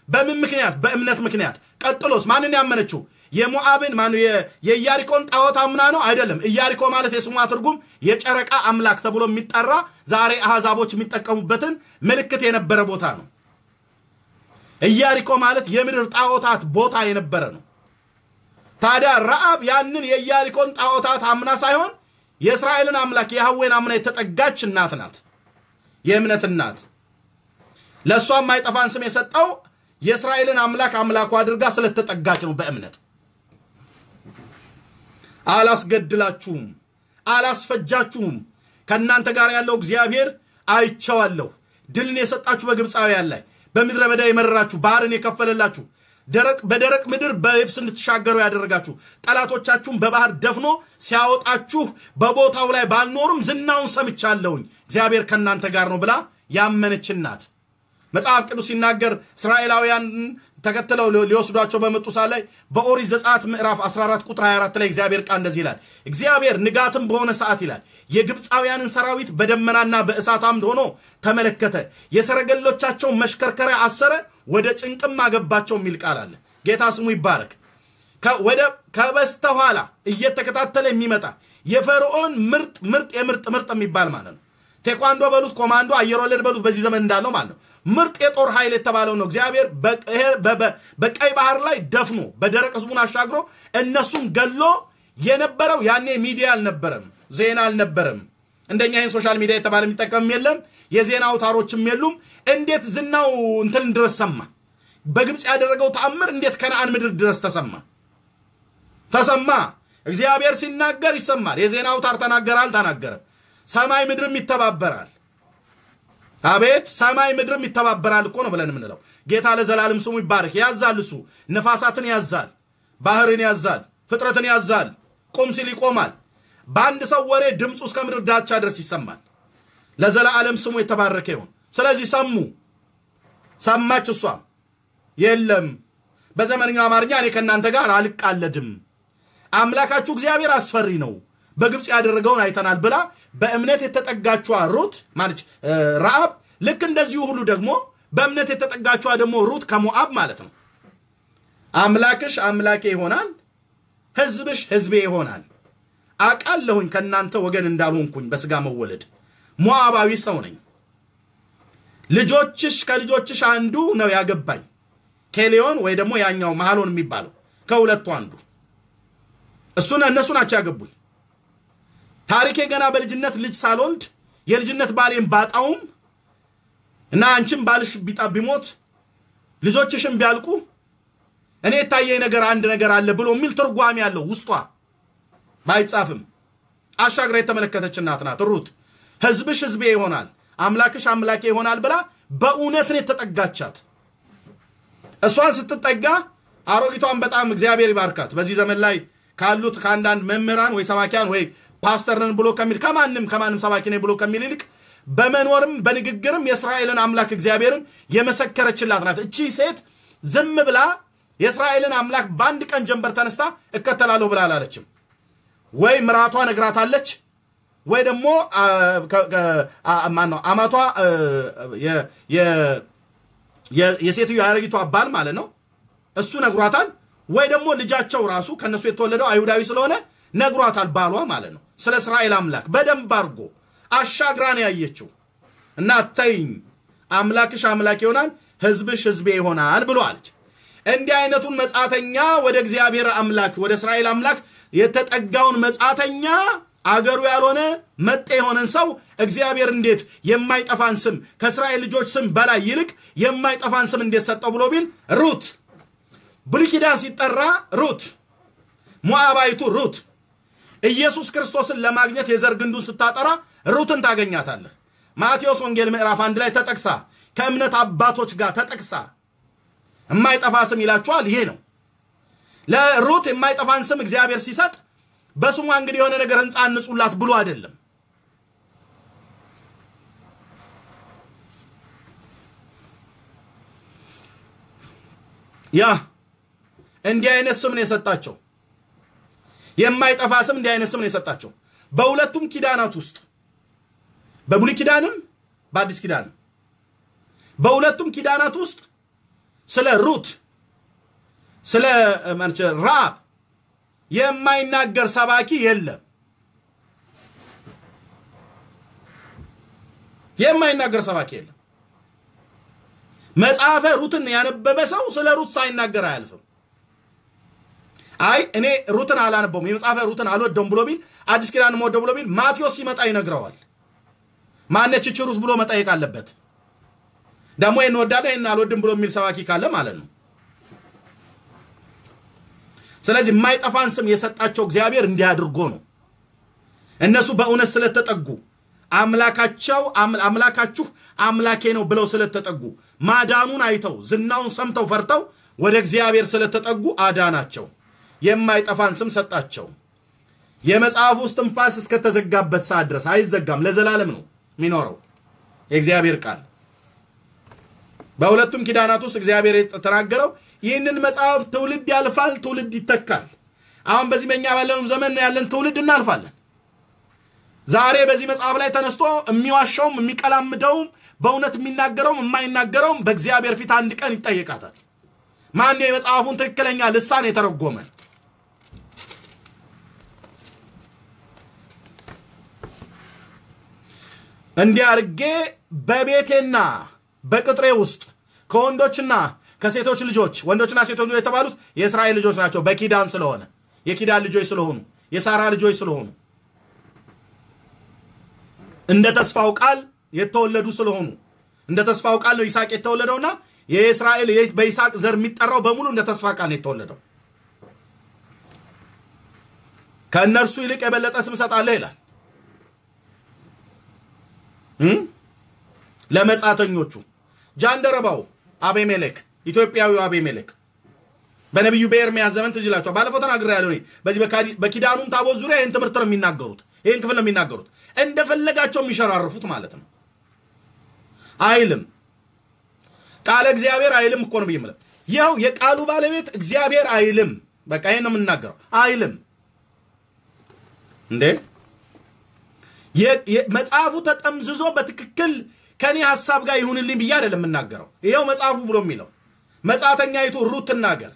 S1: በምን ምክንያት? በእምነት ምክንያት። ቀጥሎስ ማንን ያመነችው? የሞዓብን ማን የኢያሪኮን ጣዖት አምና ነው? አይደለም። ኢያሪኮ ማለት የስሟ ትርጉም የጨረቃ አምላክ ተብሎ የሚጠራ ዛሬ አሕዛቦች የሚጠቀሙበትን ምልክት የነበረ ቦታ ነው። ኢያሪኮ ማለት የምድር ጣዖታት ቦታ የነበረ ነው። ታዲያ ረአብ ያንን የኢያሪኮን ጣዖታት አምና ሳይሆን የእስራኤልን አምላክ የሐዌን አምና የተጠጋች እናት ናት። የእምነት እናት ለእሷ የማይጠፋን ስም የሰጠው የእስራኤልን አምላክ አምላኩ አድርጋ ስለተጠጋች ነው። በእምነት አላስገድላችሁም፣ አላስፈጃችሁም፣ ከእናንተ ጋር ያለው እግዚአብሔር አይቸዋለሁ። ድልን የሰጣችሁ በግብፃውያን ላይ በምድረ በዳ የመረራችሁ ባህርን የከፈለላችሁ ደረቅ በደረቅ ምድር በየብስ እንድትሻገሩ ያደረጋችሁ ጠላቶቻችሁን በባህር ደፍኖ ሲያወጣችሁ በቦታው ላይ ባልኖርም ዝናውን ሰምቻለሁኝ እግዚአብሔር ከእናንተ ጋር ነው ብላ ያመነች ናት። መጽሐፍ ቅዱስ ሲናገር እስራኤላውያን ተከትለው ሊወስዷቸው በመጡ ሰዓት ላይ በኦሪት ዘጸአት ምዕራፍ 14 ቁጥር 24 ላይ እግዚአብሔር ቃል እንደዚህ ይላል። እግዚአብሔር ንጋትም በሆነ ሰዓት ይላል የግብፃውያንን ሰራዊት በደመናና በእሳት አምድ ሆኖ ተመለከተ፣ የሰረገሎቻቸውን መሽከርከሪያ አሰረ፣ ወደ ጭንቅም አገባቸው የሚል ቃል አለ። ጌታ ስሙ ይባረክ። ወደ ከበስተኋላ እየተከታተለ የሚመጣ የፈርዖን ምርጥ ምርጥ የምርጥ ምርጥ የሚባል ማለት ነው። ቴኳንዶ በሉት፣ ኮማንዶ፣ አየር ወለድ በሉት በዚህ ዘመን እንዳለው ማለት ነው። ምርጥ የጦር ኃይል የተባለው ነው። እግዚአብሔር በቀይ ባህር ላይ ደፍኖ በደረቅ ህዝቡን አሻግሮ እነሱን ገሎ የነበረው ያኔ ሚዲያ አልነበረም፣ ዜና አልነበረም። እንደኛ ይህን social media የተባለ የሚጠቀምም የለም፣ የዜና አውታሮችም የሉም። እንዴት ዝናው እንትን ድረስ ሰማ? በግብፅ ያደረገው ተአምር እንዴት ከነአን ምድር ድረስ ተሰማ? ተሰማ። እግዚአብሔር ሲናገር ይሰማል። የዜና አውታር ተናገረ አልተናገረም። ሰማይ ምድርም ይተባበራል። አቤት ሰማይ ምድርም ይተባበራል እኮ ነው ብለን የምንለው። ጌታ ለዘላለም ስሙ ይባረክ። ያዛል፣ እሱ ነፋሳትን ያዛል፣ ባህርን ያዛል፣ ፍጥረትን ያዛል። ቁም ሲል ይቆማል። በአንድ ሰው ወሬ ድምፁ እስከ ምድር ዳርቻ ድረስ ይሰማል። ለዘላለም ስሙ የተባረከ ይሁን። ስለዚህ ሰሙ፣ ሰማች። እሷም የለም በዘመንኛው አማርኛ እኔ ከእናንተ ጋር አልቃለድም፣ አምላካችሁ እግዚአብሔር አስፈሪ ነው፣ በግብፅ ያደረገውን አይተናል ብላ በእምነት የተጠጋችዋ ሩት ማለች ረአብ ልክ እንደዚሁ ሁሉ ደግሞ በእምነት የተጠጋችዋ ደግሞ ሩት ከሞአብ ማለት ነው። አምላክሽ አምላኬ ይሆናል፣ ህዝብሽ ህዝቤ ይሆናል። አቃለሁኝ ከእናንተ ወገን እንዳልሆንኩኝ በስጋ መወለድ ሞአባዊ ሰው ነኝ። ልጆችሽ ከልጆችሽ አንዱ ነው ያገባኝ፣ ኬሌዮን ወይ ደግሞ ያኛው መሃሎን የሚባለው ከሁለቱ አንዱ እሱን እነሱ ናቸው ያገቡኝ። ታሪኬ ገና በልጅነት ልጅ ሳልወልድ የልጅነት ባሌን ባጣውም እና አንቺም ባልሽ ቢጣ ቢሞት ልጆችሽም ቢያልቁ እኔ የታየኝ ነገር አንድ ነገር አለ ብሎ የሚል ትርጓሜ ያለው ውስጧ ባይጻፍም አሻግራ የተመለከተች እናት ናት ሩት። ህዝብሽ ህዝቤ ይሆናል፣ አምላክሽ አምላኬ ይሆናል ብላ በእውነት ነው የተጠጋቻት። እሷን ስትጠጋ አሮጊቷን በጣም እግዚአብሔር ይባርካት። በዚህ ዘመን ላይ ካሉት ከአንዳንድ መምህራን ወይ ሰባኪያን ወይ ፓስተር ነን ብሎ ከሚል ከማንም ከማንም ሰባኪ ነኝ ብሎ ከሚል ይልቅ በመኖርም በንግግርም የእስራኤልን አምላክ እግዚአብሔርን የመሰከረችላት ናት። እቺ ሴት ዝም ብላ የእስራኤልን አምላክ በአንድ ቀን ጀንበር ተነስታ እከተላለሁ ብላ አላለችም። ወይ ምራቷ ነግራታለች፣ ወይ ደግሞ ማነው አማቷ የሴትዮ ያረጊቷ ባል ማለት ነው እሱ ነግሯታል። ወይ ደግሞ ልጃቸው ራሱ ከነሱ የተወለደው አይሁዳዊ ስለሆነ ነግሯታል ባሏ ማለት ነው። ስለ እስራኤል አምላክ በደንብ አድርጎ አሻግራን ያየችው። እና ተይኝ አምላክሽ አምላክ ይሆናል ህዝብሽ ህዝቤ ይሆናል ብሎ አለች። እንዲህ አይነቱን መጻተኛ ወደ እግዚአብሔር አምላክ ወደ እስራኤል አምላክ የተጠጋውን መጻተኛ አገሩ ያልሆነ መጤ የሆነን ሰው እግዚአብሔር እንዴት የማይጠፋን ስም ከእስራኤል ልጆች ስም በላይ ይልቅ የማይጠፋን ስም እንዴት ሰጠው ብሎ ቢል ሩት። ብሉይ ኪዳን ሲጠራ ሩት ሞዓባዊቱ ሩት ኢየሱስ ክርስቶስን ለማግኘት የዘር ግንዱን ስታጠራ ሩትን ታገኛታለህ። ማቴዎስ ወንጌል ምዕራፍ አንድ ላይ ተጠቅሳ ከእምነት አባቶች ጋር ተጠቅሳ የማይጠፋ ስም ይላችኋል። ይሄ ነው ለሩት የማይጠፋን ስም እግዚአብሔር ሲሰጥ በስሟ እንግዲህ የሆነ ነገር ህንፃ እንጹላት ብሎ አይደለም። ያ እንዲህ አይነት ስም ነው የሰጣቸው። የማይጠፋ ስም እንዲህ አይነት ስም ነው የሰጣቸው። በሁለቱም ኪዳናት ውስጥ በብሉይ ኪዳንም በአዲስ ኪዳንም በሁለቱም ኪዳናት ውስጥ ስለ ሩት ስለ ራብ የማይናገር ሰባኪ የለም። የማይናገር ሰባኪ የለም። መጽሐፈ ሩትን ያነበበ ሰው ስለ ሩት ሳይናገር አያልፍም። አይ እኔ ሩትን አላነበውም የመጽሐፈ ሩትን አልወደውም ብሎ ቢል አዲስ ኪዳን ወደ ብሎ ቢል ማቴዎስ ሲመጣ ይነግረዋል። ማነች ይህች ሩት ብሎ መጠየቅ አለበት። ደግሞ ይህን ወዳለ ይህን አልወድም ብሎ የሚል ሰባኪ ካለ ማለት ነው። ስለዚህ የማይጠፋን ስም የሰጣቸው እግዚአብሔር እንዲህ አድርጎ ነው። እነሱ በእውነት ስለተጠጉ አምላካቸው አምላካችሁ አምላኬ ነው ብለው ስለተጠጉ ማዳኑን አይተው ዝናውን ሰምተው ፈርተው ወደ እግዚአብሔር ስለተጠጉ አዳናቸው። የማይጠፋን ስም ሰጣቸው። የመጽሐፉ እስትንፋስ እስከተዘጋበት ሰዓት ድረስ አይዘጋም፣ ለዘላለም ነው የሚኖረው የእግዚአብሔር ቃል። በሁለቱም ኪዳናት ውስጥ እግዚአብሔር የተናገረው ይህንን መጽሐፍ ትውልድ ያልፋል፣ ትውልድ ይተካል። አሁን በዚህ በእኛ ባለንም ዘመን ያለን ትውልድ እናልፋለን። ዛሬ በዚህ መጽሐፍ ላይ ተነስቶ የሚዋሻውም የሚቀላምደውም በእውነት የሚናገረውም የማይናገረውም በእግዚአብሔር ፊት አንድ ቀን ይጠየቃታል። ማን የመጽሐፉን ትክክለኛ ልሳን የተረጎመ? እንዲህ አድርጌ በቤቴና በቅጥሬ ውስጥ ከወንዶችና ከሴቶች ልጆች ወንዶችና ሴቶች ልጆች የተባሉት የእስራኤል ልጆች ናቸው። በኪዳን ስለሆነ የኪዳን ልጆች ስለሆኑ የሳራ ልጆች ስለሆኑ እንደ ተስፋው ቃል የተወለዱ ስለሆኑ እንደ ተስፋው ቃል ነው ይስሐቅ የተወለደውና የእስራኤል በይስሐቅ ዘር የሚጠራው በሙሉ እንደ ተስፋ ቃል ነው የተወለደው። ከእነርሱ ይልቅ የበለጠ ስም እሰጣለሁ ይላል ለመጻተኞቹ። ጃንደረባው አቤሜሌክ ኢትዮጵያዊው አቤሜሌክ በነቢዩ በኤርምያስ ዘመን ትዝ ይላቸዋል። ባለፈው ተናግሬያለሁ። እኔ በዚህ በኪዳኑም ታቦት ዙሪያ ይህን ትምህርት ነው የሚናገሩት። ይህን ክፍል ነው የሚናገሩት። እንደፈለጋቸው የሚሸራርፉት ማለት ነው። አይልም ቃለ እግዚአብሔር አይልም እኮ ነው ብዬ ይኸው የቃሉ ባለቤት እግዚአብሔር አይልም። በቃ ይህን ነው የምናገረው። አይልም እንዴ መጽሐፉ ተጠምዝዞ በትክክል ከኔ ሀሳብ ጋር ይሁንልኝ ብዬ አይደለም የምናገረው። ይኸው መጽሐፉ ብሎ የሚለው መጻተኛይቱ ሩት ትናገር፣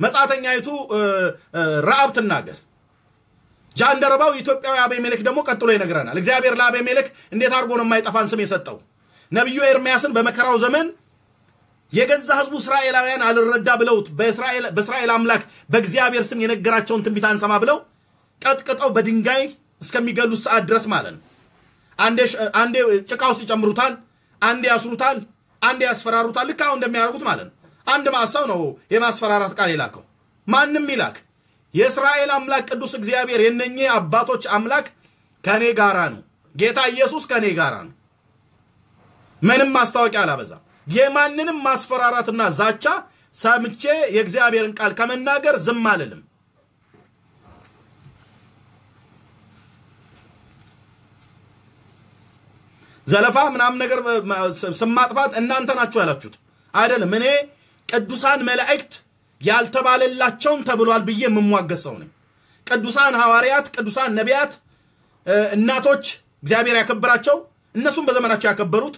S1: መጻተኛይቱ ረአብ ትናገር። ጃንደረባው ኢትዮጵያዊ አቤሜሌክ ደግሞ ቀጥሎ ይነግረናል። እግዚአብሔር ለአቤሜሌክ እንዴት አድርጎ ነው የማይጠፋን ስም የሰጠው? ነቢዩ ኤርምያስን በመከራው ዘመን የገዛ ህዝቡ እስራኤላውያን አልረዳ ብለውት በእስራኤል አምላክ በእግዚአብሔር ስም የነገራቸውን ትንቢት አንሰማ ብለው ቀጥቅጠው በድንጋይ እስከሚገሉት ሰዓት ድረስ ማለት ነው። አንዴ ጭቃ ውስጥ ይጨምሩታል፣ አንዴ ያስሩታል፣ አንዴ ያስፈራሩታል። ልክ አሁን እንደሚያደርጉት ማለት ነው። አንድ ማሰው ነው የማስፈራራት ቃል የላከው። ማንም ይላክ የእስራኤል አምላክ ቅዱስ እግዚአብሔር የነኚህ አባቶች አምላክ ከኔ ጋራ ነው። ጌታ ኢየሱስ ከኔ ጋራ ነው። ምንም ማስታወቂያ አላበዛም። የማንንም ማስፈራራትና ዛቻ ሰምቼ የእግዚአብሔርን ቃል ከመናገር ዝም አልልም። ዘለፋ ምናምን ነገር ስም ማጥፋት እናንተ ናችሁ ያላችሁት አይደለም። እኔ ቅዱሳን መላእክት ያልተባለላቸውም ተብሏል ብዬ የምሟገት ሰው ነኝ። ቅዱሳን ሐዋርያት፣ ቅዱሳን ነቢያት፣ እናቶች እግዚአብሔር ያከበራቸው እነሱም በዘመናቸው ያከበሩት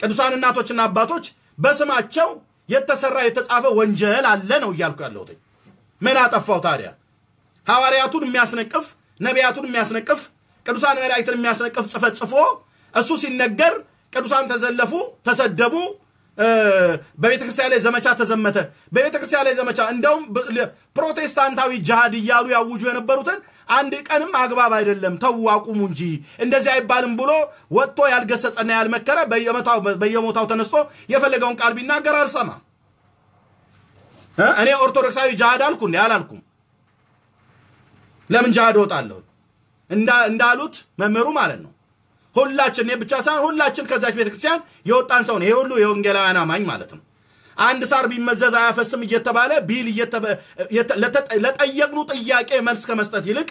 S1: ቅዱሳን እናቶችና አባቶች በስማቸው የተሰራ የተጻፈ ወንጀል አለ ነው እያልኩ ያለሁት። ምን አጠፋው ታዲያ? ሐዋርያቱን የሚያስነቅፍ ነቢያቱን የሚያስነቅፍ ቅዱሳን መላእክትን የሚያስነቅፍ ጽሕፈት ጽፎ እሱ ሲነገር ቅዱሳን ተዘለፉ፣ ተሰደቡ፣ በቤተ ክርስቲያን ላይ ዘመቻ ተዘመተ። በቤተ ክርስቲያን ላይ ዘመቻ እንደውም ፕሮቴስታንታዊ ጅሃድ እያሉ ያውጁ የነበሩትን አንድ ቀንም አግባብ አይደለም ተዉ አቁሙ እንጂ እንደዚህ አይባልም ብሎ ወጥቶ ያልገሰጸና ያልመከረ በየሞታው ተነስቶ የፈለገውን ቃል ቢናገር አልሰማ። እኔ ኦርቶዶክሳዊ ጅሃድ አልኩ እንዴ? አላልኩም። ለምን ጅሃድ እወጣለሁ? እንዳሉት መምህሩ ማለት ነው ሁላችን እኔ ብቻ ሳይሆን ሁላችን ከዛች ቤተክርስቲያን የወጣን ሰው ነው። ይሄ ሁሉ የወንጌላውያን አማኝ ማለት ነው። አንድ ሳር ቢመዘዝ አያፈስም እየተባለ ቢል ለጠየቅኑ ጥያቄ መልስ ከመስጠት ይልቅ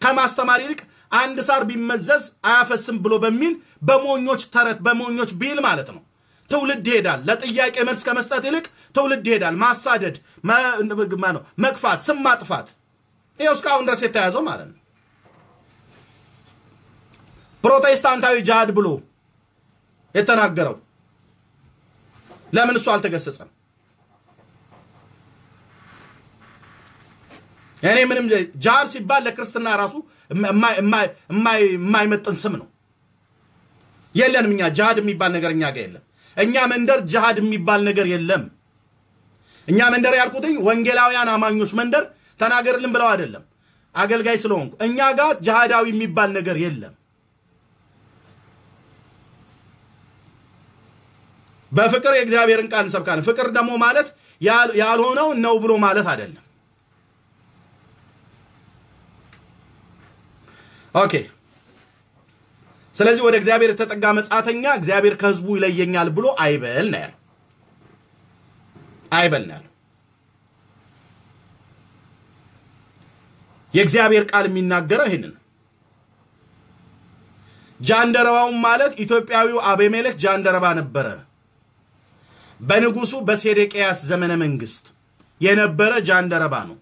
S1: ከማስተማር ይልቅ አንድ ሳር ቢመዘዝ አያፈስም ብሎ በሚል በሞኞች ተረት በሞኞች ቢል ማለት ነው ትውልድ ይሄዳል። ለጥያቄ መልስ ከመስጠት ይልቅ ትውልድ ይሄዳል። ማሳደድ፣ መግፋት፣ ስም ማጥፋት ይኸው እስካሁን ድረስ የተያዘው ማለት ነው። ፕሮቴስታንታዊ ጅሃድ ብሎ የተናገረው ለምን እሱ አልተገሰጸም? እኔ ምንም ጅሃድ ሲባል ለክርስትና ራሱ የማይመጥን ስም ነው። የለንም እኛ ጅሃድ የሚባል ነገር እኛ ጋር የለም። እኛ መንደር ጅሃድ የሚባል ነገር የለም። እኛ መንደር ያልኩትኝ ወንጌላውያን አማኞች መንደር ተናገርልን ብለው አይደለም፣ አገልጋይ ስለሆንኩ እኛ ጋር ጅሃዳዊ የሚባል ነገር የለም። በፍቅር የእግዚአብሔርን ቃል እንሰብካለን። ፍቅር ደግሞ ማለት ያልሆነው ነው ብሎ ማለት አይደለም። Okay። ስለዚህ ወደ እግዚአብሔር የተጠጋ መጻተኛ እግዚአብሔር ከሕዝቡ ይለየኛል ብሎ አይበል ነው ያለው። አይበል ነው ያለው። የእግዚአብሔር ቃል የሚናገረው ይህንን ጃንደረባውም ማለት ኢትዮጵያዊው አቤሜሌክ ጃንደረባ ነበረ። በንጉሱ በሴዴቅያስ ዘመነ መንግስት የነበረ ጃንደረባ ነው።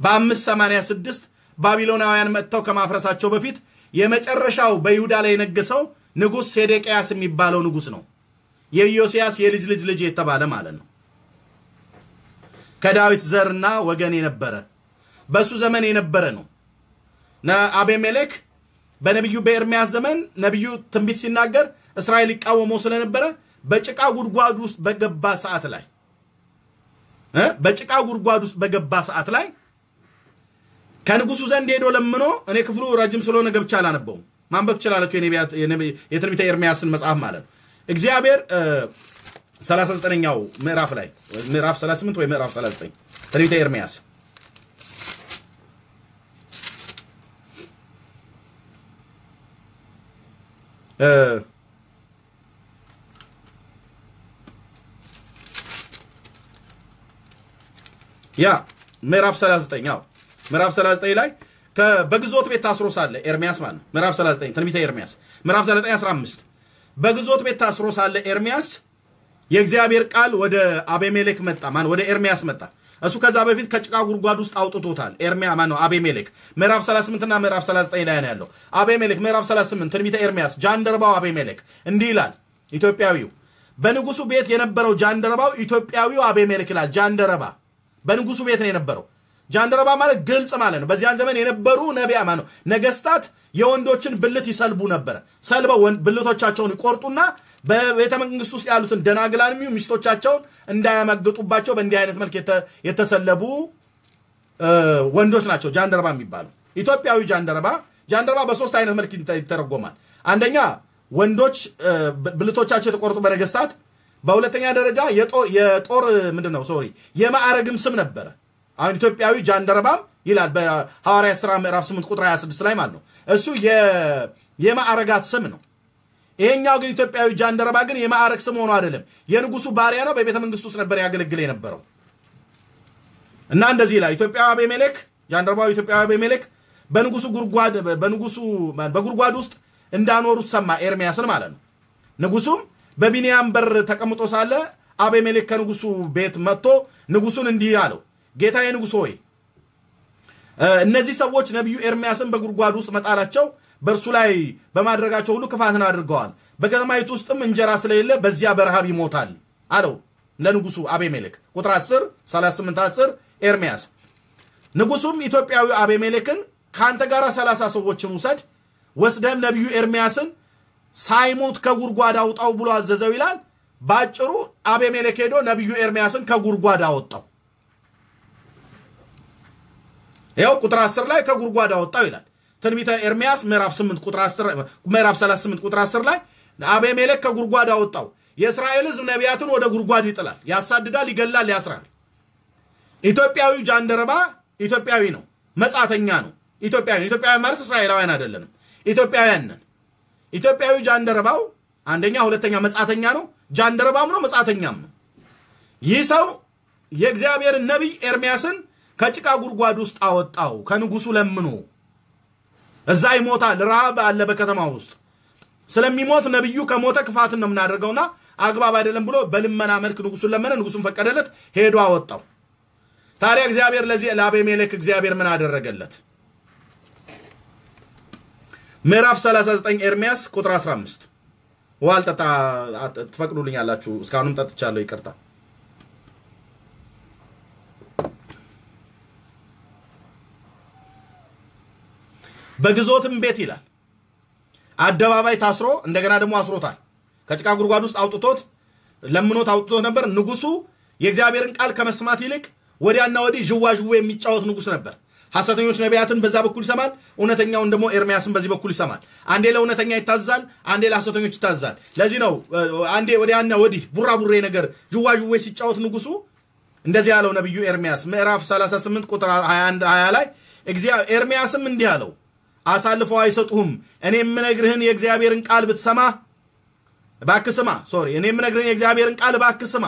S1: በአምስት ሰማንያ ስድስት ባቢሎናውያን መጥተው ከማፍረሳቸው በፊት የመጨረሻው በይሁዳ ላይ የነገሰው ንጉሥ ሴዴቅያስ የሚባለው ንጉሥ ነው። የኢዮስያስ የልጅ ልጅ ልጅ የተባለ ማለት ነው። ከዳዊት ዘርና ወገን የነበረ በእሱ ዘመን የነበረ ነው። አቤሜሌክ በነቢዩ በኤርሚያስ ዘመን ነቢዩ ትንቢት ሲናገር እስራኤል ይቃወመው ስለነበረ በጭቃ ጉድጓድ ውስጥ በገባ ሰዓት ላይ በጭቃ ጉድጓድ ውስጥ በገባ ሰዓት ላይ ከንጉሱ ዘንድ ሄዶ ለምኖ እኔ ክፍሉ ረጅም ስለሆነ ገብቻ አላነበውም። ማንበብ ትችላለችሁ፣ የትንቢተ ኤርሚያስን መጽሐፍ ማለት ነው። እግዚአብሔር 39ኛው ምዕራፍ ላይ ምዕራፍ 38 ወይ ምዕራፍ 39 ትንቢተ ኤርሚያስ ያ ምዕራፍ 39 ያው ምዕራፍ 39 ላይ በግዞት ቤት ታስሮ ሳለ ኤርሚያስ ማለት ነው። ምዕራፍ 39 ትንቢተ ኤርሚያስ ምዕራፍ 39 15 በግዞት ቤት ታስሮ ሳለ ኤርሚያስ የእግዚአብሔር ቃል ወደ አቤሜሌክ መጣ። ማን ወደ ኤርሚያስ መጣ። እሱ ከዛ በፊት ከጭቃ ጉድጓድ ውስጥ አውጥቶታል። ኤርሚያ ማን ነው? አቤሜሌክ ምዕራፍ 38 እና ምዕራፍ 39 ላይ ነው ያለው። አቤሜሌክ ምዕራፍ 38 ትንቢተ ኤርሚያስ ጃንደረባው አቤሜሌክ እንዲህ ይላል። ኢትዮጵያዊው በንጉሱ ቤት የነበረው ጃንደረባው ኢትዮጵያዊው አቤሜሌክ ይላል። ጃንደረባ በንጉሱ ቤት ነው የነበረው። ጃንደረባ ማለት ግልጽ ማለት ነው። በዚያን ዘመን የነበሩ ነቢያ ማለት ነው ነገስታት የወንዶችን ብልት ይሰልቡ ነበረ። ሰልበው ብልቶቻቸውን ይቆርጡና በቤተ መንግስት ውስጥ ያሉትን ደናግላን ሚስቶቻቸውን እንዳያመግጡባቸው በእንዲህ አይነት መልክ የተሰለቡ ወንዶች ናቸው ጃንደረባ የሚባሉ። ኢትዮጵያዊ ጃንደረባ ጃንደረባ በሶስት አይነት መልክ ይተረጎማል። አንደኛ ወንዶች ብልቶቻቸው የተቆረጡ በነገስታት በሁለተኛ ደረጃ የጦር ምንድን ነው ሶሪ የማዕረግም ስም ነበረ። አሁን ኢትዮጵያዊ ጃንደረባም ይላል በሐዋርያ ሥራ ምዕራፍ 8 ቁጥር 26 ላይ ማለት ነው። እሱ የማዕረጋት ስም ነው። ይሄኛው ግን ኢትዮጵያዊ ጃንደረባ ግን የማዕረግ ስም ሆኖ አይደለም። የንጉሱ ባሪያ ነው። በቤተ መንግስት ውስጥ ነበር ያገለግል የነበረው እና እንደዚህ ይላል ኢትዮጵያዊ አቤሜሌክ ጃንደረባው ኢትዮጵያዊ አቤሜሌክ በንጉሱ ጉድጓድ በንጉሱ በጉድጓድ ውስጥ እንዳኖሩት ሰማ ኤርሚያስን ማለት ነው። ንጉሱም በቢንያም በር ተቀምጦ ሳለ አቤሜሌክ ከንጉሱ ቤት መጥቶ ንጉሱን እንዲህ አለው፣ ጌታዬ ንጉሥ ሆይ እነዚህ ሰዎች ነቢዩ ኤርሚያስን በጉድጓድ ውስጥ መጣላቸው በእርሱ ላይ በማድረጋቸው ሁሉ ክፋትን አድርገዋል። በከተማይቱ ውስጥም እንጀራ ስለሌለ በዚያ በረሃብ ይሞታል አለው ለንጉሱ አቤሜሌክ። ቁጥር 10 38 10 ኤርሚያስ ንጉሱም ኢትዮጵያዊ አቤሜሌክን ከአንተ ጋር ሰላሳ ሰዎችን ውሰድ፣ ወስደህም ነቢዩ ኤርሚያስን ሳይሞት ከጉድጓድ አውጣው ብሎ አዘዘው ይላል። በአጭሩ አቤሜሌክ ሄዶ ነቢዩ ኤርሚያስን ከጉድጓድ አወጣው። ይኸው ቁጥር 10 ላይ ከጉድጓድ አወጣው ይላል። ትንቢተ ኤርሚያስ ምዕራፍ 8 ቁጥር 10 ምዕራፍ 38 ቁጥር 10 ላይ አቤሜሌክ ከጉድጓድ አወጣው። የእስራኤል ሕዝብ ነቢያትን ወደ ጉድጓድ ይጥላል፣ ያሳድዳል፣ ይገላል፣ ያስራል። ኢትዮጵያዊ ጃንደረባ ኢትዮጵያዊ ነው፣ መጻተኛ ነው። ኢትዮጵያዊ ኢትዮጵያዊ ማለት እስራኤላውያን አይደለንም፣ ኢትዮጵያውያን ነን። ኢትዮጵያዊ ጃንደረባው አንደኛ፣ ሁለተኛ መጻተኛ ነው፣ ጃንደረባም ነው፣ መጻተኛም ነው። ይህ ሰው የእግዚአብሔርን ነቢይ ኤርሚያስን ከጭቃ ጉድጓድ ውስጥ አወጣው ከንጉሱ ለምኖ። እዛ ይሞታል፣ ረሃብ አለ በከተማ ውስጥ ስለሚሞት ነቢዩ ከሞተ ክፋትን ነው የምናደርገውና አግባብ አይደለም ብሎ በልመና መልክ ንጉሱን ለመነ። ንጉሱን ፈቀደለት፣ ሄዶ አወጣው። ታዲያ እግዚአብሔር ለዚህ ለአቤሜሌክ እግዚአብሔር ምን አደረገለት? ምዕራፍ 39 ኤርሚያስ ቁጥር 15 ውሃ አልጠጣ ትፈቅዱልኛላችሁ? እስካሁንም ጠጥቻለሁ፣ ይቅርታ። በግዞትም ቤት ይላል አደባባይ ታስሮ እንደገና ደግሞ አስሮታል። ከጭቃ ጉድጓድ ውስጥ አውጥቶት ለምኖት አውጥቶት ነበር። ንጉሱ የእግዚአብሔርን ቃል ከመስማት ይልቅ ወዲያና ወዲህ ዥዋዥዌ የሚጫወት ንጉስ ነበር። ሐሰተኞች ነቢያትን በዛ በኩል ይሰማል፣ እውነተኛውን ደግሞ ኤርሚያስን በዚህ በኩል ይሰማል። አንዴ ለእውነተኛ ይታዛል፣ አንዴ ለሐሰተኞች ይታዛል። ለዚህ ነው አንዴ ወዲያና ወዲህ ቡራቡሬ ነገር ዥዋዥዌ ሲጫወት ንጉሱ እንደዚህ ያለው ነቢዩ ኤርሚያስ ምዕራፍ 38 ቁጥር 21 20 ላይ ኤርሚያስም እንዲህ አለው አሳልፈው አይሰጡህም። እኔ የምነግርህን የእግዚአብሔርን ቃል ብትሰማ እባክህ ስማ። ሶሪ እኔ የምነግርህን የእግዚአብሔርን ቃል እባክህ ስማ፣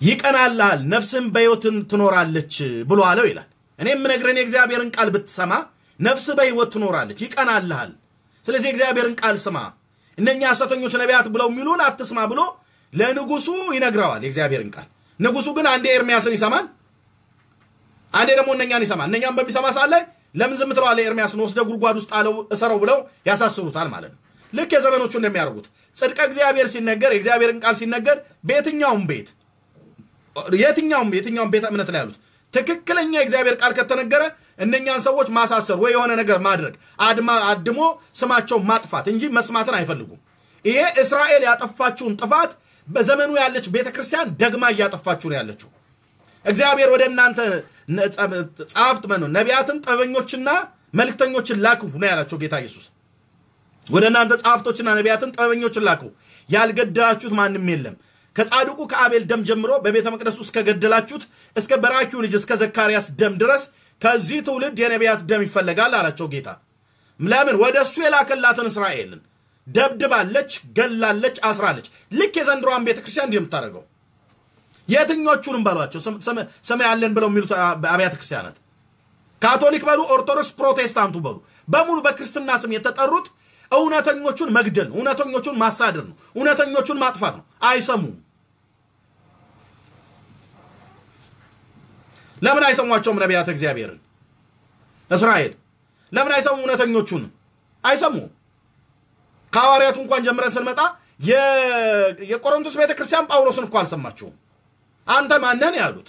S1: ይቀናልሃል፣ ነፍስህም በሕይወትን ትኖራለች ብሎ አለው ይላል። እኔ የምነግርህን የእግዚአብሔርን ቃል ብትሰማ ነፍስህ በሕይወት ትኖራለች፣ ይቀናልሃል። ስለዚህ የእግዚአብሔርን ቃል ስማ፣ እነኛ ሐሰተኞች ነቢያት ብለው የሚሉን አትስማ ብሎ ለንጉሱ ይነግረዋል የእግዚአብሔርን ቃል። ንጉሱ ግን አንዴ ኤርሚያስን ይሰማል አንዴ ደግሞ እነኛን ይሰማል። እነኛም በሚሰማ ሰዓት ላይ ለምን ዝም ትለዋለህ? ኤርሚያስን ወስደ ጉድጓድ ውስጥ አለው እሰረው ብለው ያሳስሩታል ማለት ነው። ልክ የዘመኖቹ እንደሚያደርጉት ጽድቀ እግዚአብሔር ሲነገር የእግዚአብሔርን ቃል ሲነገር በየትኛውም ቤት የትኛውም የትኛውም ቤተ እምነት ላይ ያሉት ትክክለኛ የእግዚአብሔር ቃል ከተነገረ እነኛን ሰዎች ማሳሰር ወይ የሆነ ነገር ማድረግ አድማ አድሞ ስማቸው ማጥፋት እንጂ መስማትን አይፈልጉም። ይሄ እስራኤል ያጠፋችውን ጥፋት በዘመኑ ያለች ቤተ ክርስቲያን ደግማ እያጠፋችሁ ነው ያለችው። እግዚአብሔር ወደ እናንተ ጸሐፍት መ ነቢያትን ጥበበኞችና መልእክተኞችን ላኩ ነው ያላቸው ጌታ ኢየሱስ። ወደ እናንተ ጸሐፍቶችና ነቢያትን ጥበበኞችን ላኩ፣ ያልገደላችሁት ማንም የለም። ከጻድቁ ከአቤል ደም ጀምሮ በቤተ መቅደሱ እስከገደላችሁት እስከ በራኪው ልጅ እስከ ዘካርያስ ደም ድረስ ከዚህ ትውልድ የነቢያት ደም ይፈለጋል አላቸው ጌታ። ለምን? ወደ እሱ የላከላትን እስራኤልን ደብድባለች፣ ገላለች፣ አስራለች። ልክ የዘንድሮዋን ቤተ ክርስቲያን እንዲህ የምታደርገው የትኞቹንም በሏቸው ስም ያለን ብለው የሚሉት አብያተ ክርስቲያናት ካቶሊክ በሉ፣ ኦርቶዶክስ፣ ፕሮቴስታንቱ በሉ በሙሉ በክርስትና ስም የተጠሩት እውነተኞቹን መግደል ነው። እውነተኞቹን ማሳደር ነው። እውነተኞቹን ማጥፋት ነው። አይሰሙም። ለምን አይሰሟቸውም? ነቢያተ እግዚአብሔርን እስራኤል ለምን አይሰሙም? እውነተኞቹን አይሰሙም። ከሐዋርያቱ እንኳን ጀምረን ስንመጣ የቆሮንቶስ ቤተ ክርስቲያን ጳውሎስን እኮ አልሰማችሁም። አንተ ነው ያሉት።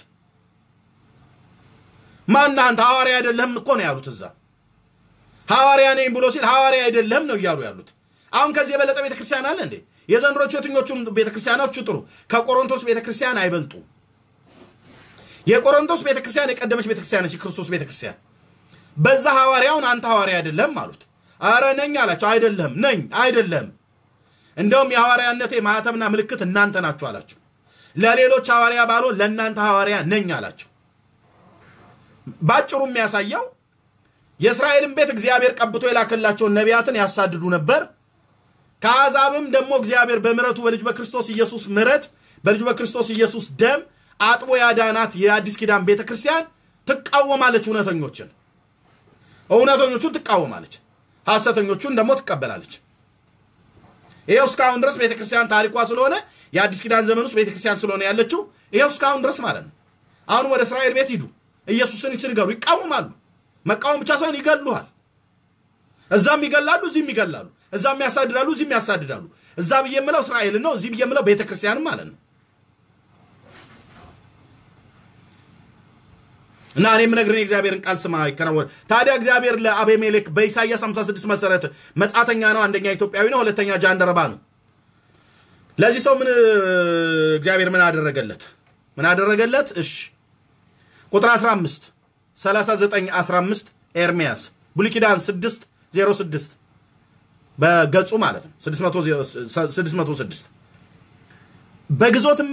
S1: ማነህ አንተ ሐዋርያ አይደለህም እኮ ነው ያሉት። እዛ ሐዋርያ ነኝ ብሎ ሲል ሐዋርያ አይደለህም ነው እያሉ ያሉት። አሁን ከዚህ የበለጠ ቤተ ክርስቲያን አለ እንዴ? የዘንድሮቹ የትኞቹም ቤተ ክርስቲያኖች ጥሩ ከቆሮንቶስ ቤተ ክርስቲያን አይበልጡ። የቆሮንቶስ ቤተ ክርስቲያን የቀደመች ቤተ ክርስቲያን ነች፣ የክርስቶስ ቤተ ክርስቲያን። በዛ ሐዋርያውን አንተ ሐዋርያ አይደለህም አሉት። አረ ነኝ አላቸው። አይደለህም ነኝ አይደለህም እንደውም የሐዋርያነቴ ማህተምና ምልክት እናንተ ናችሁ አላቸው። ለሌሎች ሐዋርያ ባልሆን ለእናንተ ሐዋርያ ነኝ አላቸው። ባጭሩ የሚያሳየው የእስራኤልን ቤት እግዚአብሔር ቀብቶ የላከላቸውን ነቢያትን ያሳድዱ ነበር። ከአሕዛብም ደግሞ እግዚአብሔር በምሕረቱ በልጁ በክርስቶስ ኢየሱስ ምሕረት በልጁ በክርስቶስ ኢየሱስ ደም አጥቦ ያዳናት የአዲስ ኪዳን ቤተ ክርስቲያን ትቃወማለች። እውነተኞችን እውነተኞቹን ትቃወማለች፣ ሐሰተኞቹን ደግሞ ትቀበላለች። ይኸው እስካሁን ድረስ ቤተ ክርስቲያን ታሪኳ ስለሆነ የአዲስ ኪዳን ዘመን ውስጥ ቤተ ክርስቲያን ስለሆነ ያለችው ይኸው እስካሁን ድረስ ማለት ነው። አሁን ወደ እስራኤል ቤት ሂዱ፣ ኢየሱስን ሲንገሩ ይቃወማሉ። መቃወም ብቻ ሳይሆን ይገሉሃል። እዛም ይገላሉ፣ እዚህም ይገላሉ። እዛም ያሳድዳሉ፣ እዚህም ያሳድዳሉ። እዛ ብዬ የምለው እስራኤልን ነው፣ እዚህ ብዬ የምለው ቤተ ክርስቲያንም ማለት ነው። እና እኔ የምነግርህን የእግዚአብሔርን ቃል ስማ ይከናወን። ታዲያ እግዚአብሔር ለአቤሜሌክ በኢሳይያስ 56 መሰረት መጻተኛ ነው፣ አንደኛ ኢትዮጵያዊ ነው፣ ሁለተኛ ጃንደረባ ነው። ለዚህ ሰው ምን እግዚአብሔር ምን አደረገለት? ምን አደረገለት? እሺ ቁጥር 15 39 15 ኤርሚያስ ብሉይ ኪዳን 6 06 በገጹ ማለት ነው 606 በግዞትም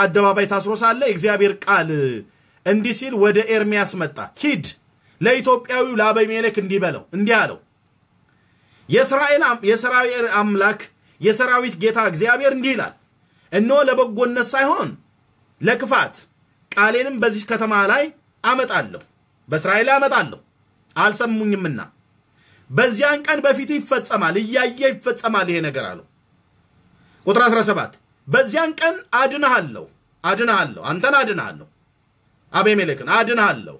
S1: አደባባይ ታስሮ ሳለ የእግዚአብሔር ቃል እንዲህ ሲል ወደ ኤርሚያስ መጣ። ሂድ ለኢትዮጵያዊው ለአቤሜሌክ እንዲህ በለው እንዲህ አለው የእስራኤል አምላክ የሰራዊት ጌታ እግዚአብሔር እንዲህ ይላል፣ እነሆ ለበጎነት ሳይሆን ለክፋት ቃሌንም በዚህ ከተማ ላይ አመጣለሁ፣ በእስራኤል ላይ አመጣለሁ፣ አልሰሙኝምና በዚያን ቀን በፊት ይፈጸማል፣ እያየ ይፈጸማል ይሄ ነገር አለው። ቁጥር 17 በዚያን ቀን አድንሃለሁ፣ አድንሃለሁ፣ አንተን አድንሃለሁ፣ አቤሜሌክን አድንሃለሁ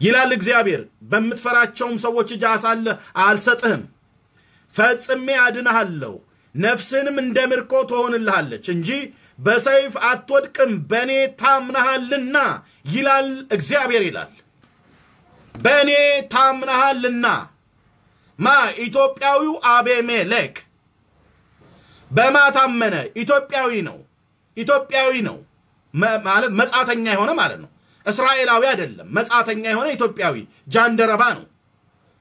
S1: ይላል እግዚአብሔር። በምትፈራቸውም ሰዎች እጅ አሳልፌ አልሰጥህም፣ ፈጽሜ አድንሃለሁ፣ ነፍስህንም እንደ ምርኮ ትሆንልሃለች እንጂ በሰይፍ አትወድቅም፣ በእኔ ታምነሃልና ይላል እግዚአብሔር ይላል። በእኔ ታምነሃልና ማ ኢትዮጵያዊው አቤሜሌክ በማ ታመነ? ኢትዮጵያዊ ነው። ኢትዮጵያዊ ነው ማለት መጻተኛ የሆነ ማለት ነው። እስራኤላዊ አይደለም። መጻተኛ የሆነ ኢትዮጵያዊ ጃንደረባ ነው።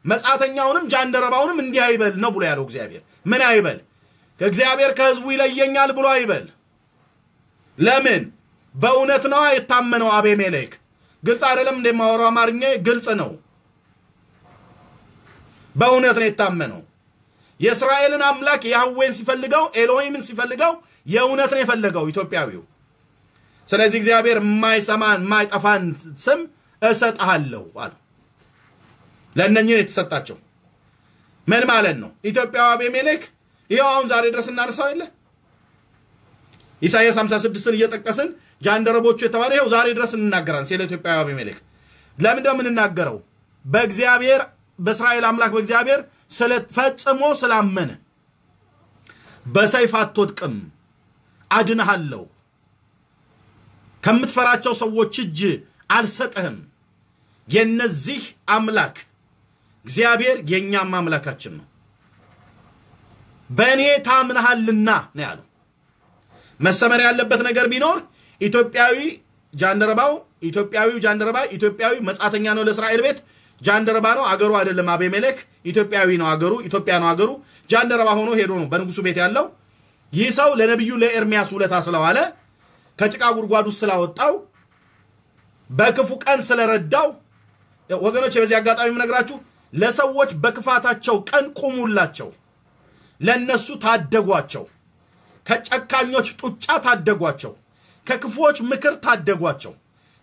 S1: መጻተኛውንም ጃንደረባውንም እንዲህ አይበል ነው ብሎ ያለው እግዚአብሔር። ምን አይበል? ከእግዚአብሔር ከህዝቡ ይለየኛል ብሎ አይበል። ለምን? በእውነት ነዋ የታመነው አቤሜሌክ። ግልጽ አይደለም እንደማወራው አማርኛ ግልጽ ነው። በእውነት ነው የታመነው። የእስራኤልን አምላክ ያህዌን ሲፈልገው ኤሎሂምን ሲፈልገው የእውነት ነው የፈለገው ኢትዮጵያዊው። ስለዚህ እግዚአብሔር የማይሰማን የማይጠፋን ስም እሰጥሃለሁ አለው። ለእነኝህ የተሰጣቸው ምን ማለት ነው? ኢትዮጵያዊ አቤሜሌክ ይኸው አሁን ዛሬ ድረስ እናነሳው የለ ኢሳያስ 56ን እየጠቀስን ጃንደረቦቹ የተባለ ይኸው ዛሬ ድረስ እንናገራለን ስለ ኢትዮጵያዊ አቤሜሌክ። ለምንድን የምንናገረው? በእግዚአብሔር በእስራኤል አምላክ በእግዚአብሔር ፈጽሞ ስላመነ በሰይፍ አትወድቅም፣ አድንሃለሁ፣ ከምትፈራቸው ሰዎች እጅ አልሰጥህም። የነዚህ አምላክ እግዚአብሔር የእኛም አምላካችን ነው። በእኔ ታምነሃልና ነው ያለው። መሰመር ያለበት ነገር ቢኖር ኢትዮጵያዊ ጃንደረባው ኢትዮጵያዊው ጃንደረባ ኢትዮጵያዊ መጻተኛ ነው ለእስራኤል ቤት ጃንደረባ ነው። አገሩ አይደለም አቤሜሌክ ኢትዮጵያዊ ነው። አገሩ ኢትዮጵያ ነው። አገሩ ጃንደረባ ሆኖ ሄዶ ነው በንጉሱ ቤት ያለው። ይህ ሰው ለነቢዩ ለኤርሚያስ ውለታ ስለዋለ ከጭቃ ውስጥ ስላወጣው በክፉ ቀን ስለረዳው ወገኖች፣ በዚህ አጋጣሚ የምነግራችሁ ለሰዎች በክፋታቸው ቀን ቁሙላቸው፣ ለነሱ ታደጓቸው፣ ከጨካኞች ጡጫ ታደጓቸው፣ ከክፉዎች ምክር ታደጓቸው።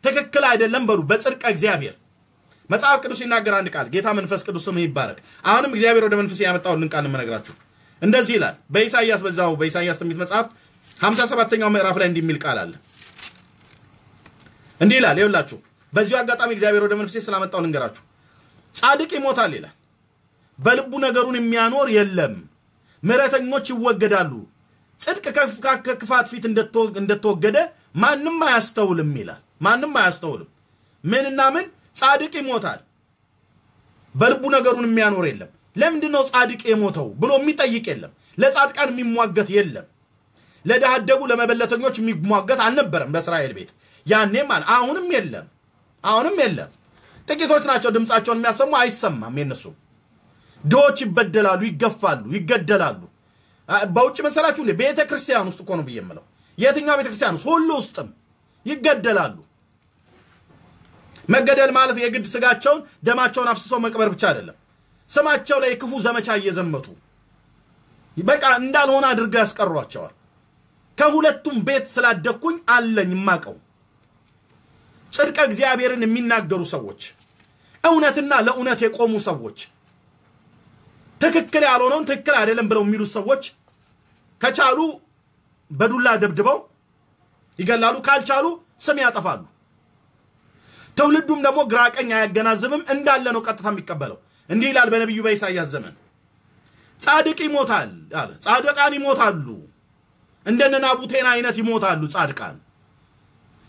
S1: ትክክል አይደለም በሉ በጽድቀ እግዚአብሔር መጽሐፍ ቅዱስ ይናገር አንድ ቃል ጌታ መንፈስ ቅዱስ ስም ይባረክ። አሁንም እግዚአብሔር ወደ መንፈስ ያመጣውን ቃል እንመነግራችሁ እንደዚህ ይላል። በኢሳይያስ በዛው በኢሳይያስ ትንቢት መጽሐፍ 57ኛው ምዕራፍ ላይ እንዲህ የሚል ቃል አለ። እንዲህ ይላል። ይኸውላችሁ በዚሁ አጋጣሚ እግዚአብሔር ወደ መንፈሴ ስላመጣው ልንገራችሁ። ጻድቅ ይሞታል ይላል፣ በልቡ ነገሩን የሚያኖር የለም። ምሕረተኞች ይወገዳሉ፣ ጽድቅ ከክፋት ፊት እንደተወገደ ማንም አያስተውልም ይላል። ማንም አያስተውልም። ምንና ምን ጻድቅ ይሞታል፣ በልቡ ነገሩን የሚያኖር የለም። ለምንድን ነው ጻድቅ የሞተው ብሎ የሚጠይቅ የለም። ለጻድቃን የሚሟገት የለም። ለድሃ አደጉ ለመበለተኞች የሚሟገት አልነበረም በእስራኤል ቤት ያኔም አለ። አሁንም የለም፣ አሁንም የለም። ጥቂቶች ናቸው ድምፃቸውን የሚያሰሙ፣ አይሰማም። የነሱ ድሆች ይበደላሉ፣ ይገፋሉ፣ ይገደላሉ። በውጭ መሰላችሁ ቤተ ክርስቲያን ውስጥ እኮ ነው ብዬ የምለው የትኛው ቤተክርስቲያን ውስጥ ሁሉ ውስጥም ይገደላሉ። መገደል ማለት የግድ ስጋቸውን ደማቸውን አፍስሰው መቅበር ብቻ አይደለም። ስማቸው ላይ ክፉ ዘመቻ እየዘመቱ በቃ እንዳልሆነ አድርገው ያስቀሯቸዋል። ከሁለቱም ቤት ስላደግኩኝ አለኝ የማቀው ጽድቀ እግዚአብሔርን የሚናገሩ ሰዎች፣ እውነትና ለእውነት የቆሙ ሰዎች፣ ትክክል ያልሆነውን ትክክል አይደለም ብለው የሚሉት ሰዎች ከቻሉ በዱላ ደብድበው ይገላሉ፣ ካልቻሉ ስም ያጠፋሉ። ትውልዱም ደግሞ ግራ ቀኝ አያገናዝብም፣ እንዳለ ነው ቀጥታ የሚቀበለው። እንዲህ ይላል በነቢዩ በኢሳያስ ዘመን ጻድቅ ይሞታል አለ። ጻድቃን ይሞታሉ፣ እንደነ ናቡቴን አይነት ይሞታሉ ጻድቃን።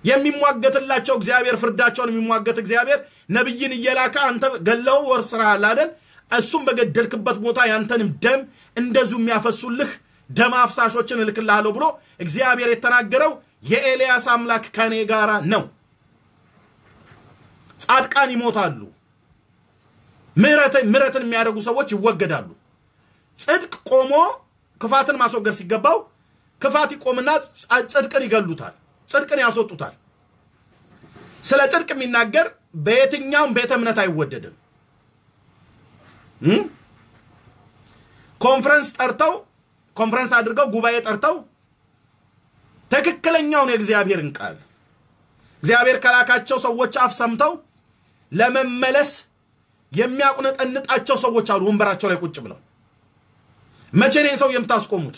S1: የሚሟገትላቸው እግዚአብሔር ፍርዳቸውን የሚሟገት እግዚአብሔር ነቢይን እየላከ አንተ ገለው ወርስረሃል አይደል? እሱም በገደልክበት ቦታ ያንተንም ደም እንደዚሁ የሚያፈሱልህ ደም አፍሳሾችን እልክልሃለሁ ብሎ እግዚአብሔር የተናገረው የኤልያስ አምላክ ከኔ ጋራ ነው። ጻድቃን ይሞታሉ። ምሕረትን የሚያደርጉ ሰዎች ይወገዳሉ። ጽድቅ ቆሞ ክፋትን ማስወገድ ሲገባው ክፋት ይቆምና ጽድቅን ይገሉታል፣ ጽድቅን ያስወጡታል። ስለ ጽድቅ የሚናገር በየትኛውም ቤተ እምነት አይወደድም። ኮንፈረንስ ጠርተው ኮንፈረንስ አድርገው ጉባኤ ጠርተው ትክክለኛውን የእግዚአብሔርን ቃል እግዚአብሔር ከላካቸው ሰዎች አፍ ሰምተው ለመመለስ የሚያቁነጠንጣቸው ሰዎች አሉ፣ ወንበራቸው ላይ ቁጭ ብለው መቼ ነው ሰው የምታስቆሙት?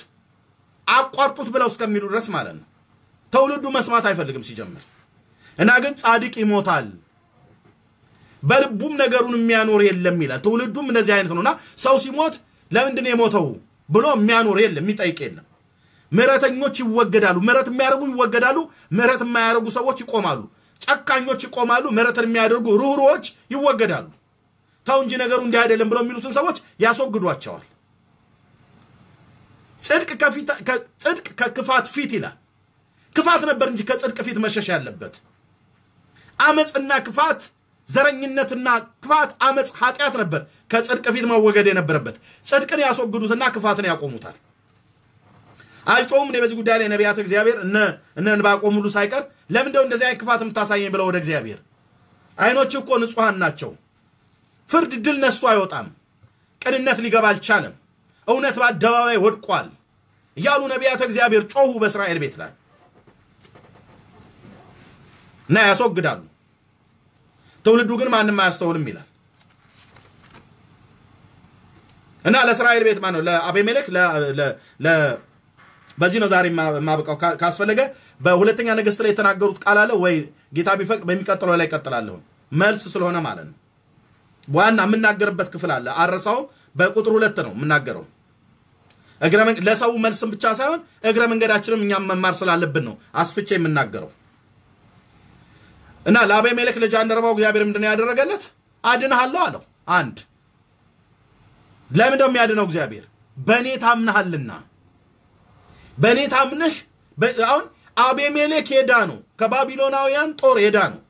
S1: አቋርጡት ብለው እስከሚሉ ድረስ ማለት ነው። ትውልዱ መስማት አይፈልግም ሲጀምር እና ግን ጻድቅ ይሞታል በልቡም ነገሩን የሚያኖር የለም ይላል። ትውልዱም እንደዚህ አይነት ነውና ሰው ሲሞት ለምንድን የሞተው ብሎ የሚያኖር የለም፣ የሚጠይቅ የለም። ምሕረተኞች ይወገዳሉ። ምሕረት የሚያደርጉ ይወገዳሉ። ምሕረት የማያደርጉ ሰዎች ይቆማሉ። ጨካኞች ይቆማሉ። ምሕረትን የሚያደርጉ ርኅሩኆች ይወገዳሉ። ተው እንጂ ነገሩ እንዲህ አይደለም ብለው የሚሉትን ሰዎች ያስወግዷቸዋል። ጽድቅ ከክፋት ፊት ይላል። ክፋት ነበር እንጂ ከጽድቅ ፊት መሸሽ ያለበት። አመፅና ክፋት፣ ዘረኝነትና ክፋት፣ አመፅ፣ ኃጢአት ነበር ከጽድቅ ፊት መወገድ የነበረበት። ጽድቅን ያስወግዱትና ክፋትን ያቆሙታል። አልጮሁም። እኔ በዚህ ጉዳይ ላይ ነቢያት እግዚአብሔር እነ ዕንባቆም ሁሉ ሳይቀር ለምንደው እንደዚህ አይነት ክፋት የምታሳየኝ ብለው ወደ እግዚአብሔር አይኖች እኮ ንጹሐን ናቸው። ፍርድ ድል ነስቶ አይወጣም። ቅንነት ሊገባ አልቻለም። እውነት በአደባባይ ወድቋል እያሉ ነቢያት እግዚአብሔር ጮሁ በእስራኤል ቤት ላይ እና ያስወግዳሉ። ትውልዱ ግን ማንም አያስተውልም ይላል እና ለእስራኤል ቤት ማ ነው ለአቤሜሌክ በዚህ ነው ዛሬ የማብቃው። ካስፈለገ በሁለተኛ ነገሥት ላይ የተናገሩት ቃል አለ ወይ ጌታ ቢፈቅድ በሚቀጥለው ላይ ቀጥላለሁ። መልስ ስለሆነ ማለት ነው። ዋና የምናገርበት ክፍል አለ። አረሳውም። በቁጥር ሁለት ነው የምናገረው። ለሰው መልስም ብቻ ሳይሆን እግረ መንገዳችንም እኛም መማር ስላለብን ነው አስፍቼ የምናገረው እና ለአቤሜሌክ ለጃንደረባው እግዚአብሔር ምንድን ነው ያደረገለት? አድንሃለሁ አለው። አንድ ለምን ነው የሚያድነው እግዚአብሔር? በእኔ ታምነሃልና በእኔ ታምነህ አሁን አቤሜሌክ ሄዳ ነው ከባቢሎናውያን ጦር ሄዳ ነው።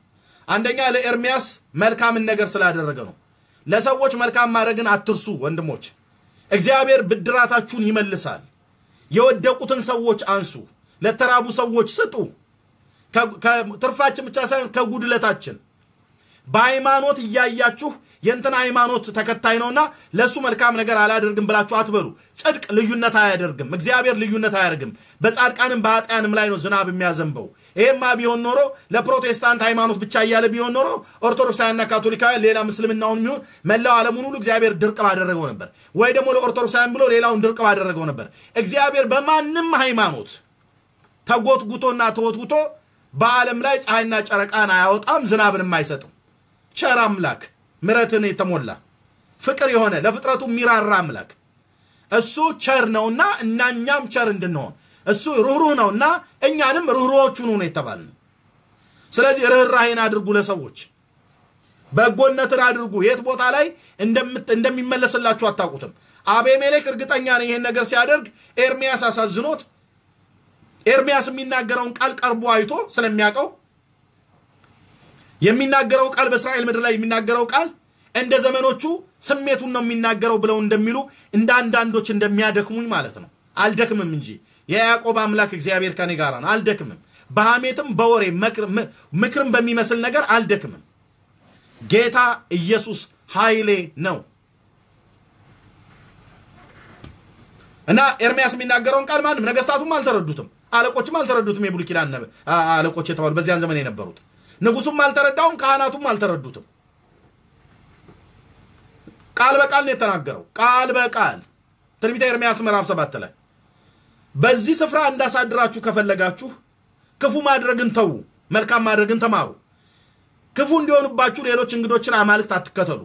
S1: አንደኛ ለኤርሚያስ መልካምን ነገር ስላደረገ ነው። ለሰዎች መልካም ማድረግን አትርሱ ወንድሞች። እግዚአብሔር ብድራታችሁን ይመልሳል። የወደቁትን ሰዎች አንሱ፣ ለተራቡ ሰዎች ስጡ። ትርፋችን ብቻ ሳይሆን ከጉድለታችን በሃይማኖት እያያችሁ የእንትን ሃይማኖት ተከታይ ነውና ለእሱ መልካም ነገር አላደርግም ብላችሁ አትበሉ። ጽድቅ ልዩነት አያደርግም። እግዚአብሔር ልዩነት አያደርግም። በጻድቃንም በኃጢአንም ላይ ነው ዝናብ የሚያዘንበው። ይሄማ ቢሆን ኖሮ ለፕሮቴስታንት ሃይማኖት ብቻ እያለ ቢሆን ኖሮ ኦርቶዶክሳውያንና ካቶሊካውያን ሌላ ምስልምናውን የሚሆን መላው ዓለሙን ሁሉ እግዚአብሔር ድርቅ ባደረገው ነበር። ወይ ደግሞ ለኦርቶዶክሳውያን ብሎ ሌላውን ድርቅ ባደረገው ነበር። እግዚአብሔር በማንም ሃይማኖት ተጎትጉቶና ተወትጉቶ በዓለም ላይ ፀሐይና ጨረቃን አያወጣም፣ ዝናብንም አይሰጥም። ቸር አምላክ ምህረትን የተሞላ ፍቅር የሆነ ለፍጥረቱ የሚራራ አምላክ እሱ ቸር ነውና እና እኛም ቸር እንድንሆን እሱ ሩህሩህ ነውና እኛንም ሩህሩሆች ሁኑ ነው የተባልነው። ስለዚህ ርኅራሄን አድርጉ፣ ለሰዎች በጎነትን አድርጉ። የት ቦታ ላይ እንደሚመለስላችሁ አታውቁትም። አቤሜሌክ እርግጠኛ ነው ይሄን ነገር ሲያደርግ ኤርሚያስ አሳዝኖት ኤርሚያስ የሚናገረውን ቃል ቀርቦ አይቶ ስለሚያውቀው የሚናገረው ቃል በእስራኤል ምድር ላይ የሚናገረው ቃል እንደ ዘመኖቹ ስሜቱን ነው የሚናገረው ብለው እንደሚሉ እንደ አንዳንዶች እንደሚያደክሙኝ ማለት ነው። አልደክምም እንጂ የያዕቆብ አምላክ እግዚአብሔር ከኔ ጋር ነው፣ አልደክምም። በሐሜትም በወሬ ምክርም በሚመስል ነገር አልደክምም። ጌታ ኢየሱስ ኃይሌ ነው እና ኤርሚያስ የሚናገረውን ቃል ማንም ነገስታቱም አልተረዱትም፣ አለቆችም አልተረዱትም። የብሉይ ኪዳን አለቆች የተባሉ በዚያን ዘመን የነበሩት ንጉሱም አልተረዳውም፣ ካህናቱም አልተረዱትም። ቃል በቃል ነው የተናገረው። ቃል በቃል ትንቢተ ኤርሚያስ ምዕራፍ ሰባት ላይ በዚህ ስፍራ እንዳሳድራችሁ ከፈለጋችሁ ክፉ ማድረግን ተዉ፣ መልካም ማድረግን ተማሩ። ክፉ እንዲሆኑባችሁ ሌሎች እንግዶችን አማልክት አትከተሉ።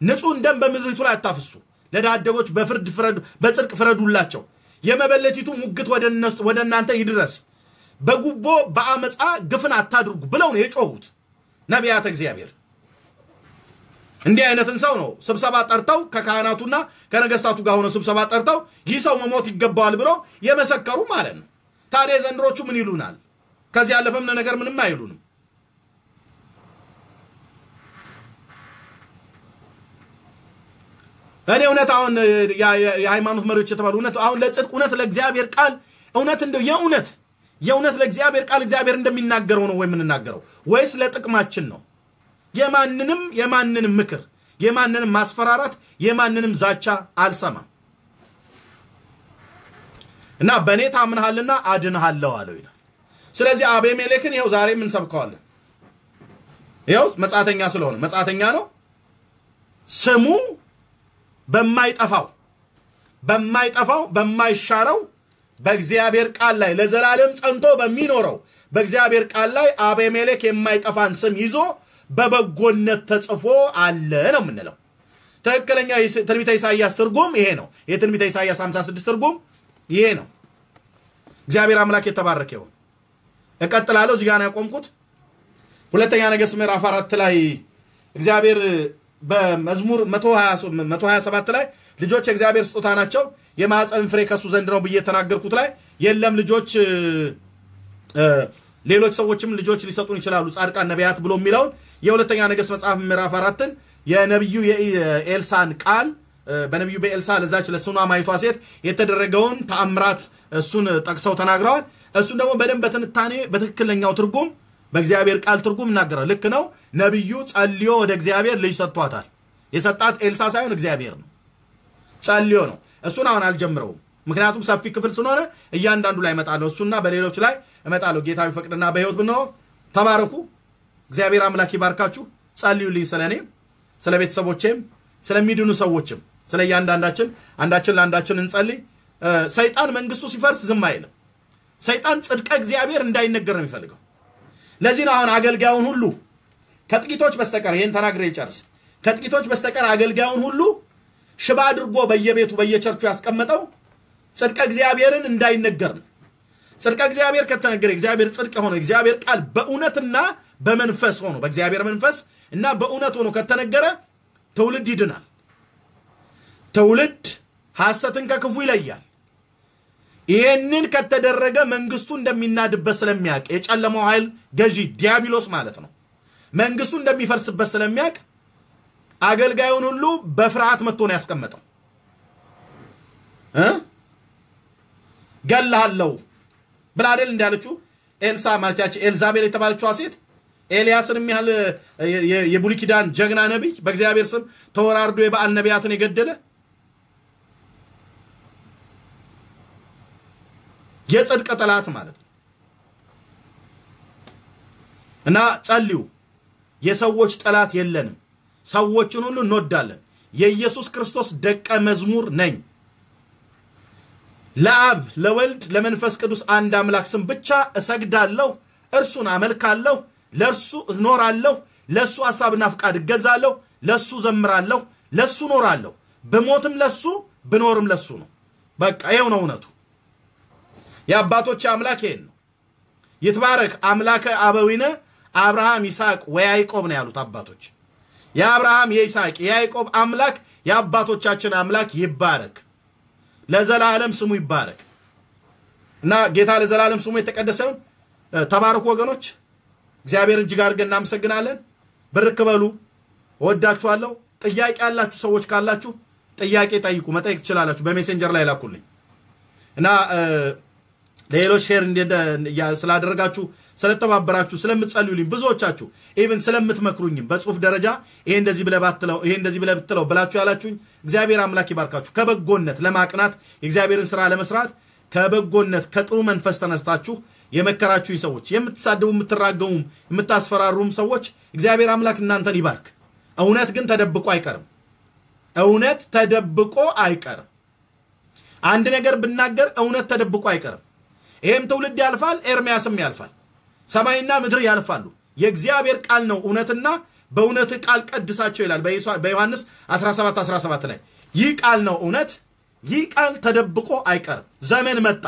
S1: ንጹሕ ደም በምድሪቱ ላይ አታፍሱ። ለድሃ አደጎች በፍርድ ፍረዱ፣ በጽድቅ ፍረዱላቸው። የመበለቲቱ ሙግት ወደ እናንተ ይድረስ። በጉቦ በአመፃ ግፍን አታድርጉ ብለው ነው የጮሁት ነቢያት እግዚአብሔር። እንዲህ አይነትን ሰው ነው ስብሰባ ጠርተው ከካህናቱና ከነገስታቱ ጋር ሆነው ስብሰባ ጠርተው ይህ ሰው መሞት ይገባዋል ብሎ የመሰከሩ ማለት ነው። ታዲያ ዘንድሮቹ ምን ይሉናል? ከዚህ ያለፈም ነገር ምንም አይሉንም። እኔ እውነት አሁን የሃይማኖት መሪዎች የተባሉ እውነት አሁን ለጽድቅ እውነት ለእግዚአብሔር ቃል እውነት እንደው የእውነት የእውነት ለእግዚአብሔር ቃል እግዚአብሔር እንደሚናገረው ነው ወይ የምንናገረው ወይስ ለጥቅማችን ነው? የማንንም የማንንም ምክር የማንንም ማስፈራራት የማንንም ዛቻ አልሰማም እና በእኔ ታምንሃልና አድንሃለሁ አለው ይላል። ስለዚህ አቤሜሌክን ይኸው ዛሬ እንሰብከዋለን። ይኸው መጻተኛ ስለሆነ መጻተኛ ነው ስሙ በማይጠፋው በማይጠፋው በማይሻረው በእግዚአብሔር ቃል ላይ ለዘላለም ጸንቶ በሚኖረው በእግዚአብሔር ቃል ላይ አቤሜሌክ የማይጠፋን ስም ይዞ በበጎነት ተጽፎ አለ ነው የምንለው። ትክክለኛ ትንቢተ ኢሳይያስ ትርጉም ይሄ ነው። የትንቢተ ኢሳይያስ 56 ትርጉም ይሄ ነው። እግዚአብሔር አምላክ የተባረከ ይሁን። እቀጥላለሁ። እዚህ ጋር ያቆምኩት። ሁለተኛ ነገሥት ምዕራፍ አራት ላይ እግዚአብሔር በመዝሙር 127 ላይ ልጆች የእግዚአብሔር ስጦታ ናቸው፣ የማኅፀን ፍሬ ከሱ ዘንድ ነው ብዬ የተናገርኩት ላይ የለም ልጆች ሌሎች ሰዎችም ልጆች ሊሰጡን ይችላሉ ጻድቃን ነቢያት ብሎ የሚለውን የሁለተኛ ነገሥት መጽሐፍ ምዕራፍ አራትን የነቢዩ የኤልሳን ቃል በነቢዩ በኤልሳ ለዛች ለሱናማይቷ ሴት የተደረገውን ተአምራት እሱን ጠቅሰው ተናግረዋል። እሱን ደግሞ በደንብ በትንታኔ በትክክለኛው ትርጉም በእግዚአብሔር ቃል ትርጉም እናገራል። ልክ ነው። ነቢዩ ጸልዮ ወደ እግዚአብሔር ልጅ ሰጥቷታል። የሰጣት ኤልሳ ሳይሆን እግዚአብሔር ነው። ጸልዮ ነው። እሱን አሁን አልጀምረውም፣ ምክንያቱም ሰፊ ክፍል ስለሆነ እያንዳንዱ ላይ እመጣለሁ። እሱና በሌሎች ላይ እመጣለሁ። ጌታ ቢፈቅድና በሕይወት ብንሆን ተባረኩ። እግዚአብሔር አምላክ ይባርካችሁ። ጸልዩልኝ፣ ስለ እኔም ስለ ቤተሰቦቼም ስለሚድኑ ሰዎችም ስለ እያንዳንዳችን አንዳችን ለአንዳችን እንጸልይ። ሰይጣን መንግስቱ ሲፈርስ ዝም አይልም። ሰይጣን ጽድቀ እግዚአብሔር እንዳይነገር ነው የሚፈልገው። ለዚህ ነው አሁን አገልጋዩን ሁሉ ከጥቂቶች በስተቀር ይህን ተናግሬ ይጨርስ። ከጥቂቶች በስተቀር አገልጋዩን ሁሉ ሽባ አድርጎ በየቤቱ በየቸርቹ ያስቀመጠው ጽድቀ እግዚአብሔርን እንዳይነገር ነው። ጽድቀ እግዚአብሔር ከተነገረ እግዚአብሔር ጽድቅ የሆነ እግዚአብሔር ቃል በእውነትና በመንፈስ ሆኖ በእግዚአብሔር መንፈስ እና በእውነት ሆኖ ከተነገረ ትውልድ ይድናል። ትውልድ ሐሰትን ከክፉ ይለያል። ይሄንን ከተደረገ መንግስቱ እንደሚናድበት ስለሚያውቅ የጨለማው ኃይል ገዢ ዲያብሎስ ማለት ነው መንግስቱ እንደሚፈርስበት ስለሚያውቅ አገልጋዩን ሁሉ በፍርሃት መጥቶ ነው ያስቀመጠው። ገላሃለው ብላ አይደል እንዳለችው ኤልሳ ማለቻች ኤልዛቤል የተባለችዋ ሴት ኤልያስን የሚያህል የብሉይ ኪዳን ጀግና ነቢይ በእግዚአብሔር ስም ተወራርዶ የበዓል ነቢያትን የገደለ የጽድቅ ጠላት ማለት ነው። እና ጸልዩ። የሰዎች ጠላት የለንም። ሰዎችን ሁሉ እንወዳለን። የኢየሱስ ክርስቶስ ደቀ መዝሙር ነኝ። ለአብ ለወልድ ለመንፈስ ቅዱስ አንድ አምላክ ስም ብቻ እሰግዳለሁ፣ እርሱን አመልካለሁ፣ ለእርሱ እኖራለሁ፣ ለእሱ ሐሳብና ፍቃድ እገዛለሁ፣ ለእሱ ዘምራለሁ፣ ለእሱ እኖራለሁ። ብሞትም ለሱ ብኖርም ለሱ ነው። በቃ ይኸው ነው እውነቱ። የአባቶች አምላክ ይሄን ነው። ይትባረክ አምላከ አበዊነ አብርሃም ይስሐቅ ወያዕቆብ ነው ያሉት አባቶች። የአብርሃም የይስሐቅ የያዕቆብ አምላክ የአባቶቻችን አምላክ ይባረክ፣ ለዘላለም ስሙ ይባረክ እና ጌታ ለዘላለም ስሙ የተቀደሰውን ተባረኩ ወገኖች። እግዚአብሔርን እጅግ አድርገን እናመሰግናለን። ብርክ በሉ። እወዳችኋለሁ። ጥያቄ ያላችሁ ሰዎች ካላችሁ ጥያቄ ጠይቁ፣ መጠየቅ ትችላላችሁ። በሜሴንጀር ላይ ላኩልኝ እና ለሌሎች share ስላደረጋችሁ ስለተባበራችሁ ስለምትጸልዩልኝ ብዙዎቻችሁ Even ስለምትመክሩኝም በጽሁፍ ደረጃ ይሄ እንደዚህ ብለህ ባትለው ይሄ እንደዚህ ብለህ ብትለው ብላችሁ ያላችሁኝ እግዚአብሔር አምላክ ይባርካችሁ። ከበጎነት ለማቅናት የእግዚአብሔርን ስራ ለመስራት ከበጎነት ከጥሩ መንፈስ ተነስታችሁ የመከራችሁኝ ሰዎች፣ የምትሳደቡ የምትራገሙም የምታስፈራሩም ሰዎች እግዚአብሔር አምላክ እናንተን ይባርክ። እውነት ግን ተደብቆ አይቀርም። እውነት ተደብቆ አይቀርም። አንድ ነገር ብናገር እውነት ተደብቆ አይቀርም። ይሄም ትውልድ ያልፋል፣ ኤርሚያስም ያልፋል፣ ሰማይና ምድር ያልፋሉ። የእግዚአብሔር ቃል ነው እውነትና በእውነት ቃል ቀድሳቸው ይላል በዮሐንስ 17 17 ላይ ይህ ቃል ነው እውነት፣ ይህ ቃል ተደብቆ አይቀርም። ዘመን መጣ፣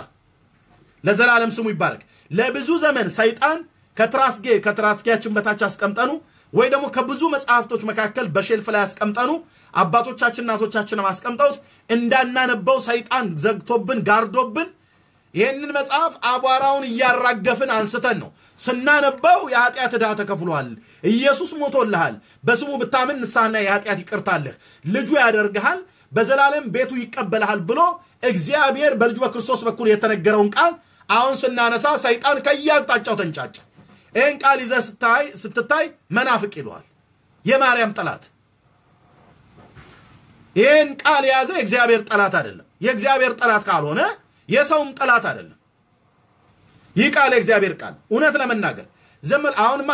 S1: ለዘላለም ስሙ ይባረክ። ለብዙ ዘመን ሰይጣን ከትራስጌ ከትራስጌያችን በታች አስቀምጠኑ ወይ ደግሞ ከብዙ መጽሐፍቶች መካከል በሼልፍ ላይ አስቀምጠኑ አባቶቻችን እናቶቻችን አስቀምጠውት እንዳናነበው ሰይጣን ዘግቶብን ጋርዶብን ይህንን መጽሐፍ አቧራውን እያራገፍን አንስተን ነው ስናነበው የኃጢአት ዕዳ ተከፍሏል። ኢየሱስ ሞቶልሃል። በስሙ ብታምን ንስሐና የኃጢአት ይቅርታለህ ልጁ ያደርግሃል፣ በዘላለም ቤቱ ይቀበልሃል ብሎ እግዚአብሔር በልጁ በክርስቶስ በኩል የተነገረውን ቃል አሁን ስናነሳ ሰይጣን ከየአቅጣጫው ተንጫጫ። ይህን ቃል ይዘህ ስትታይ መናፍቅ ይለዋል፣ የማርያም ጠላት። ይህን ቃል የያዘ የእግዚአብሔር ጠላት አይደለም። የእግዚአብሔር ጠላት ካልሆነ የሰውም ጠላት አይደለም። ይህ ቃል የእግዚአብሔር ቃል እውነት ለመናገር ዘመን አሁንማ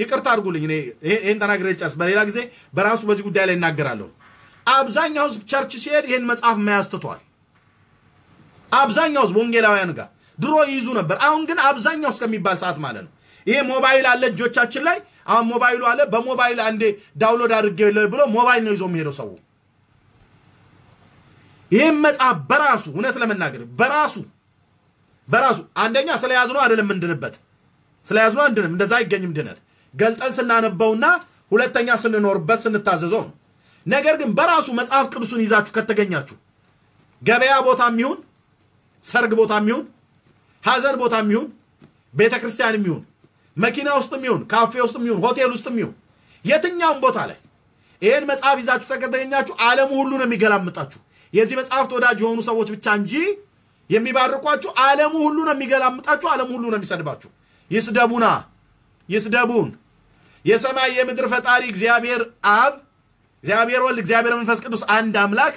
S1: ይቅርታ አድርጉልኝ፣ ይሄን ተናግሬ ልጨርስ። በሌላ ጊዜ በራሱ በዚህ ጉዳይ ላይ እናገራለሁ። አብዛኛው ህዝብ ቸርች ሲሄድ ይህን መጽሐፍ መያዝ ትቷል። አብዛኛው ህዝብ ወንጌላውያን ጋር ድሮ ይይዙ ነበር። አሁን ግን አብዛኛው እስከሚባል ሰዓት ማለት ነው። ይሄ ሞባይል አለ እጆቻችን ላይ። አሁን ሞባይሉ አለ። በሞባይል አንዴ download አድርጌ ብሎ ሞባይል ነው ይዞ የሚሄደው ሰው። ይህም መጽሐፍ በራሱ እውነት ለመናገር በራሱ በራሱ አንደኛ ስለያዝነው አይደለም ምንድንበት ስለያዝነው አንድንም እንደዛ አይገኝም ድነት ገልጠን ስናነበውና ሁለተኛ ስንኖርበት ስንታዘዘው ነው። ነገር ግን በራሱ መጽሐፍ ቅዱሱን ይዛችሁ ከተገኛችሁ ገበያ ቦታም ይሁን ሰርግ ቦታም ይሁን ሐዘን ቦታም ይሁን ቤተ ክርስቲያንም ይሁን መኪና ውስጥም ይሁን ካፌ ውስጥም ይሁን ሆቴል ውስጥም ይሁን የትኛውም ቦታ ላይ ይህን መጽሐፍ ይዛችሁ ከተገኛችሁ ዓለሙ ሁሉ ነው የሚገላምጣችሁ። የዚህ መጽሐፍት ወዳጅ የሆኑ ሰዎች ብቻ እንጂ የሚባርኳችሁ ዓለሙ ሁሉ ነው የሚገላምጣችሁ። ዓለሙ ሁሉ ነው የሚሰድባችሁ። ይስደቡና ይስደቡን። የሰማይ የምድር ፈጣሪ እግዚአብሔር አብ፣ እግዚአብሔር ወልድ፣ እግዚአብሔር መንፈስ ቅዱስ አንድ አምላክ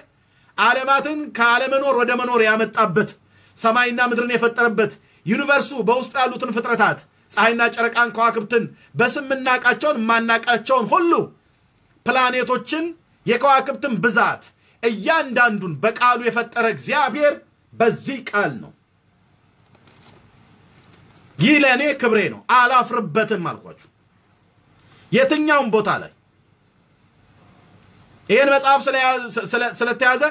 S1: ዓለማትን ካለመኖር ወደ መኖር ያመጣበት ሰማይና ምድርን የፈጠረበት ዩኒቨርሱ በውስጡ ያሉትን ፍጥረታት ፀሐይና ጨረቃን ከዋክብትን በስም የምናቃቸውን የማናቃቸውን ሁሉ ፕላኔቶችን የከዋክብትን ብዛት እያንዳንዱን በቃሉ የፈጠረ እግዚአብሔር በዚህ ቃል ነው። ይህ ለእኔ ክብሬ ነው፣ አላፍርበትም አልኳችሁ። የትኛውም ቦታ ላይ ይህን መጽሐፍ ስለተያዘ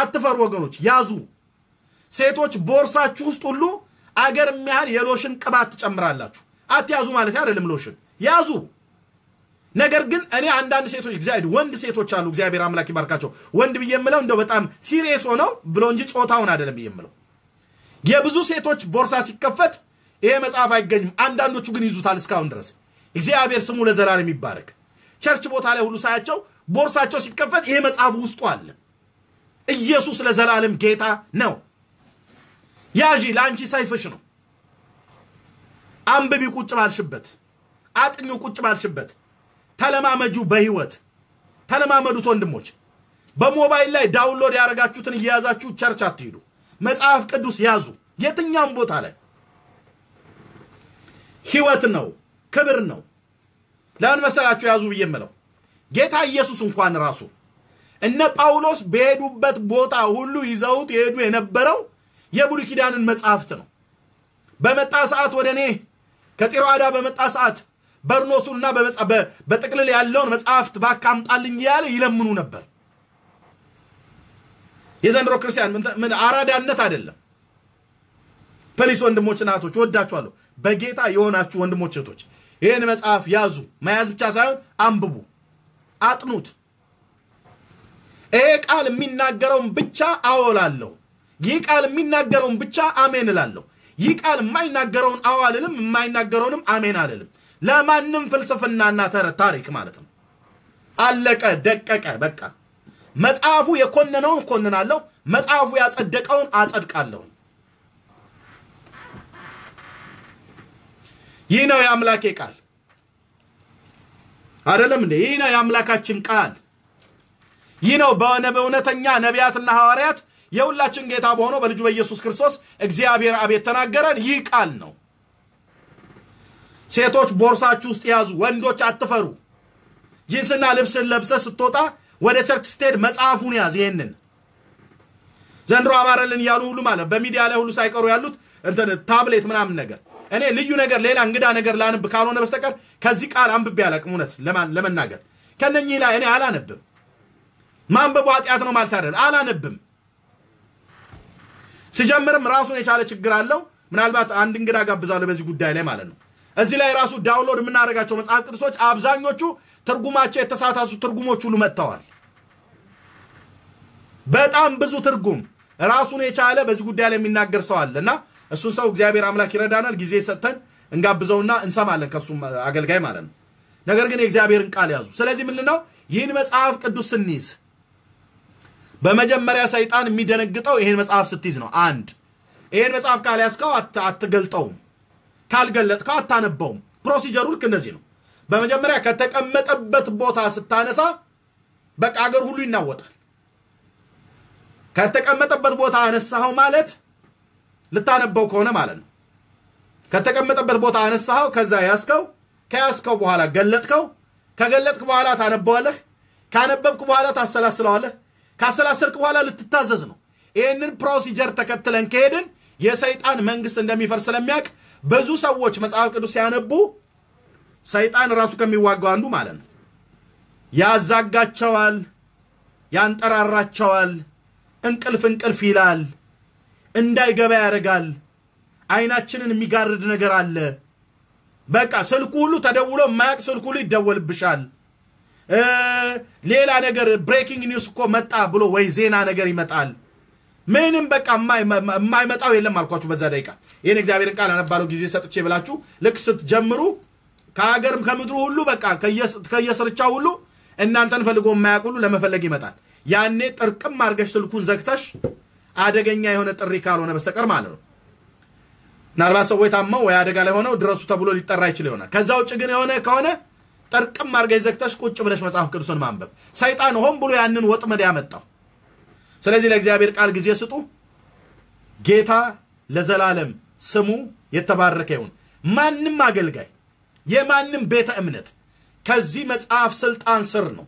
S1: አትፈሩ ወገኖች፣ ያዙ። ሴቶች ቦርሳችሁ ውስጥ ሁሉ አገር የሚያህል የሎሽን ቅባት ትጨምራላችሁ። አትያዙ ማለት አይደለም፣ ሎሽን ያዙ። ነገር ግን እኔ አንዳንድ ሴቶች እግዚአብሔር ወንድ ሴቶች አሉ፣ እግዚአብሔር አምላክ ይባርካቸው። ወንድ ብዬ የምለው እንደው በጣም serious ሆነው ብሎ እንጂ ጾታውን አይደለም ብዬ የምለው። የብዙ ሴቶች ቦርሳ ሲከፈት ይሄ መጽሐፍ አይገኝም። አንዳንዶቹ ግን ይዙታል እስካሁን ድረስ። እግዚአብሔር ስሙ ለዘላለም ይባረክ። church ቦታ ላይ ሁሉ ሳያቸው ቦርሳቸው ሲከፈት ይሄ መጽሐፍ ውስጡ አለ። ኢየሱስ ለዘላለም ጌታ ነው። ያዢ ለአንቺ ሰይፍሽ ነው። አንብቢ ቁጭ ባልሽበት፣ አጥኙ ቁጭ ባልሽበት፣ ተለማመጁ። በህይወት ተለማመዱት ወንድሞች። በሞባይል ላይ download ያደረጋችሁትን እየያዛችሁ church አትሄዱ። መጽሐፍ ቅዱስ ያዙ። የትኛውም ቦታ ላይ ህይወት ነው፣ ክብር ነው። ለምን መሰላችሁ ያዙ ብዬ የምለው ጌታ ኢየሱስ እንኳን ራሱ እነ ጳውሎስ በሄዱበት ቦታ ሁሉ ይዘውት የሄዱ የነበረው የብሉይ ኪዳንን መጽሐፍት ነው። በመጣ ሰዓት ወደ እኔ ከጢሮአዳ በመጣ ሰዓት በርኖሱንና በመጻ- በ- በጥቅልል ያለውን መጽሐፍት እባክህ አምጣልኝ እያለ ይለምኑ ነበር። የዘንድሮ ክርስቲያን ምን- አራዳነት አይደለም። please ወንድሞች እናቶች ወዳችኋለሁ። በጌታ የሆናችሁ ወንድሞች እህቶች ይህን መጽሐፍ ያዙ። መያዝ ብቻ ሳይሆን አንብቡ፣ አጥኑት። ይሄ ቃል የሚናገረውን ብቻ አዎ እላለሁ። ይህ ቃል የሚናገረውን ብቻ አሜን እላለሁ። ይህ ቃል የማይናገረውን አዎ አልልም፣ የማይናገረውንም አሜን አልልም። ለማንም ፍልስፍናና ተረት ታሪክ ማለት ነው። አለቀ ደቀቀ። በቃ መጽሐፉ የኮነነውን እኮንናለሁ፣ መጽሐፉ ያጸደቀውን አጸድቃለሁ። ይህ ነው የአምላኬ ቃል አይደለም እንዴ? ይህ ነው የአምላካችን ቃል። ይህ ነው በእውነተኛ ነቢያትና ሐዋርያት የሁላችን ጌታ በሆነው በልጁ በኢየሱስ ክርስቶስ እግዚአብሔር አብ የተናገረን ይህ ቃል ነው። ሴቶች ቦርሳችሁ ውስጥ ያዙ፣ ወንዶች አትፈሩ። ጂንስና ልብስን ለብሰ ስትወጣ ወደ church ስትሄድ መጽሐፉን ያዝ። ይሄንን ዘንድሮ አማረልን እያሉ ሁሉ ማለት በሚዲያ ላይ ሁሉ ሳይቀሩ ያሉት እንትን ታብሌት ምናምን ነገር እኔ ልዩ ነገር ሌላ እንግዳ ነገር ላንብ ካልሆነ በስተቀር ከዚህ ቃል አንብቤ አላቅም። እውነት ለመናገር ከነኚህ ላይ እኔ አላነብም። ማንበቡ ኃጢአት ነው ማለት አይደል፣ አላነብም። ሲጀምርም ራሱን የቻለ ችግር አለው። ምናልባት አንድ እንግዳ ጋብዛለሁ በዚህ ጉዳይ ላይ ማለት ነው። እዚህ ላይ ራሱ download የምናደርጋቸው መጽሐፍ ቅዱሶች አብዛኞቹ ትርጉማቸው የተሳሳቱ ትርጉሞች ሁሉ መጥተዋል። በጣም ብዙ ትርጉም ራሱን የቻለ በዚህ ጉዳይ ላይ የሚናገር ሰው አለ እና እሱን ሰው እግዚአብሔር አምላክ ይረዳናል። ጊዜ ሰጥተን እንጋብዘውና እንሰማለን ከእሱም አገልጋይ ማለት ነው። ነገር ግን የእግዚአብሔርን ቃል ያዙ። ስለዚህ ምንድን ነው ይህን መጽሐፍ ቅዱስ ስንይዝ በመጀመሪያ ሰይጣን የሚደነግጠው ይሄን መጽሐፍ ስትይዝ ነው። አንድ ይሄን መጽሐፍ ካልያዝከው አት- አትገልጠውም፣ ካልገለጥከው አታነበውም። procedure ኡ ልክ እንደዚህ ነው። በመጀመሪያ ከተቀመጠበት ቦታ ስታነሳ በቃ አገር ሁሉ ይናወጣል። ከተቀመጠበት ቦታ አነሳኸው ማለት ልታነበው ከሆነ ማለት ነው። ከተቀመጠበት ቦታ አነሳኸው፣ ከዛ ያዝከው፣ ከያዝከው በኋላ ገለጥከው፣ ከገለጥክ በኋላ ታነበዋለህ፣ ካነበብክ በኋላ ታሰላስለዋለህ፣ ካሰላሰልክ በኋላ ልትታዘዝ ነው። ይህንን procedure ተከትለን ከሄድን የሰይጣን መንግስት እንደሚፈርስ ስለሚያውቅ ብዙ ሰዎች መጽሐፍ ቅዱስ ሲያነቡ ሰይጣን ራሱ ከሚዋጋው አንዱ ማለት ነው ያዛጋቸዋል፣ ያንጠራራቸዋል፣ እንቅልፍ እንቅልፍ ይላል፣ እንዳይገባ ያደርጋል። አይናችንን የሚጋርድ ነገር አለ። በቃ ስልኩ ሁሉ ተደውሎ የማያውቅ ስልኩ ሁሉ ይደወልብሻል። ሌላ ነገር breaking news እኮ መጣ ብሎ ወይ ዜና ነገር ይመጣል። ምንም በቃ የማይ- የማይመጣው የለም አልኳችሁ። በዛ ደቂቃ ይህን እግዚአብሔርን ቃል አነባለው ጊዜ ሰጥቼ ብላችሁ ልክ ስትጀምሩ ከሀገርም ከምድሩ ሁሉ በቃ ከየስ- ከየስርቻው ሁሉ እናንተን ፈልጎ የማያውቅ ሁሉ ለመፈለግ ይመጣል። ያኔ ጥርቅም አድርገሽ ስልኩን ዘግተሽ አደገኛ የሆነ ጥሪ ካልሆነ በስተቀር ማለት ነው። ምናልባት ሰዎች ታመው ወይ አደጋ ላይ ሆነው ድረሱ ተብሎ ሊጠራ ይችል ይሆናል። ከዛ ውጭ ግን የሆነ ከሆነ ጠርቅም አድርገሽ ዘግተሽ ቁጭ ብለሽ መጽሐፍ ቅዱስን ማንበብ ሰይጣን ሆን ብሎ ያንን ወጥመድ ያመጣው። ስለዚህ ለእግዚአብሔር ቃል ጊዜ ስጡ። ጌታ ለዘላለም ስሙ የተባረከ ይሁን። ማንም አገልጋይ የማንም ቤተ እምነት ከዚህ መጽሐፍ ስልጣን ስር ነው።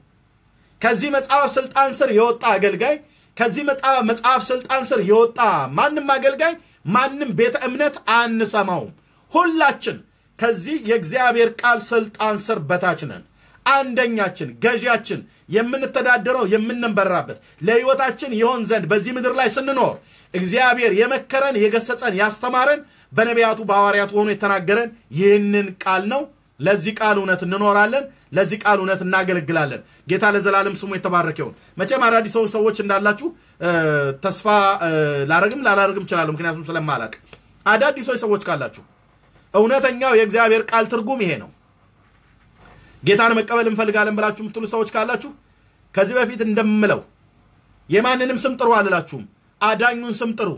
S1: ከዚህ መጽሐፍ ስልጣን ስር የወጣ አገልጋይ ከዚህ መጽሐፍ ስልጣን ስር የወጣ ማንም አገልጋይ ማንም ቤተ እምነት አንሰማውም። ሁላችን ከዚህ የእግዚአብሔር ቃል ስልጣን ስር በታች ነን። አንደኛችን ገዢያችን የምንተዳደረው የምንበራበት ለሕይወታችን ይሆን ዘንድ በዚህ ምድር ላይ ስንኖር እግዚአብሔር የመከረን የገሰጸን ያስተማረን በነቢያቱ በሐዋርያቱ ሆኖ የተናገረን ይህንን ቃል ነው። ለዚህ ቃል እውነት እንኖራለን። ለዚህ ቃል እውነት እናገለግላለን። ጌታ ለዘላለም ስሙ የተባረከ መቼም አዳዲስ ሰዎች ሰዎች እንዳላችሁ ተስፋ ላረግም ላላረግም እችላለሁ፣ ምክንያቱም ስለማላቅ አዳዲሶች ሰዎች ካላችሁ እውነተኛው የእግዚአብሔር ቃል ትርጉም ይሄ ነው። ጌታን መቀበል እንፈልጋለን ብላችሁ የምትሉ ሰዎች ካላችሁ ከዚህ በፊት እንደምለው የማንንም ስም ጥሩ አልላችሁም። አዳኙን ስም ጥሩ።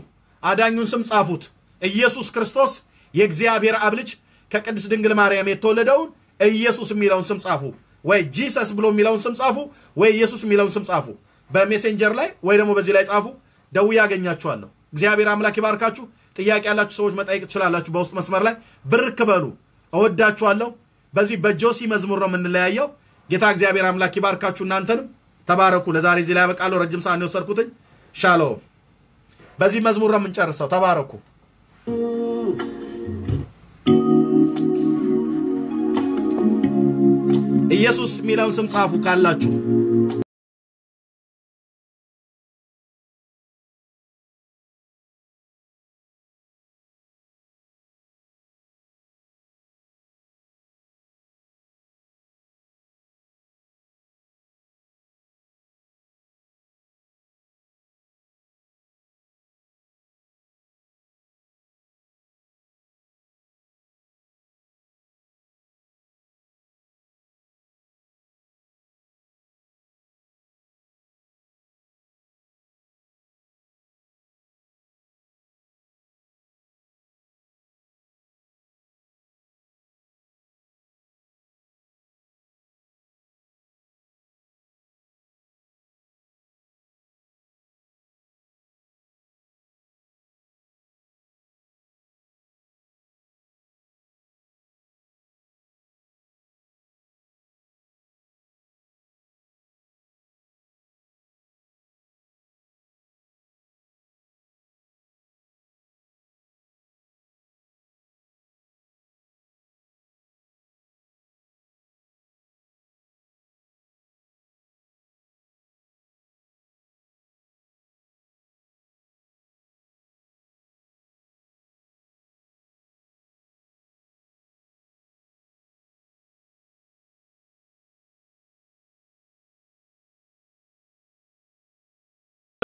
S1: አዳኙን ስም ጻፉት። ኢየሱስ ክርስቶስ የእግዚአብሔር አብ ልጅ ከቅድስት ድንግል ማርያም የተወለደውን ኢየሱስ የሚለውን ስም ጻፉ። ወይ Jesus ብሎ የሚለውን ስም ጻፉ፣ ወይ ኢየሱስ የሚለውን ስም ጻፉ። በ Messenger ላይ ወይ ደግሞ በዚህ ላይ ጻፉ። ደውዬ ያገኛችኋለሁ። እግዚአብሔር አምላክ ይባርካችሁ። ጥያቄ ያላችሁ ሰዎች መጠየቅ ትችላላችሁ። በውስጥ መስመር ላይ ብርክ በሉ። እወዳችኋለሁ። በዚህ በጆሲ መዝሙር ነው የምንለያየው። ጌታ እግዚአብሔር አምላክ ይባርካችሁ። እናንተንም ተባረኩ። ለዛሬ እዚህ ላይ ያበቃለሁ። ረጅም ሰዓት ነው የወሰድኩትኝ። ሻሎም። በዚህ መዝሙር ነው የምንጨርሰው። ተባረኩ። ኢየሱስ የሚለውን ስም ጻፉ ካላችሁ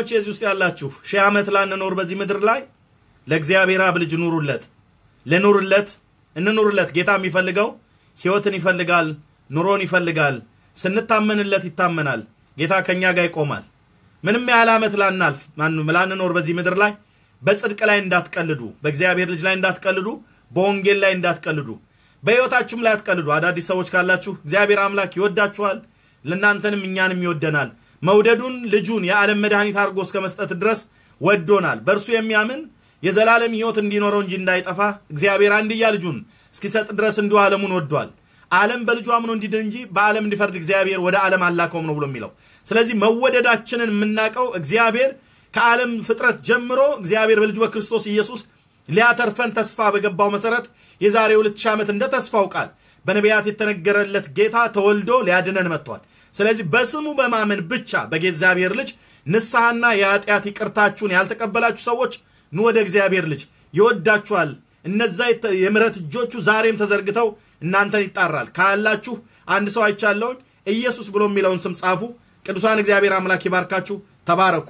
S1: የዚህ ውስጥ ያላችሁ ሺህ ዓመት ላንኖር በዚህ ምድር ላይ ለእግዚአብሔር አብ ልጅ ኑሩለት፣ ልኑርለት፣ እንኑርለት። ጌታ የሚፈልገው ህይወትን ይፈልጋል፣ ኑሮን ይፈልጋል። ስንታመንለት ይታመናል። ጌታ ከእኛ ጋር ይቆማል። ምንም ያህል ዓመት ላናልፍ ላንኖር በዚህ ምድር ላይ በጽድቅ ላይ እንዳትቀልዱ፣ በእግዚአብሔር ልጅ ላይ እንዳትቀልዱ፣ በወንጌል ላይ እንዳትቀልዱ፣ በሕይወታችሁም ላይ አትቀልዱ። አዳዲስ ሰዎች ካላችሁ እግዚአብሔር አምላክ ይወዳችኋል፣ ለእናንተንም እኛንም ይወደናል። መውደዱን ልጁን የዓለም መድኃኒት አድርጎ እስከ መስጠት ድረስ ወዶናል። በእርሱ የሚያምን የዘላለም ሕይወት እንዲኖረው እንጂ እንዳይጠፋ እግዚአብሔር አንድያ ልጁን እስኪሰጥ ድረስ እንዲሁ ዓለሙን ወዷል። ዓለም በልጁ አምኖ እንዲድን እንጂ በዓለም እንዲፈርድ እግዚአብሔር ወደ ዓለም አላከውም ነው ብሎ የሚለው። ስለዚህ መወደዳችንን የምናውቀው እግዚአብሔር ከዓለም ፍጥረት ጀምሮ እግዚአብሔር በልጁ በክርስቶስ ኢየሱስ ሊያተርፈን ተስፋ በገባው መሰረት የዛሬ ሁለት ሺህ ዓመት እንደ ተስፋው ቃል በነቢያት የተነገረለት ጌታ ተወልዶ ሊያድነን መጥቷል። ስለዚህ በስሙ በማመን ብቻ በእግዚአብሔር ልጅ ንስሐና የኃጢአት ይቅርታችሁን ያልተቀበላችሁ ሰዎች ኑ ወደ እግዚአብሔር ልጅ ይወዳችኋል። እነዛ የምሕረት እጆቹ ዛሬም ተዘርግተው እናንተን ይጣራል። ካላችሁ አንድ ሰው አይቻለውን ኢየሱስ ብሎ የሚለውን ስም ጻፉ። ቅዱሳን እግዚአብሔር አምላክ ይባርካችሁ። ተባረኩ።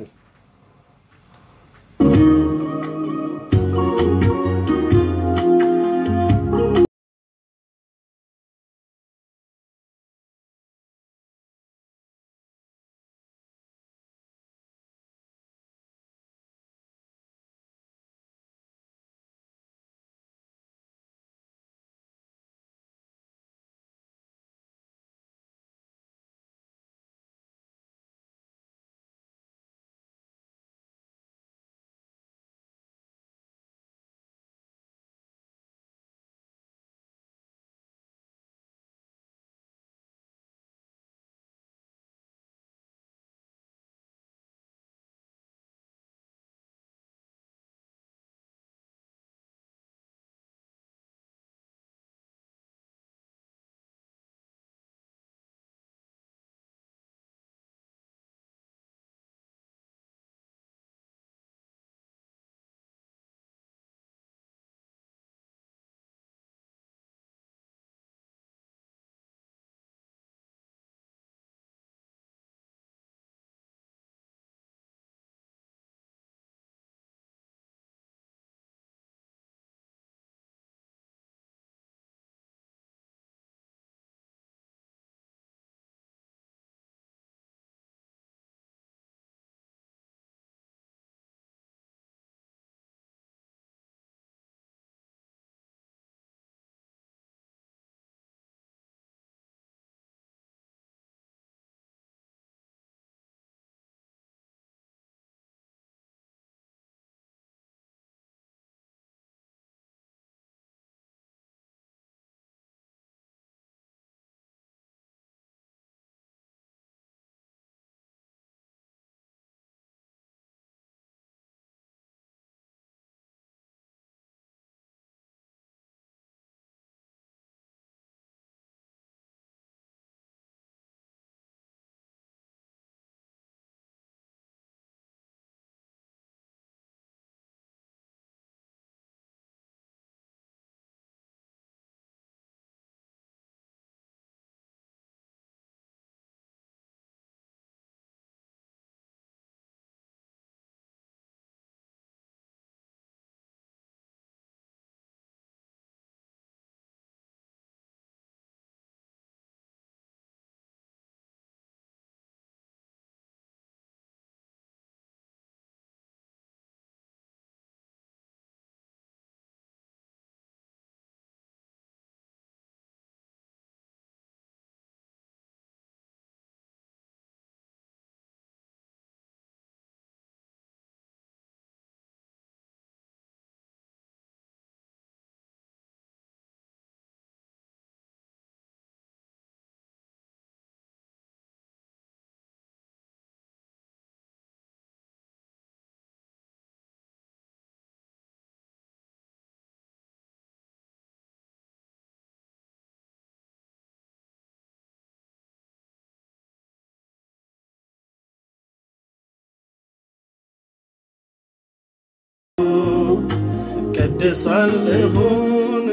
S2: ቅድሳለሁን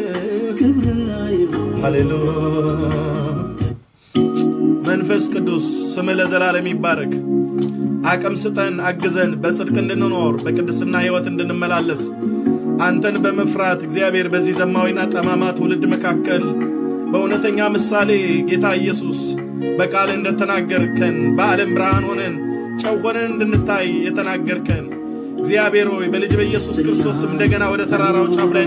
S2: ክብርና ይሁን።
S1: ሃሌሉያ። መንፈስ ቅዱስ ስምህ ለዘላለም ይባረክ። አቅም ስጠን፣ አግዘን፣ በጽድቅ እንድንኖር በቅድስና ሕይወት እንድንመላለስ። አንተን በመፍራት እግዚአብሔር በዚህ ዘማዊና ጠማማ ትውልድ መካከል በእውነተኛ ምሳሌ ጌታ ኢየሱስ በቃል እንደተናገርከን በዓለም ብርሃን ሆነን ጨው ሆነን እንድንታይ የተናገርከን እግዚአብሔር ሆይ በልጅ በኢየሱስ ክርስቶስም እንደገና ወደ ተራራው ጫፍ ላይ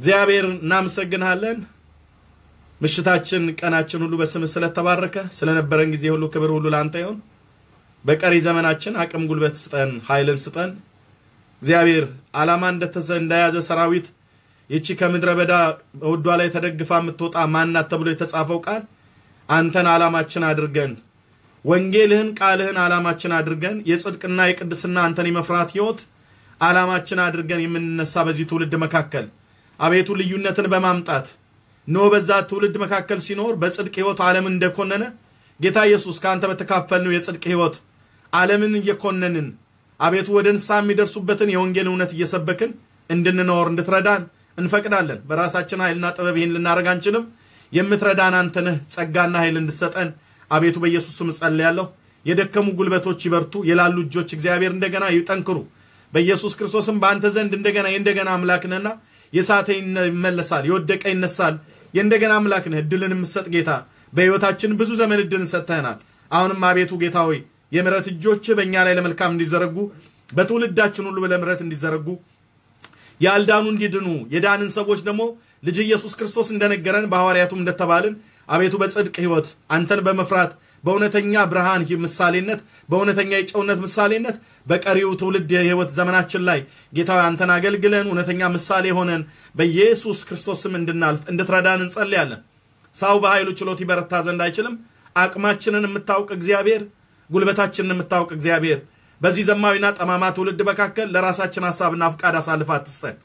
S1: እግዚአብሔር እናመሰግንሃለን። ምሽታችን፣ ቀናችን ሁሉ በስምህ ስለተባረከ ስለነበረን ጊዜ ሁሉ ክብር ሁሉ ለአንተ ይሁን። በቀሪ ዘመናችን አቅም፣ ጉልበት ስጠን፣ ኃይልን ስጠን። እግዚአብሔር ዓላማ እንደያዘ ሰራዊት ይቺ ከምድረ በዳ በውዷ ላይ ተደግፋ የምትወጣ ማናት ተብሎ የተጻፈው ቃል አንተን ዓላማችን አድርገን ወንጌልህን ቃልህን ዓላማችን አድርገን የጽድቅና የቅድስና አንተን የመፍራት ህይወት ዓላማችን አድርገን የምንነሳ በዚህ ትውልድ መካከል አቤቱ ልዩነትን በማምጣት ኖ በዛ ትውልድ መካከል ሲኖር በጽድቅ ህይወት ዓለምን እንደኮነነ ጌታ ኢየሱስ ከአንተ በተካፈልነው የጽድቅ ህይወት ዓለምን እየኮነንን አቤቱ ወደ ንስሐ የሚደርሱበትን የወንጌል እውነት እየሰበክን እንድንኖር እንድትረዳን እንፈቅዳለን። በራሳችን ኃይልና ጥበብ ይህን ልናደርግ አንችልም። የምትረዳን አንተ ነህ። ጸጋና ኃይል እንድሰጠን አቤቱ በኢየሱስ ስም ጸልያለሁ። የደከሙ ጉልበቶች ይበርቱ፣ የላሉ እጆች እግዚአብሔር እንደገና ይጠንክሩ። በኢየሱስ ክርስቶስም በአንተ ዘንድ እንደገና የእንደገና አምላክ ነህና የሳተ ይመለሳል፣ የወደቀ ይነሳል። የእንደገና አምላክ ነህ። እድልን የምትሰጥ ጌታ በሕይወታችን ብዙ ዘመን እድልን ሰጥተህናል። አሁንም አቤቱ ጌታ ሆይ የምሕረት እጆች በእኛ ላይ ለመልካም እንዲዘረጉ በትውልዳችን ሁሉ ለምሕረት እንዲዘረጉ ያልዳኑ እንዲድኑ የዳንን ሰዎች ደግሞ ልጅ ኢየሱስ ክርስቶስ እንደነገረን በሐዋርያቱም እንደተባልን አቤቱ በጽድቅ ሕይወት አንተን በመፍራት በእውነተኛ ብርሃን ምሳሌነት በእውነተኛ የጨውነት ምሳሌነት በቀሪው ትውልድ የሕይወት ዘመናችን ላይ ጌታዊ አንተን አገልግለን እውነተኛ ምሳሌ ሆነን በኢየሱስ ክርስቶስ ስም እንድናልፍ እንድትረዳን እንጸልያለን። ሰው በኃይሉ ችሎት ይበረታ ዘንድ አይችልም። አቅማችንን የምታውቅ እግዚአብሔር፣ ጉልበታችንን የምታውቅ እግዚአብሔር በዚህ ዘማዊና ጠማማ ትውልድ መካከል ለራሳችን ሀሳብና ፍቃድ አሳልፈ አትስጠን።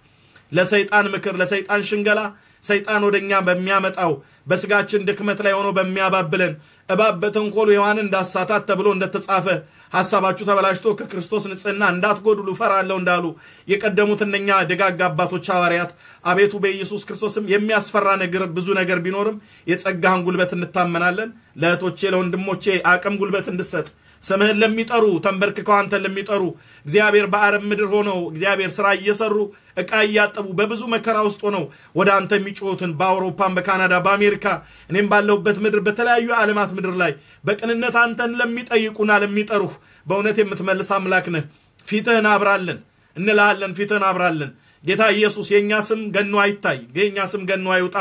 S1: ለሰይጣን ምክር፣ ለሰይጣን ሽንገላ ሰይጣን ወደኛ በሚያመጣው በስጋችን ድክመት ላይ ሆኖ በሚያባብለን እባብ በተንኮሉ ሔዋንን እንዳሳታት ተብሎ እንደተጻፈ ሀሳባችሁ ተበላሽቶ ከክርስቶስ ንጽሕና እንዳትጎድሉ እፈራለሁ እንዳሉ የቀደሙት እነኛ ደጋግ አባቶች ሐዋርያት አቤቱ በኢየሱስ ክርስቶስም የሚያስፈራ ነገር ብዙ ነገር ቢኖርም የጸጋህን ጉልበት እንታመናለን። ለእህቶቼ ለወንድሞቼ አቅም ጉልበት እንድሰጥ ስምህን ለሚጠሩ ተንበርክከው አንተን ለሚጠሩ እግዚአብሔር በአረብ ምድር ሆነው እግዚአብሔር ስራ እየሰሩ እቃ እያጠቡ በብዙ መከራ ውስጥ ሆነው ወደ አንተ የሚጮሁትን በአውሮፓን፣ በካናዳ፣ በአሜሪካ እኔም ባለሁበት ምድር በተለያዩ የዓለማት ምድር ላይ በቅንነት አንተን ለሚጠይቁና ለሚጠሩህ በእውነት የምትመልስ አምላክ ነህ። ፊትህን አብራለን እንልሃለን። ፊትህን አብራለን ጌታ ኢየሱስ። የእኛ ስም ገኖ አይታይ፣ የእኛ ስም ገኖ አይውጣ።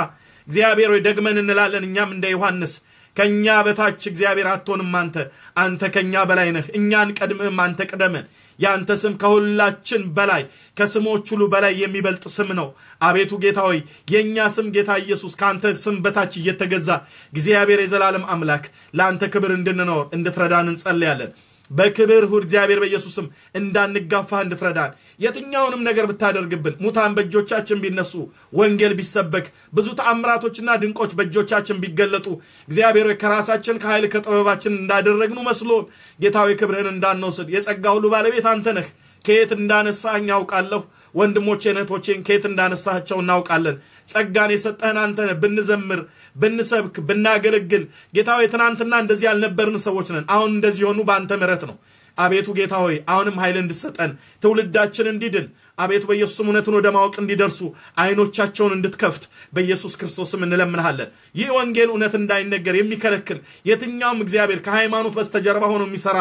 S1: እግዚአብሔር ወይ ደግመን እንላለን እኛም እንደ ዮሐንስ ከኛ በታች እግዚአብሔር አትሆንም። አንተ አንተ ከኛ በላይ ነህ። እኛን ቀድምህም አንተ ቅደመን። የአንተ ስም ከሁላችን በላይ ከስሞች ሁሉ በላይ የሚበልጥ ስም ነው። አቤቱ ጌታ ሆይ የእኛ ስም ጌታ ኢየሱስ ከአንተ ስም በታች እየተገዛ እግዚአብሔር የዘላለም አምላክ ለአንተ ክብር እንድንኖር እንድትረዳን እንጸልያለን። በክብር ሁድ እግዚአብሔር በኢየሱስም እንዳንጋፋህ እንድትረዳን የትኛውንም ነገር ብታደርግብን ሙታን በእጆቻችን ቢነሱ ወንጌል ቢሰበክ ብዙ ተአምራቶችና ድንቆች በእጆቻችን ቢገለጡ እግዚአብሔር ከራሳችን ከኃይል ከጥበባችን እንዳደረግኑ መስሎን ጌታዊ ክብርህን እንዳንወስድ የጸጋ ሁሉ ባለቤት አንተ ነህ። ከየት እንዳነሳኝ ያውቃለሁ። ወንድሞቼን እህቶቼን ከየት እንዳነሳቸው እናውቃለን። ጸጋን የሰጠህን አንተ ነህ። ብንዘምር፣ ብንሰብክ፣ ብናገለግል ጌታ ሆይ ትናንትና እንደዚህ ያልነበርን ሰዎች ነን። አሁን እንደዚህ የሆኑ በአንተ ምሕረት ነው። አቤቱ ጌታ ሆይ አሁንም ኃይል እንድሰጠን ትውልዳችን እንዲድን አቤቱ በኢየሱስም እውነትን ወደ ማወቅ እንዲደርሱ አይኖቻቸውን እንድትከፍት በኢየሱስ ክርስቶስም እንለምንሃለን። ይህ ወንጌል እውነት እንዳይነገር የሚከለክል የትኛውም እግዚአብሔር ከሃይማኖት በስተጀርባ ሆኖ የሚሰራ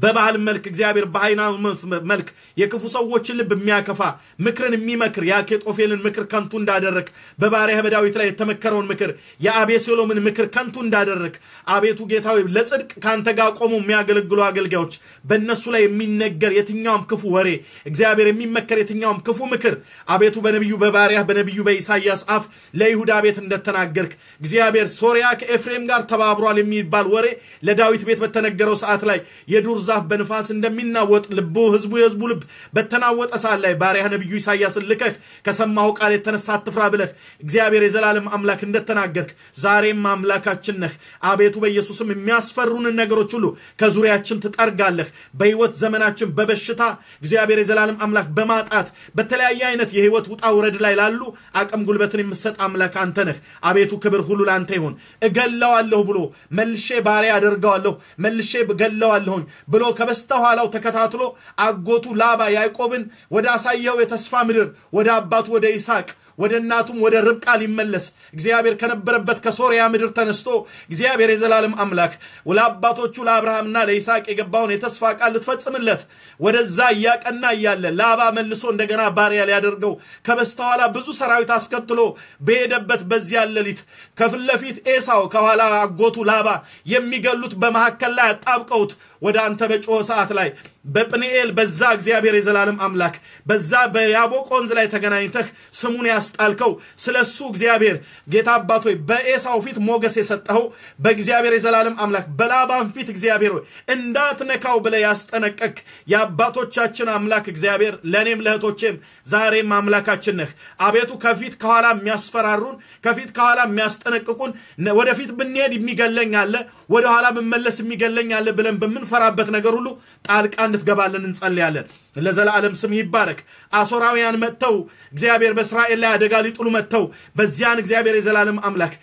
S1: በባህል መልክ እግዚአብሔር በሃይማኖት መልክ የክፉ ሰዎችን ልብ የሚያከፋ ምክርን የሚመክር የአኬጦፌልን ምክር ከንቱ እንዳደረግ በባሪያህ በዳዊት ላይ የተመከረውን ምክር የአቤሴሎምን ምክር ከንቱ እንዳደረግ አቤቱ ጌታዊ ለጽድቅ ከአንተ ጋር ቆሙ የሚያገለግሉ አገልጋዮች በእነሱ ላይ የሚነገር የትኛውም ክፉ ወሬ እግዚአብሔር የሚመከር የትኛውም ክፉ ምክር አቤቱ በነቢዩ በባሪያህ በነቢዩ በኢሳይያስ አፍ ለይሁዳ ቤት እንደተናገርክ እግዚአብሔር ሶሪያ ከኤፍሬም ጋር ተባብሯል የሚባል ወሬ ለዳዊት ቤት በተነገረው ሰዓት ላይ የዱር ዛፍ በንፋስ እንደሚናወጥ ልቡ ህዝቡ የህዝቡ ልብ በተናወጠ ሰዓት ላይ ባሪያህ ነቢዩ ኢሳያስን ልከህ ከሰማሁ ቃል የተነሳ አትፍራ ብለህ እግዚአብሔር የዘላለም አምላክ እንደተናገርክ ዛሬም አምላካችን ነህ። አቤቱ በኢየሱስም የሚያስፈሩንን ነገሮች ሁሉ ከዙሪያችን ትጠርጋለህ። በህይወት ዘመናችን በበሽታ እግዚአብሔር የዘላለም አምላክ በማጣት በተለያየ አይነት የህይወት ውጣ ውረድ ላይ ላሉ አቅም ጉልበትን የምሰጥ አምላክ አንተ ነህ። አቤቱ ክብር ሁሉ ለአንተ ይሁን። እገለዋለሁ ብሎ መልሼ ባሪያ አደርገዋለሁ መልሼ እገለዋለሁኝ ብሎ ከበስተኋላው ተከታትሎ አጎቱ ላባ ያዕቆብን ወደ አሳየው የተስፋ ምድር ወደ አባቱ ወደ ይስሐቅ ወደ እናቱም ወደ ርብቃ ሊመለስ። እግዚአብሔር ከነበረበት ከሶርያ ምድር ተነስቶ እግዚአብሔር የዘላለም አምላክ ለአባቶቹ ለአብርሃምና ለይስሐቅ የገባውን የተስፋ ቃል ልትፈጽምለት ወደዛ እያቀና እያለ ላባ መልሶ እንደገና ባሪያ ሊያደርገው ከበስተኋላ ብዙ ሰራዊት አስከትሎ በሄደበት በዚያ ሌሊት ከፊት ለፊት ኤሳው ከኋላ አጎቱ ላባ የሚገሉት በመካከል ላይ አጣብቀውት ወደ አንተ በጮኸ ሰዓት ላይ በጵንኤል በዛ እግዚአብሔር የዘላለም አምላክ በዛ በያቦቅ ወንዝ ላይ ተገናኝተህ ስሙን ያስጣልከው። ስለ እሱ እግዚአብሔር ጌታ አባት ሆይ በኤሳው ፊት ሞገስ የሰጠኸው በእግዚአብሔር የዘላለም አምላክ በላባን ፊት እግዚአብሔር ሆይ እንዳትነካው ብለ ያስጠነቀቅ የአባቶቻችን አምላክ እግዚአብሔር ለእኔም ለእህቶቼም ዛሬም አምላካችን ነህ። አቤቱ ከፊት ከኋላ የሚያስፈራሩን ከፊት ከኋላ የሚያስጠነቅቁን ወደፊት ብንሄድ የሚገለኝ አለ ወደኋላ ብመለስ የሚገለኝ አለ ብለን በምንፈራበት ነገር ሁሉ ጣልቃ እንድትገባለን እንጸልያለን ለዘላለም ስም ይባረክ። አሶራውያን መጥተው እግዚአብሔር በእስራኤል ላይ አደጋ ሊጥሉ መጥተው በዚያን እግዚአብሔር የዘላለም አምላክ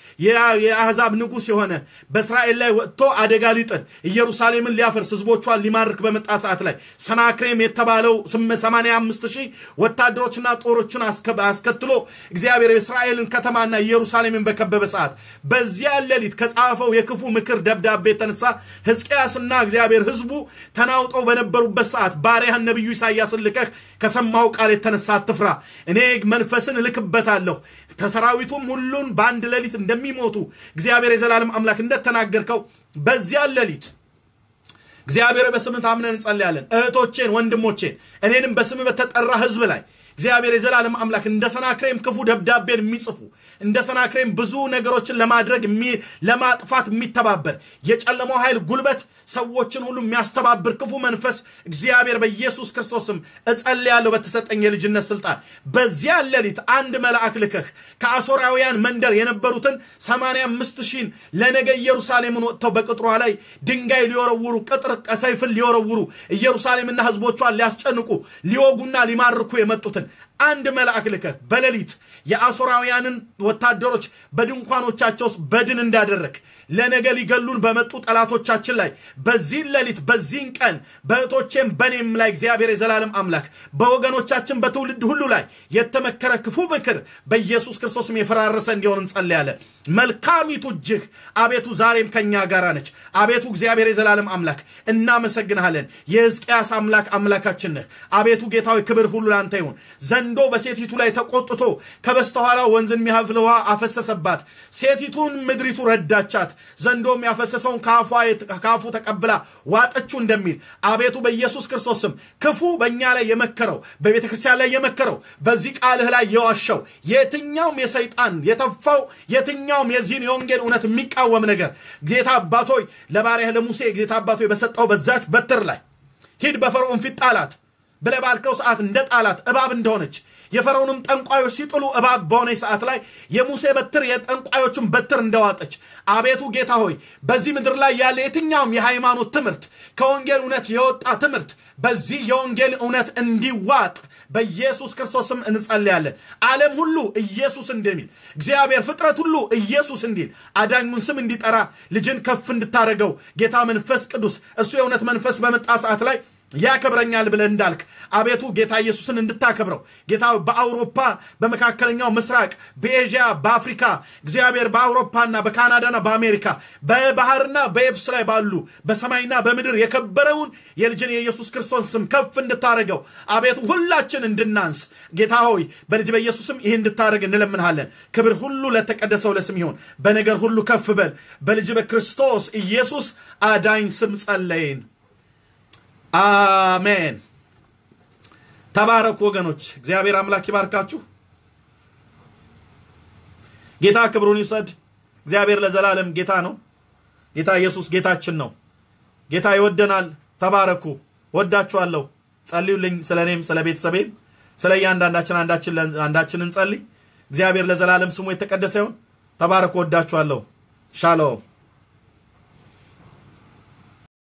S1: የአሕዛብ ንጉሥ የሆነ በእስራኤል ላይ ወጥቶ አደጋ ሊጥል ኢየሩሳሌምን ሊያፈርስ ህዝቦቿን ሊማርክ በመጣ ሰዓት ላይ ሰናክሬም የተባለው 85 ሺህ ወታደሮችና ጦሮችን አስከትሎ እግዚአብሔር የእስራኤልን ከተማና ኢየሩሳሌምን በከበበ ሰዓት በዚያ ሌሊት ከጻፈው የክፉ ምክር ደብዳቤ የተነሳ ሕዝቅያስና እግዚአብሔር ህዝቡ ተናውጠው በነበሩበት ሰዓት ባሪያህን ነቢዩ ኢሳያስን ልከህ ከሰማው ቃል የተነሳ አትፍራ፣ እኔ መንፈስን እልክበታለሁ ከሰራዊቱም ሁሉን በአንድ ሌሊት እንደሚሞቱ እግዚአብሔር የዘላለም አምላክ እንደተናገርከው በዚያ ሌሊት እግዚአብሔር በስምህ ታምነን እንጸልያለን። እህቶቼን፣ ወንድሞቼን እኔንም በስምህ በተጠራ ህዝብ ላይ እግዚአብሔር የዘላለም አምላክ እንደ ሰናክሬም ክፉ ደብዳቤን የሚጽፉ እንደ ሰናክሬም ብዙ ነገሮችን ለማድረግ ለማጥፋት የሚተባበር የጨለማው ኃይል ጉልበት ሰዎችን ሁሉ የሚያስተባብር ክፉ መንፈስ እግዚአብሔር በኢየሱስ ክርስቶስም እጸልያለሁ በተሰጠኝ የልጅነት ስልጣን። በዚያ ሌሊት አንድ መልአክ ልከህ ከአሶራውያን መንደር የነበሩትን 85 ሺህን ለነገ ኢየሩሳሌምን ወጥተው በቅጥሯ ላይ ድንጋይ ሊወረውሩ ቅጥር ሰይፍን ሊወረውሩ ኢየሩሳሌምና ህዝቦቿን ሊያስጨንቁ ሊወጉና ሊማርኩ የመጡትን አንድ መልአክ ልከህ በሌሊት የአሶራውያንን ወታደሮች በድንኳኖቻቸው ውስጥ በድን እንዳደረግ ለነገ ሊገሉን በመጡ ጠላቶቻችን ላይ በዚህን ሌሊት በዚህን ቀን በእህቶቼም በእኔም ላይ እግዚአብሔር የዘላለም አምላክ በወገኖቻችን በትውልድ ሁሉ ላይ የተመከረ ክፉ ምክር በኢየሱስ ክርስቶስም የፈራረሰ እንዲሆን እንጸልያለን። መልካሚቱ እጅህ አቤቱ ዛሬም ከኛ ጋር ነች። አቤቱ እግዚአብሔር የዘላለም አምላክ እናመሰግንሃለን። የሕዝቅያስ አምላክ አምላካችን ነህ። አቤቱ ጌታዊ ክብር ሁሉ ላንተ ይሁን። ዘንዶ በሴቲቱ ላይ ተቆጥቶ ከበስተኋላ ወንዝን የሚያፍል ውሃ አፈሰሰባት። ሴቲቱን ምድሪቱ ረዳቻት። ዘንዶም ያፈሰሰውን ከአፉ ተቀብላ ዋጠችው እንደሚል አቤቱ በኢየሱስ ክርስቶስ ስም ክፉ በእኛ ላይ የመከረው በቤተ ክርስቲያን ላይ የመከረው በዚህ ቃልህ ላይ የዋሸው የትኛውም የሰይጣን የተፋው የትኛውም የዚህን የወንጌል እውነት የሚቃወም ነገር ጌታ አባቶይ ለባሪያህ ለሙሴ ጌታ አባቶይ በሰጠው በዛች በትር ላይ ሂድ በፈርዖን ፊት ጣላት ብለህ ባልከው ሰዓት እንደ ጣላት እባብ እንደሆነች የፈርዖንም ጠንቋዮች ሲጥሉ እባብ በሆነ ሰዓት ላይ የሙሴ በትር የጠንቋዮችን በትር እንደዋጠች አቤቱ ጌታ ሆይ በዚህ ምድር ላይ ያለ የትኛውም የሃይማኖት ትምህርት ከወንጌል እውነት የወጣ ትምህርት በዚህ የወንጌል እውነት እንዲዋጥ በኢየሱስ ክርስቶስም እንጸልያለን። ዓለም ሁሉ ኢየሱስ እንደሚል እግዚአብሔር ፍጥረት ሁሉ ኢየሱስ እንዲል አዳኙን ስም እንዲጠራ ልጅን ከፍ እንድታደረገው ጌታ መንፈስ ቅዱስ እሱ የእውነት መንፈስ በመጣ ሰዓት ላይ ያከብረኛል ብለን እንዳልክ አቤቱ ጌታ ኢየሱስን እንድታከብረው ጌታ በአውሮፓ በመካከለኛው ምስራቅ በኤዥያ በአፍሪካ እግዚአብሔር በአውሮፓና በካናዳና በአሜሪካ በባህርና በየብስ ላይ ባሉ በሰማይና በምድር የከበረውን የልጅን የኢየሱስ ክርስቶስ ስም ከፍ እንድታደረገው አቤቱ ሁላችን እንድናንስ ጌታ ሆይ በልጅ በኢየሱስም ይህ እንድታደረግ እንለምንሃለን። ክብር ሁሉ ለተቀደሰው ለስም ይሆን። በነገር ሁሉ ከፍ በል። በልጅ በክርስቶስ ኢየሱስ አዳኝ ስም ጸለይን። አሜን። ተባረኩ ወገኖች፣ እግዚአብሔር አምላክ ይባርካችሁ። ጌታ ክብሩን ይውሰድ። እግዚአብሔር ለዘላለም ጌታ ነው። ጌታ ኢየሱስ ጌታችን ነው። ጌታ ይወደናል። ተባረኩ። ወዳችኋለሁ። ጸልዩልኝ፣ ስለ እኔም ስለ ቤተሰቤም ስለ እያንዳንዳችን አንዳችን እንጸልይ። እግዚአብሔር ለዘላለም ስሙ የተቀደሰ ይሁን። ተባረኩ። ወዳችኋለሁ። ሻሎም